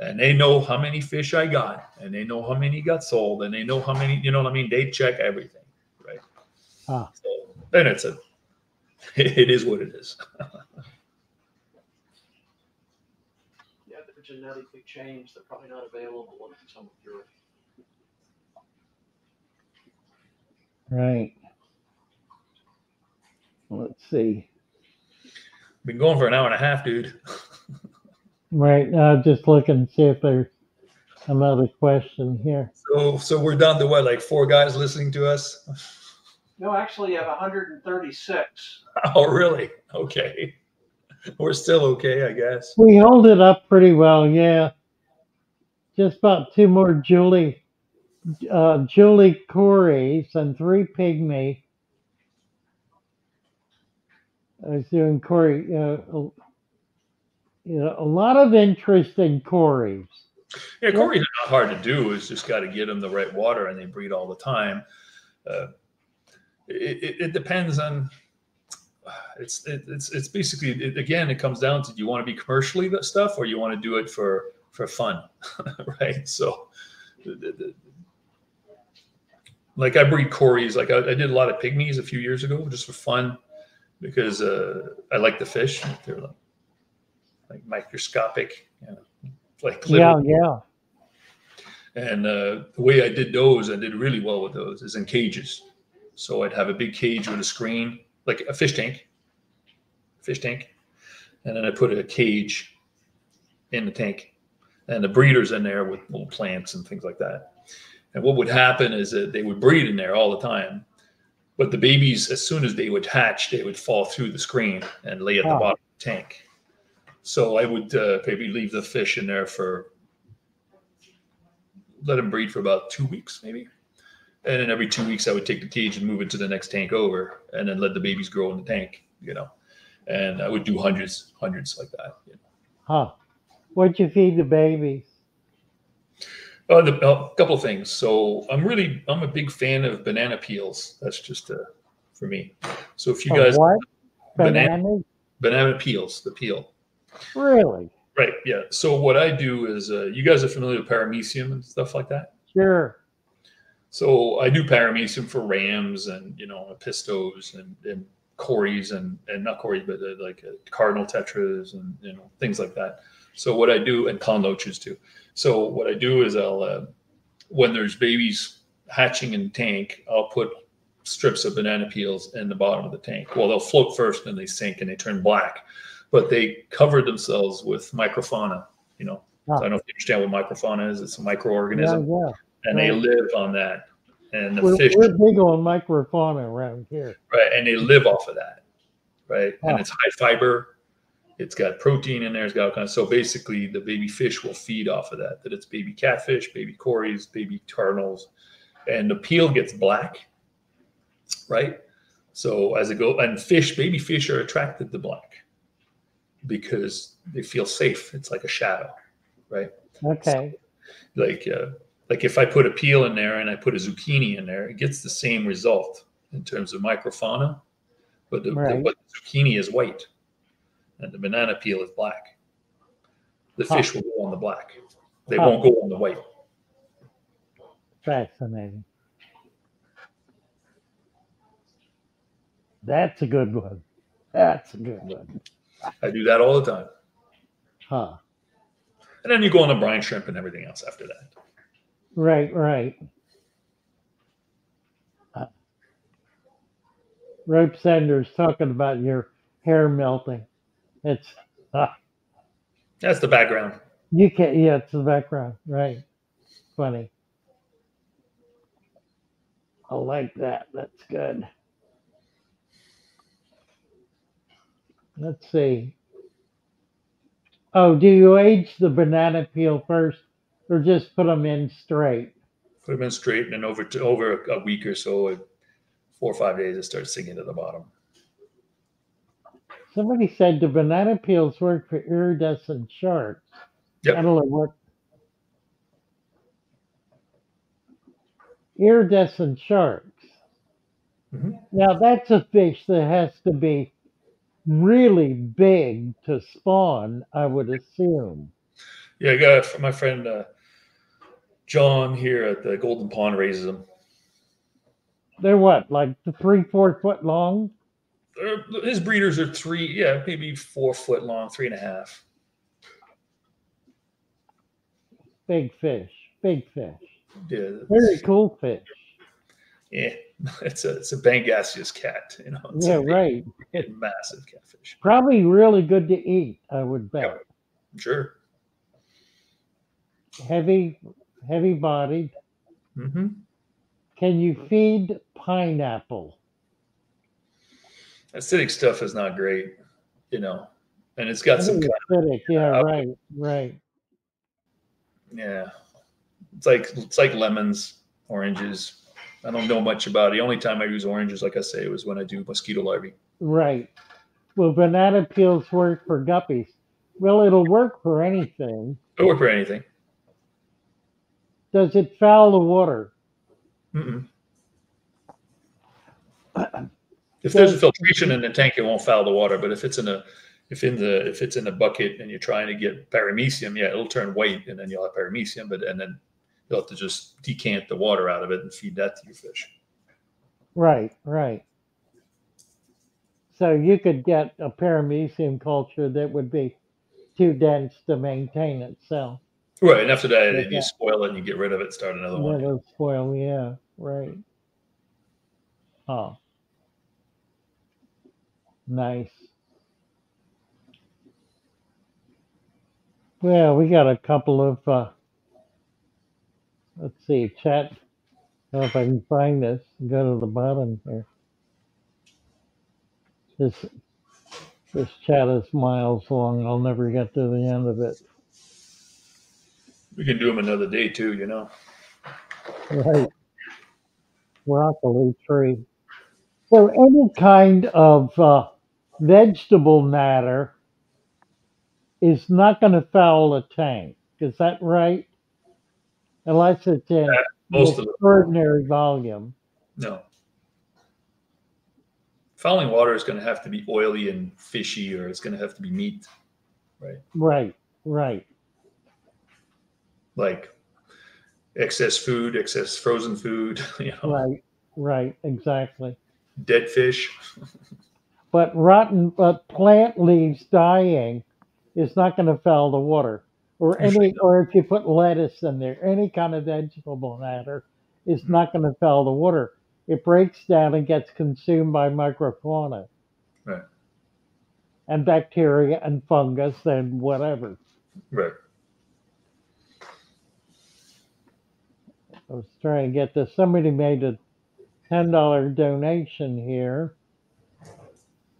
And they know how many fish I got, and they know how many got sold, and they know how many. You know what I mean? They check everything? Ah. So then it's a. [laughs] It is what it is. Yeah, they're genetically changed. They're probably not available in some of your. Right. Let's see. Been going for an hour and a half, dude. Right now, just looking to see if there's another question here. So, so we're down to what, like four guys listening to us? No, actually, you have 136. [laughs] Oh, really? Okay. We're still okay, I guess. We hold it up pretty well, yeah. Just about two more Julie, uh, julii cories and three pygmy. I was doing Corey, uh, you know, a lot of interest in cories. Yeah, Corey's not hard to do. It's just got to get them the right water, and they breed all the time. Uh, it, it, it depends on. It's it, it's it's basically it, again. It comes down to do you want to be commercially that stuff, or you want to do it for for fun, [laughs] right? So, the, the, like I breed cories. Like I, I did a lot of pygmies a few years ago, just for fun, because uh, I like the fish. They're like, like microscopic, you know, like Yeah, yeah. and uh, the way I did those, I did really well with those, is in cages. So I'd have a big cage with a screen, like a fish tank, fish tank, and then I put a cage in the tank, and the breeders in there with little plants and things like that. And what would happen is that they would breed in there all the time, but the babies, as soon as they would hatch, they would fall through the screen and lay at the bottom of the tank. So I would uh, maybe leave the fish in there for let them breed for about two weeks, maybe. And then every two weeks, I would take the cage and move it to the next tank over, and then let the babies grow in the tank, you know. And I would do hundreds, hundreds like that. You know. Huh. What'd you feed the babies? Uh, the, a couple things. So I'm really, I'm a big fan of banana peels. That's just uh, for me. So if you guys, what? banana, Bananas? banana peels, the peel. Really? Right. Yeah. So what I do is, uh, you guys are familiar with paramecium and stuff like that. Sure. So I do paramecium for rams and you know pistos and, and cories and and not cories but uh, like uh, cardinal tetras and you know things like that. So what I do and conloaches too. So what I do is I'll uh, when there's babies hatching in the tank, I'll put strips of banana peels in the bottom of the tank. Well, they'll float first, and they sink and they turn black, but they cover themselves with microfauna. You know. I don't know if you understand what microfauna is. It's a Yeah, microorganism yeah. And they live on that. And the We're, fish, we're big on microfauna around here. right? And they live off of that, right? And it's high fiber. It's got protein in there. It's got all kinds. So basically, the baby fish will feed off of that. That it's baby catfish, baby cories, baby cardinals, and the peel gets black, right? So as it go, and fish, baby fish are attracted to black. because they feel safe. It's like a shadow, right? Okay. Like uh, like if I put a peel in there and I put a zucchini in there, it gets the same result in terms of microfauna, but the, Right. the, but the zucchini is white and the banana peel is black. The Huh. fish will go on the black. They Huh. won't go on the white. Fascinating. That's a good one. That's a good one. I do that all the time. Huh. And then you go on the brine shrimp and everything else after that. Right, right. Uh, Rope Sanders talking about your hair melting. It's uh, That's the background. you can yeah, it's the background, right? Funny. I like that. That's good. Let's see. Oh, do you age the banana peel first, or just put them in straight? Put them in straight, and then over to, over a week or so, four or five days, it starts sinking to the bottom. Somebody said the banana peels work for iridescent sharks. Yep. That'll work. Iridescent sharks. Mhm. Now that's a fish that has to be really big to spawn, I would assume. Yeah, I got my friend uh, John here at the Golden Pond raises them. They're what, like the three, four foot long? His breeders are three, yeah, maybe four foot long, three and a half. Big fish. Big fish. Yeah, Very cool fish. yeah. [laughs] It's a it's a Pangasius cat, you know. It's Yeah, a big, [laughs] massive catfish. Probably really good to eat, I would bet. Yep. Sure. Heavy, heavy bodied. Mm-hmm. Can you feed pineapple? Acidic stuff is not great, you know, and it's got some Ooh, kind acidic. Yeah, Uh, right, right. Yeah. It's like it's like lemons, oranges. I don't know much about it. The only time I use oranges, like I say, was when I do mosquito larvae. Right. Well, banana peels work for guppies. Well, it'll work for anything. It'll work for anything. Does it foul the water? Mm-mm. [clears throat] If there's a filtration in the tank, it won't foul the water. But if it's in a if in the if it's in a bucket and you're trying to get paramecium, yeah, it'll turn white and then you'll have paramecium. But and then you'll have to just decant the water out of it and feed that to your fish. Right, right. So you could get a paramecium culture that would be too dense to maintain itself. Right, and after that, Yeah. you spoil it and you get rid of it, start another one. That'll spoil, yeah, right. Oh. Nice. Well, we got a couple of uh let's see, chat. I don't know if I can find this. Go to the bottom here. This this chat is miles long. I'll never get to the end of it. We can do them another day too, you know. Right. We're Broccoli tree. So any kind of uh, vegetable matter is not going to foul a tank. Is that right? Unless it's in Most of them, extraordinary volume. no. Fouling water is going to have to be oily and fishy, or it's going to have to be meat, right? Right, right. Like excess food, excess frozen food, [laughs] you know, Right, right, exactly. dead fish. But rotten, but plant leaves dying is not going to foul the water. Or any, or if you put lettuce in there, any kind of vegetable matter is mm-hmm. not going to foul the water. It breaks down and gets consumed by microfauna. Right. And bacteria and fungus and whatever. Right. I was trying to get this. Somebody made a ten dollar donation here,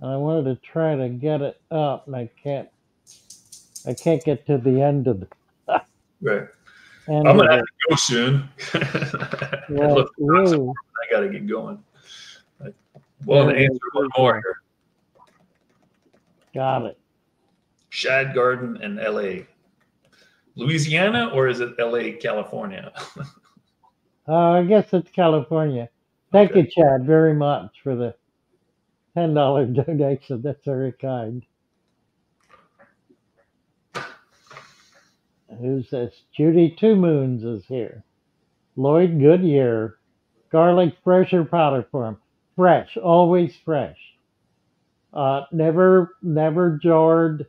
and I wanted to try to get it up, and I can't. I can't get to the end of the [laughs] Right. end I'm gonna have to go soon. [laughs] Yeah, Look, I got to get going. Well, to Yeah, answer one more here. got it. Chad Garden in LA. Louisiana or is it LA, California? [laughs] Uh, I guess it's California. Thank Okay. you, Chad, very much for the ten dollar [laughs] donation. That's very kind. Who's this? Judy Two Moons is here. Lloyd Goodyear, garlic pressure powder form, fresh, always fresh. Uh, never, never jarred,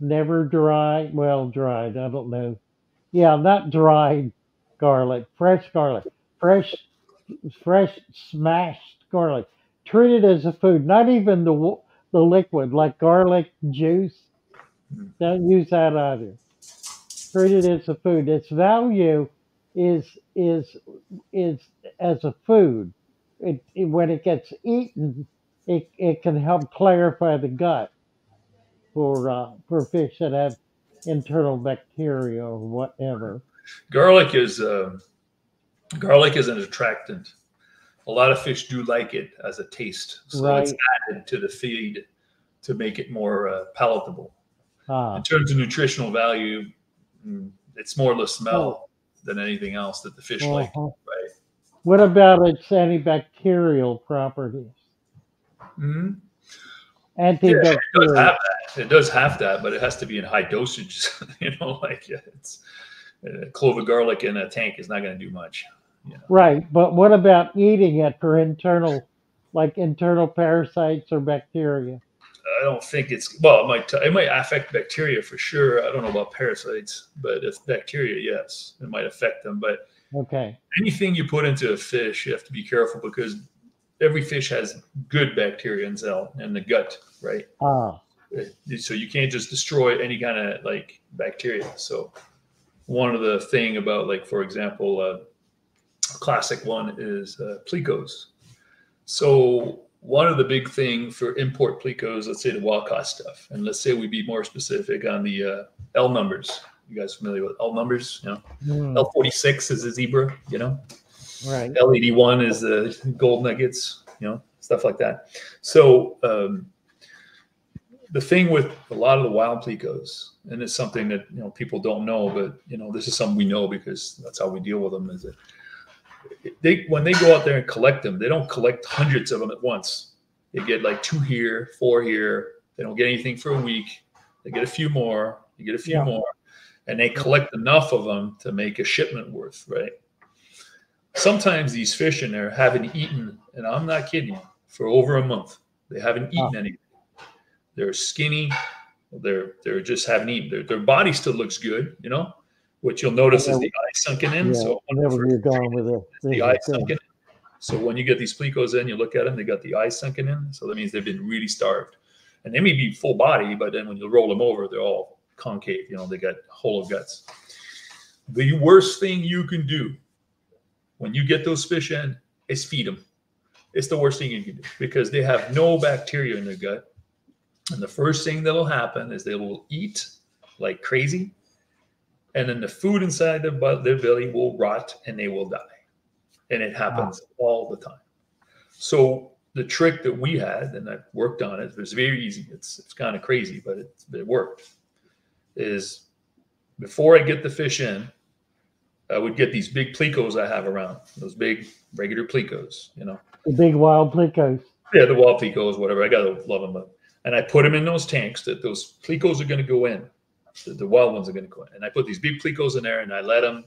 never dry. Well, dried. I don't know. Yeah, not dried garlic, fresh garlic, fresh, fresh smashed garlic. Treat it as a food, not even the the liquid like garlic juice. Don't use that either. Treat it as a food. Its value is is is as a food. It, it- when it gets eaten, it, it can help clarify the gut for uh, for fish that have internal bacteria or whatever. Garlic is um garlic is an attractant. A lot of fish do like it as a taste, so it's added to the feed to make it more uh, palatable. Ah, In terms of nutritional value, mm, it's more the smell Oh. than anything else that the fish like. uh-huh. Right. What about its antibacterial properties? Mhm. Yeah, it does have that. It does have that, but it has to be in high dosages. [laughs] you know, like yeah, it's a clove of garlic in a tank is not going to do much. You know. Right, but what about eating it for internal, like internal parasites or bacteria? I don't think it's well. It might it might affect bacteria for sure. I don't know about parasites, but if bacteria, yes, it might affect them. But Okay, anything you put into a fish, you have to be careful because every fish has good bacteria in cell in the gut, right? ah, So you can't just destroy any kind of like bacteria. So one of the thing about like, for example, uh, classic one is uh, plecos. So one of the big thing for import plecos, let's say the wild stuff, and let's say we be more specific on the uh, L numbers. You guys familiar with L numbers? You know, L forty six is a zebra. You know, right, L eighty one is the gold nuggets. You know, stuff like that. So um, the thing with a lot of the wild plecos, and it's something that you know people don't know, but you know this is something we know because that's how we deal with them. Is that they when they go out there and collect them, they don't collect hundreds of them at once. They get like two here, four here. They don't get anything for a week. They get a few more. They get a few Yeah. more, and they collect enough of them to make a shipment worth, right? Sometimes these fish in there haven't eaten, and I'm not kidding you, for over a month. They haven't eaten anything. They're skinny. They're they're just haven't eaten. Their, their body still looks good, you know. What you'll notice is the eye sunken in. yeah, So whenever you're going with it. the eye uh, sunken in. So when you get these plecos in, you look at them, they got the eye sunken in. So that means they've been really starved. And they may be full body, but then when you roll them over, they're all concave. You know, they got hollow guts. The worst thing you can do when you get those fish in is feed them. It's the worst thing you can do because they have no bacteria in their gut. And the first thing that'll happen is they will eat like crazy. And then the food inside their, butt, their belly will rot and they will die. And it happens all the time. So the trick that we had, and I worked on it, it was very easy. It's, it's kind of crazy, but it, it worked. Is before I get the fish in, I would get these big plecos I have around, those big regular plecos, you know. The big wild plecos. Yeah, the wild plecos, whatever. I gotta love them, and I put them in those tanks that those plecos are gonna go in. The, the wild ones are gonna go in, and I put these big plecos in there, and I let them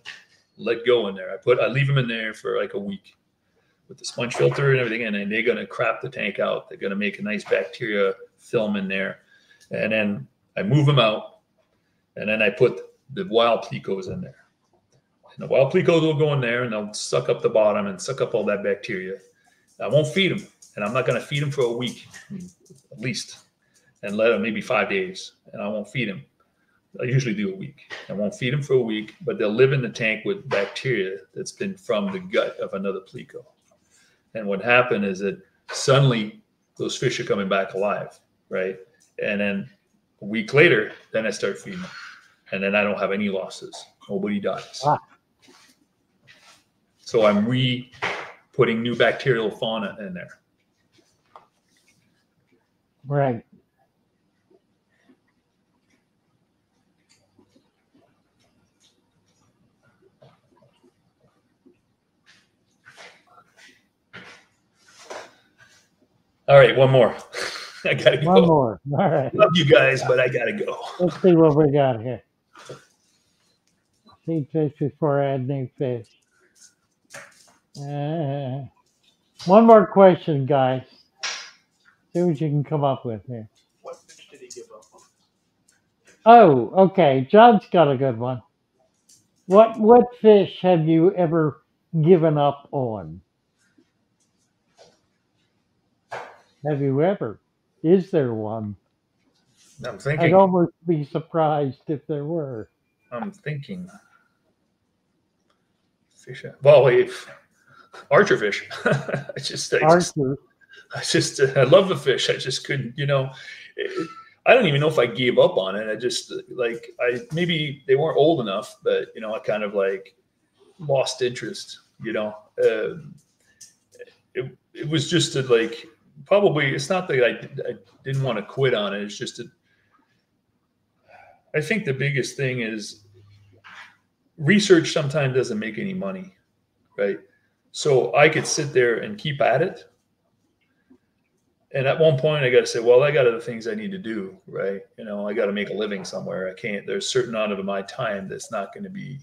let go in there. I put I leave them in there for like a week with the sponge filter and everything, and they're gonna crap the tank out. They're gonna make a nice bacteria film in there, and then I move them out, and then I put the wild plecos in there. And the wild plecos will go in there, and they'll suck up the bottom and suck up all that bacteria. I won't feed them, and I'm not going to feed them for a week at least, and let them maybe five days, and I won't feed them. I usually do a week. I won't feed them for a week, but they'll live in the tank with bacteria that's been from the gut of another pleco. And what happened is that suddenly those fish are coming back alive, right? And then a week later, then I start feeding them, and then I don't have any losses. Nobody dies. Ah. So I'm re putting new bacterial fauna in there. Right. All right, one more. [laughs] I gotta go. One more. All right. Love you guys, but I gotta go. Let's see what we got here. Seed fish before I add new fish. Uh, one more question, guys. See what you can come up with here. What fish did he give up on? Oh, okay. John's got a good one. What what fish have you ever given up on? Have you ever? Is there one? I'm thinking. I'd almost be surprised if there were. I'm thinking. Fish. Well, if archer fish. [laughs] I just, I just, Archer. I just, I love the fish. I just couldn't, you know. It, I don't even know if I gave up on it. I just like I maybe they weren't old enough, but you know, I kind of like lost interest. You know, um, it it was just to like probably it's not that I, I didn't want to quit on it. It's just that I think the biggest thing is research sometimes doesn't make any money, right? So I could sit there and keep at it. And at one point, I got to say, well, I got other things I need to do, right? You know, I got to make a living somewhere. I can't. There's certain amount of my time that's not going to be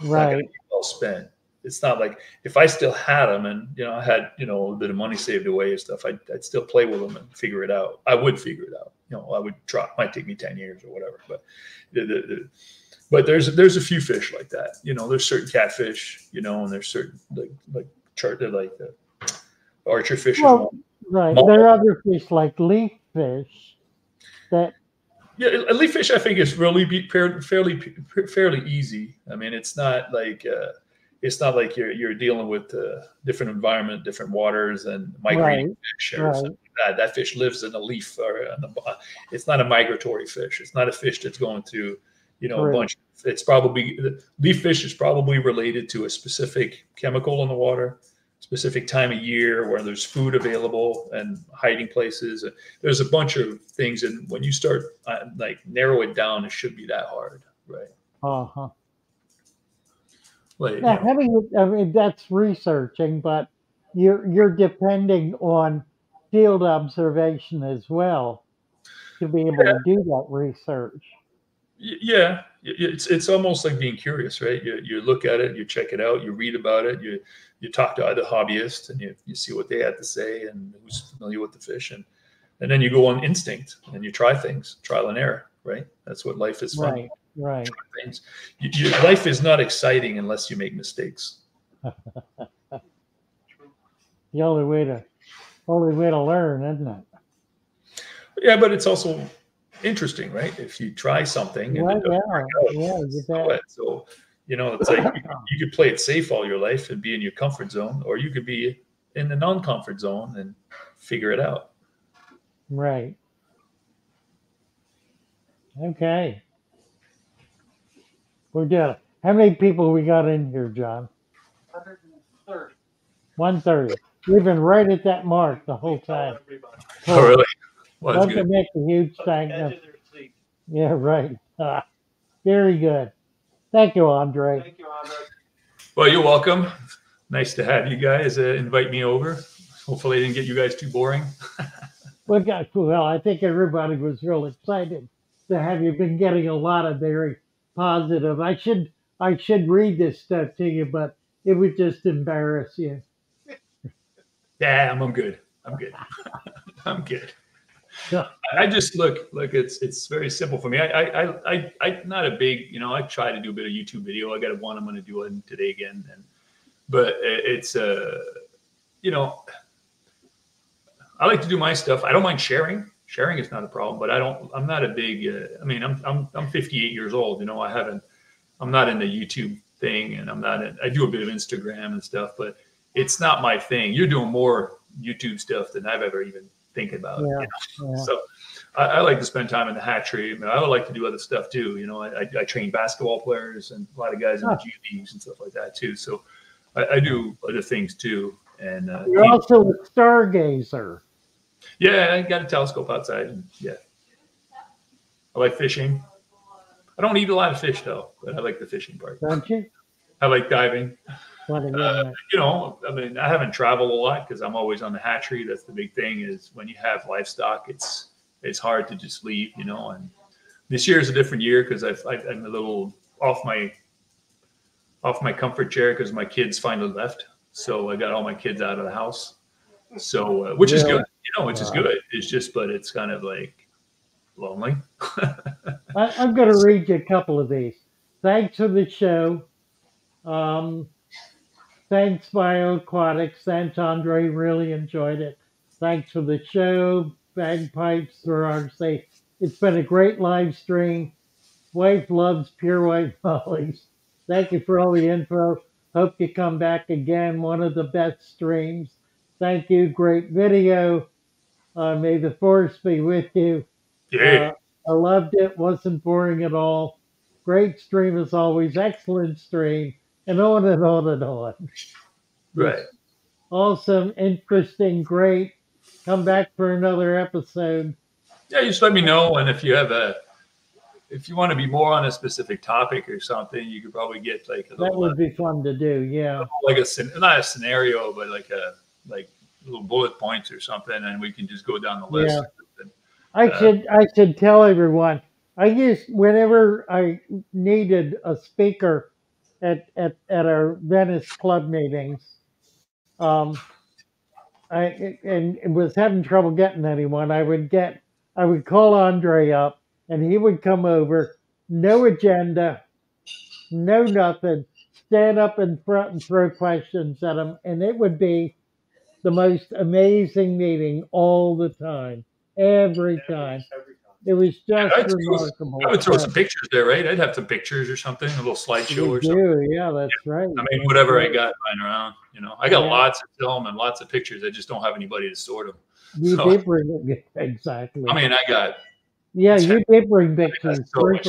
Right. be well spent. It's not like if I still had them and you know I had you know a bit of money saved away and stuff, I'd, I'd still play with them and figure it out. I would figure it out. You know, I would try. It might take me ten years or whatever, but the, the, the, but there's there's a few fish like that. You know, there's certain catfish. You know, and there's certain like like chart like the archer fish. Well. Right. There are other fish like leaf fish that Yeah, leaf fish I think is really be fairly fairly easy. I mean, it's not like uh, it's not like you're you're dealing with uh, different environment, different waters, and migrating fish or right. something like that. That fish lives in a leaf or a, it's not a migratory fish. It's not a fish that's going through you know Correct. a bunch. It's probably leaf fish is probably related to a specific chemical in the water. Specific time of year where there's food available and hiding places. There's a bunch of things, and when you start uh, like narrow it down, it should be that hard, right? uh huh. Like, you Now, know, having I mean that's researching, but you're you're depending on field observation as well to be able to do that research. yeah, it's it's almost like being curious, right? You, you look at it, you check it out, you read about it, you you talk to other hobbyists, and you, you see what they had to say and who's familiar with the fish, and and then you go on instinct and you try things, trial and error, right? That's what life is fun. Right, right. Things. You, your life is not exciting unless you make mistakes. [laughs] The only way to only way to learn, isn't it? Yeah, but it's also interesting, right? If you try something and it yeah, out, yeah, bet. So, you know, it's like you, [laughs] you could play it safe all your life and be in your comfort zone, or you could be in the non-comfort zone and figure it out. Right. Okay. We're done. How many people we got in here, John? 130. One thirty. We've been right at that mark the whole time. Everybody. Oh, really? Well, that's good. make a huge On thank edge of. Yeah, right. Ah, very good. Thank you, Andre. Thank you, Andre. Well, you're welcome. Nice to have you guys uh, invite me over. Hopefully, I didn't get you guys too boring. [laughs] We well. I think everybody was real excited to have you. Been getting a lot of very positive. I should I should read this stuff to you, but it would just embarrass you. Damn, I'm, good. I'm good. [laughs] I'm good. I just look, look, it's it's very simple for me. I I I I not a big, you know, I try to do a bit of YouTube video. I got one I'm gonna do one today again. And but it- it's uh you know, I like to do my stuff. I don't mind sharing. Sharing is not a problem, but I don't I'm not a big uh, I mean, I'm I'm I'm 58 years old, you know, I haven't I'm not in the YouTube thing and I'm not in, I do a bit of Instagram and stuff, but it's not my thing. You're doing more YouTube stuff than I've ever even think about. you Yeah, know? yeah. So I, I like to spend time in the hatchery. I, mean, I would like to do other stuff too. You know, I, I, train basketball players and a lot of guys in the G leagues and stuff like that too. So I, I do other things too. And uh, You're also a stargazer. Yeah, I got a telescope outside. Yeah, I like fishing. I don't eat a lot of fish though, but I like the fishing part. Don't you? I like diving. What a good Uh, you know, I mean, I haven't traveled a lot because I'm always on the hatchery. That's the big thing is when you have livestock, it's it's hard to just leave, you know. And this year is a different year because I've, I've I'm a little off my off my comfort chair because my kids finally left. So I got all my kids out of the house. So uh, which is good, you know, which is good. It's just, but it's kind of like lonely. [laughs] I, I'm going to read you a couple of these. Thanks for the show. Um, thanks, Bioaquatics. Thanks, Andre. Really enjoyed it. Thanks for the show. Bagpipes for our say. It's been a great live stream. Wife loves pure white [laughs] mollies. Thank you for all the info. Hope you come back again. One of the best streams. Thank you. Great video. Uh, may the force be with you. Yeah. Uh, I loved it. Wasn't boring at all. Great stream as always. Excellent stream. And on and on and on. [laughs] right. Awesome, interesting, great. Come back for another episode. Yeah, just let me know. And if you have a, if you want to be more on a specific topic or something, you could probably get like a That little, would be fun to do. Yeah. like a not a scenario, but like a like little bullet points or something, and we can just go down the list. Yeah, I Uh, should I should tell everyone. I used whenever I needed a speaker at at, at our Venice club meetings. Um, I and was having trouble getting anyone. I would get I would call Andre up, and he would come over. No agenda, no nothing. Stand up in front and throw questions at him, and it would be the most amazing meeting all the time, every time. Every time. It was just throw- remarkable. I would throw some pictures there, right? I'd have some pictures or something, a little slideshow you or something. yeah, that's right. I mean, whatever I got lying around, you know, I got Yeah. lots of film and lots of pictures. I just don't have anybody to sort them. You so- did bring [laughs] exactly. I mean, I got yeah, you did bring pictures so much.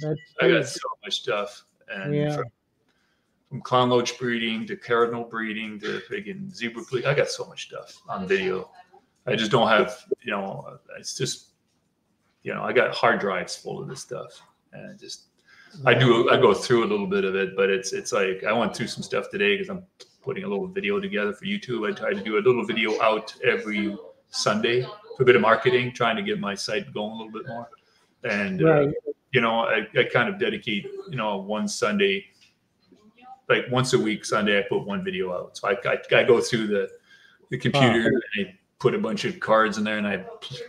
That's I got so much stuff, and Yeah. from, from clown loach breeding to cardinal breeding to friggin' zebra ble- I got so much stuff on video. I just don't have, you know, it's just, you know, I got hard drives full of this stuff, and I just, I do, I go through a little bit of it, but it's, it's like I went through some stuff today because I'm putting a little video together for YouTube. I try to do a little video out every Sunday for a bit of marketing, trying to get my site going a little bit more, and. Uh, you know, I, I kind of dedicate, you know, one Sunday, like once a week Sunday, I put one video out. So I, I, I go through the, the computer and I put a bunch of cards in there and I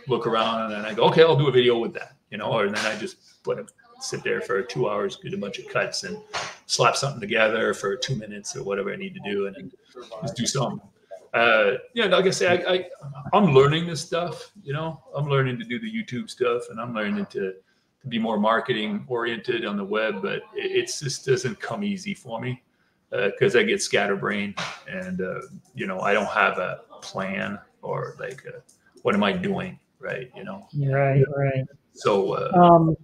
look around and then I go, okay, I'll do a video with that, you know, or then I just put it, sit there for two hours, get a bunch of cuts and slap something together for two minutes or whatever I need to do and then just do something. Uh, yeah, like I say, I, I, I'm learning this stuff, you know, I'm learning to do the YouTube stuff and I'm learning to, to be more marketing oriented on the web, but it, it's just doesn't come easy for me because I get scatterbrained and uh, you know I don't have a plan or like a, what am I doing, right? You know, Right, right. so uh, Um,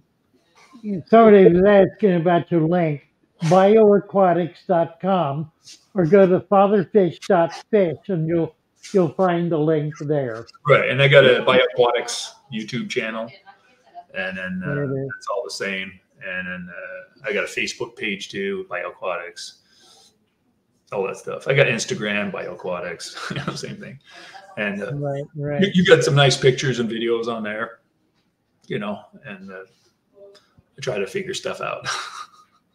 somebody was asking about your link, bioaquatics.com, or go to fatherfish.fish and you'll you'll find the link there. right, and I got a bioaquatics YouTube channel, and then uh, it's all the same, and then uh, I got a Facebook page too, bioaquatics, all that stuff. I got Instagram, bioaquatics, [laughs] you know, same thing, and uh, Right, right. you, you got some nice pictures and videos on there, you know, and uh, I try to figure stuff out. [laughs]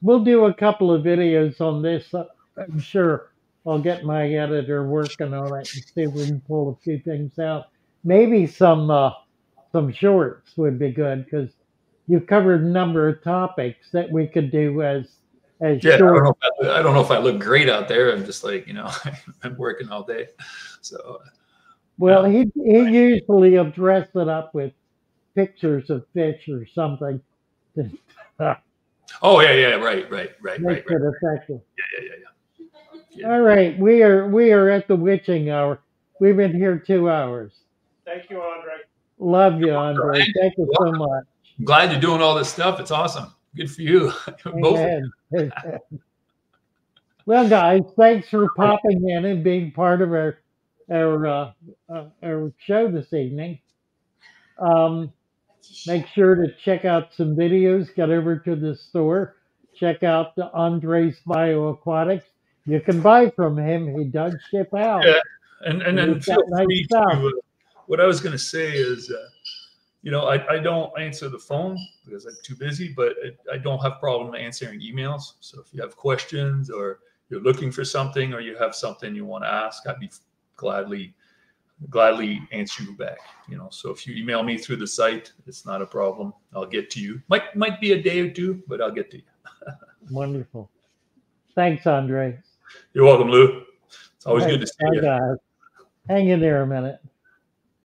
We'll do a couple of videos on this. uh, I'm sure I'll get my editor working on it and see if we can pull a few things out. Maybe some uh, some shorts would be good because you've covered a number of topics that we could do as as yeah, I don't, short. know if I, I don't know if I look great out there. I'm just like, you know, [laughs] I'm working all day. So, uh, Well, he he usually will dress it up with pictures of fish or something [laughs] oh yeah, yeah, right, right, right, right, make right. it effective. Yeah, yeah, yeah, yeah. All right, we are we are at the witching hour. We've been here two hours. Thank you, Andre. Love you, Andre. Thank you so much. I'm glad you're doing all this stuff. It's awesome. Good for you. [laughs] Both. [laughs] [laughs] Well, guys, thanks for popping in and being part of our our uh, uh, our show this evening. Um, make sure to check out some videos. Get over to the store. Check out the Andres Bioaquatics. You can buy from him. He does ship out. Yeah. And and feel nice free to. Uh, what I was going to say is, uh, you know, I, I don't answer the phone because I'm too busy, but I, I don't have problem answering emails. So if you have questions or you're looking for something or you have something you want to ask, I'd be gladly gladly answer you back. You know, so if you email me through the site, it's not a problem. I'll get to you. Might might be a day or two, but I'll get to you. [laughs] Wonderful. Thanks, Andre. You're welcome, Lou. It's always good to see you. Hang in there a minute.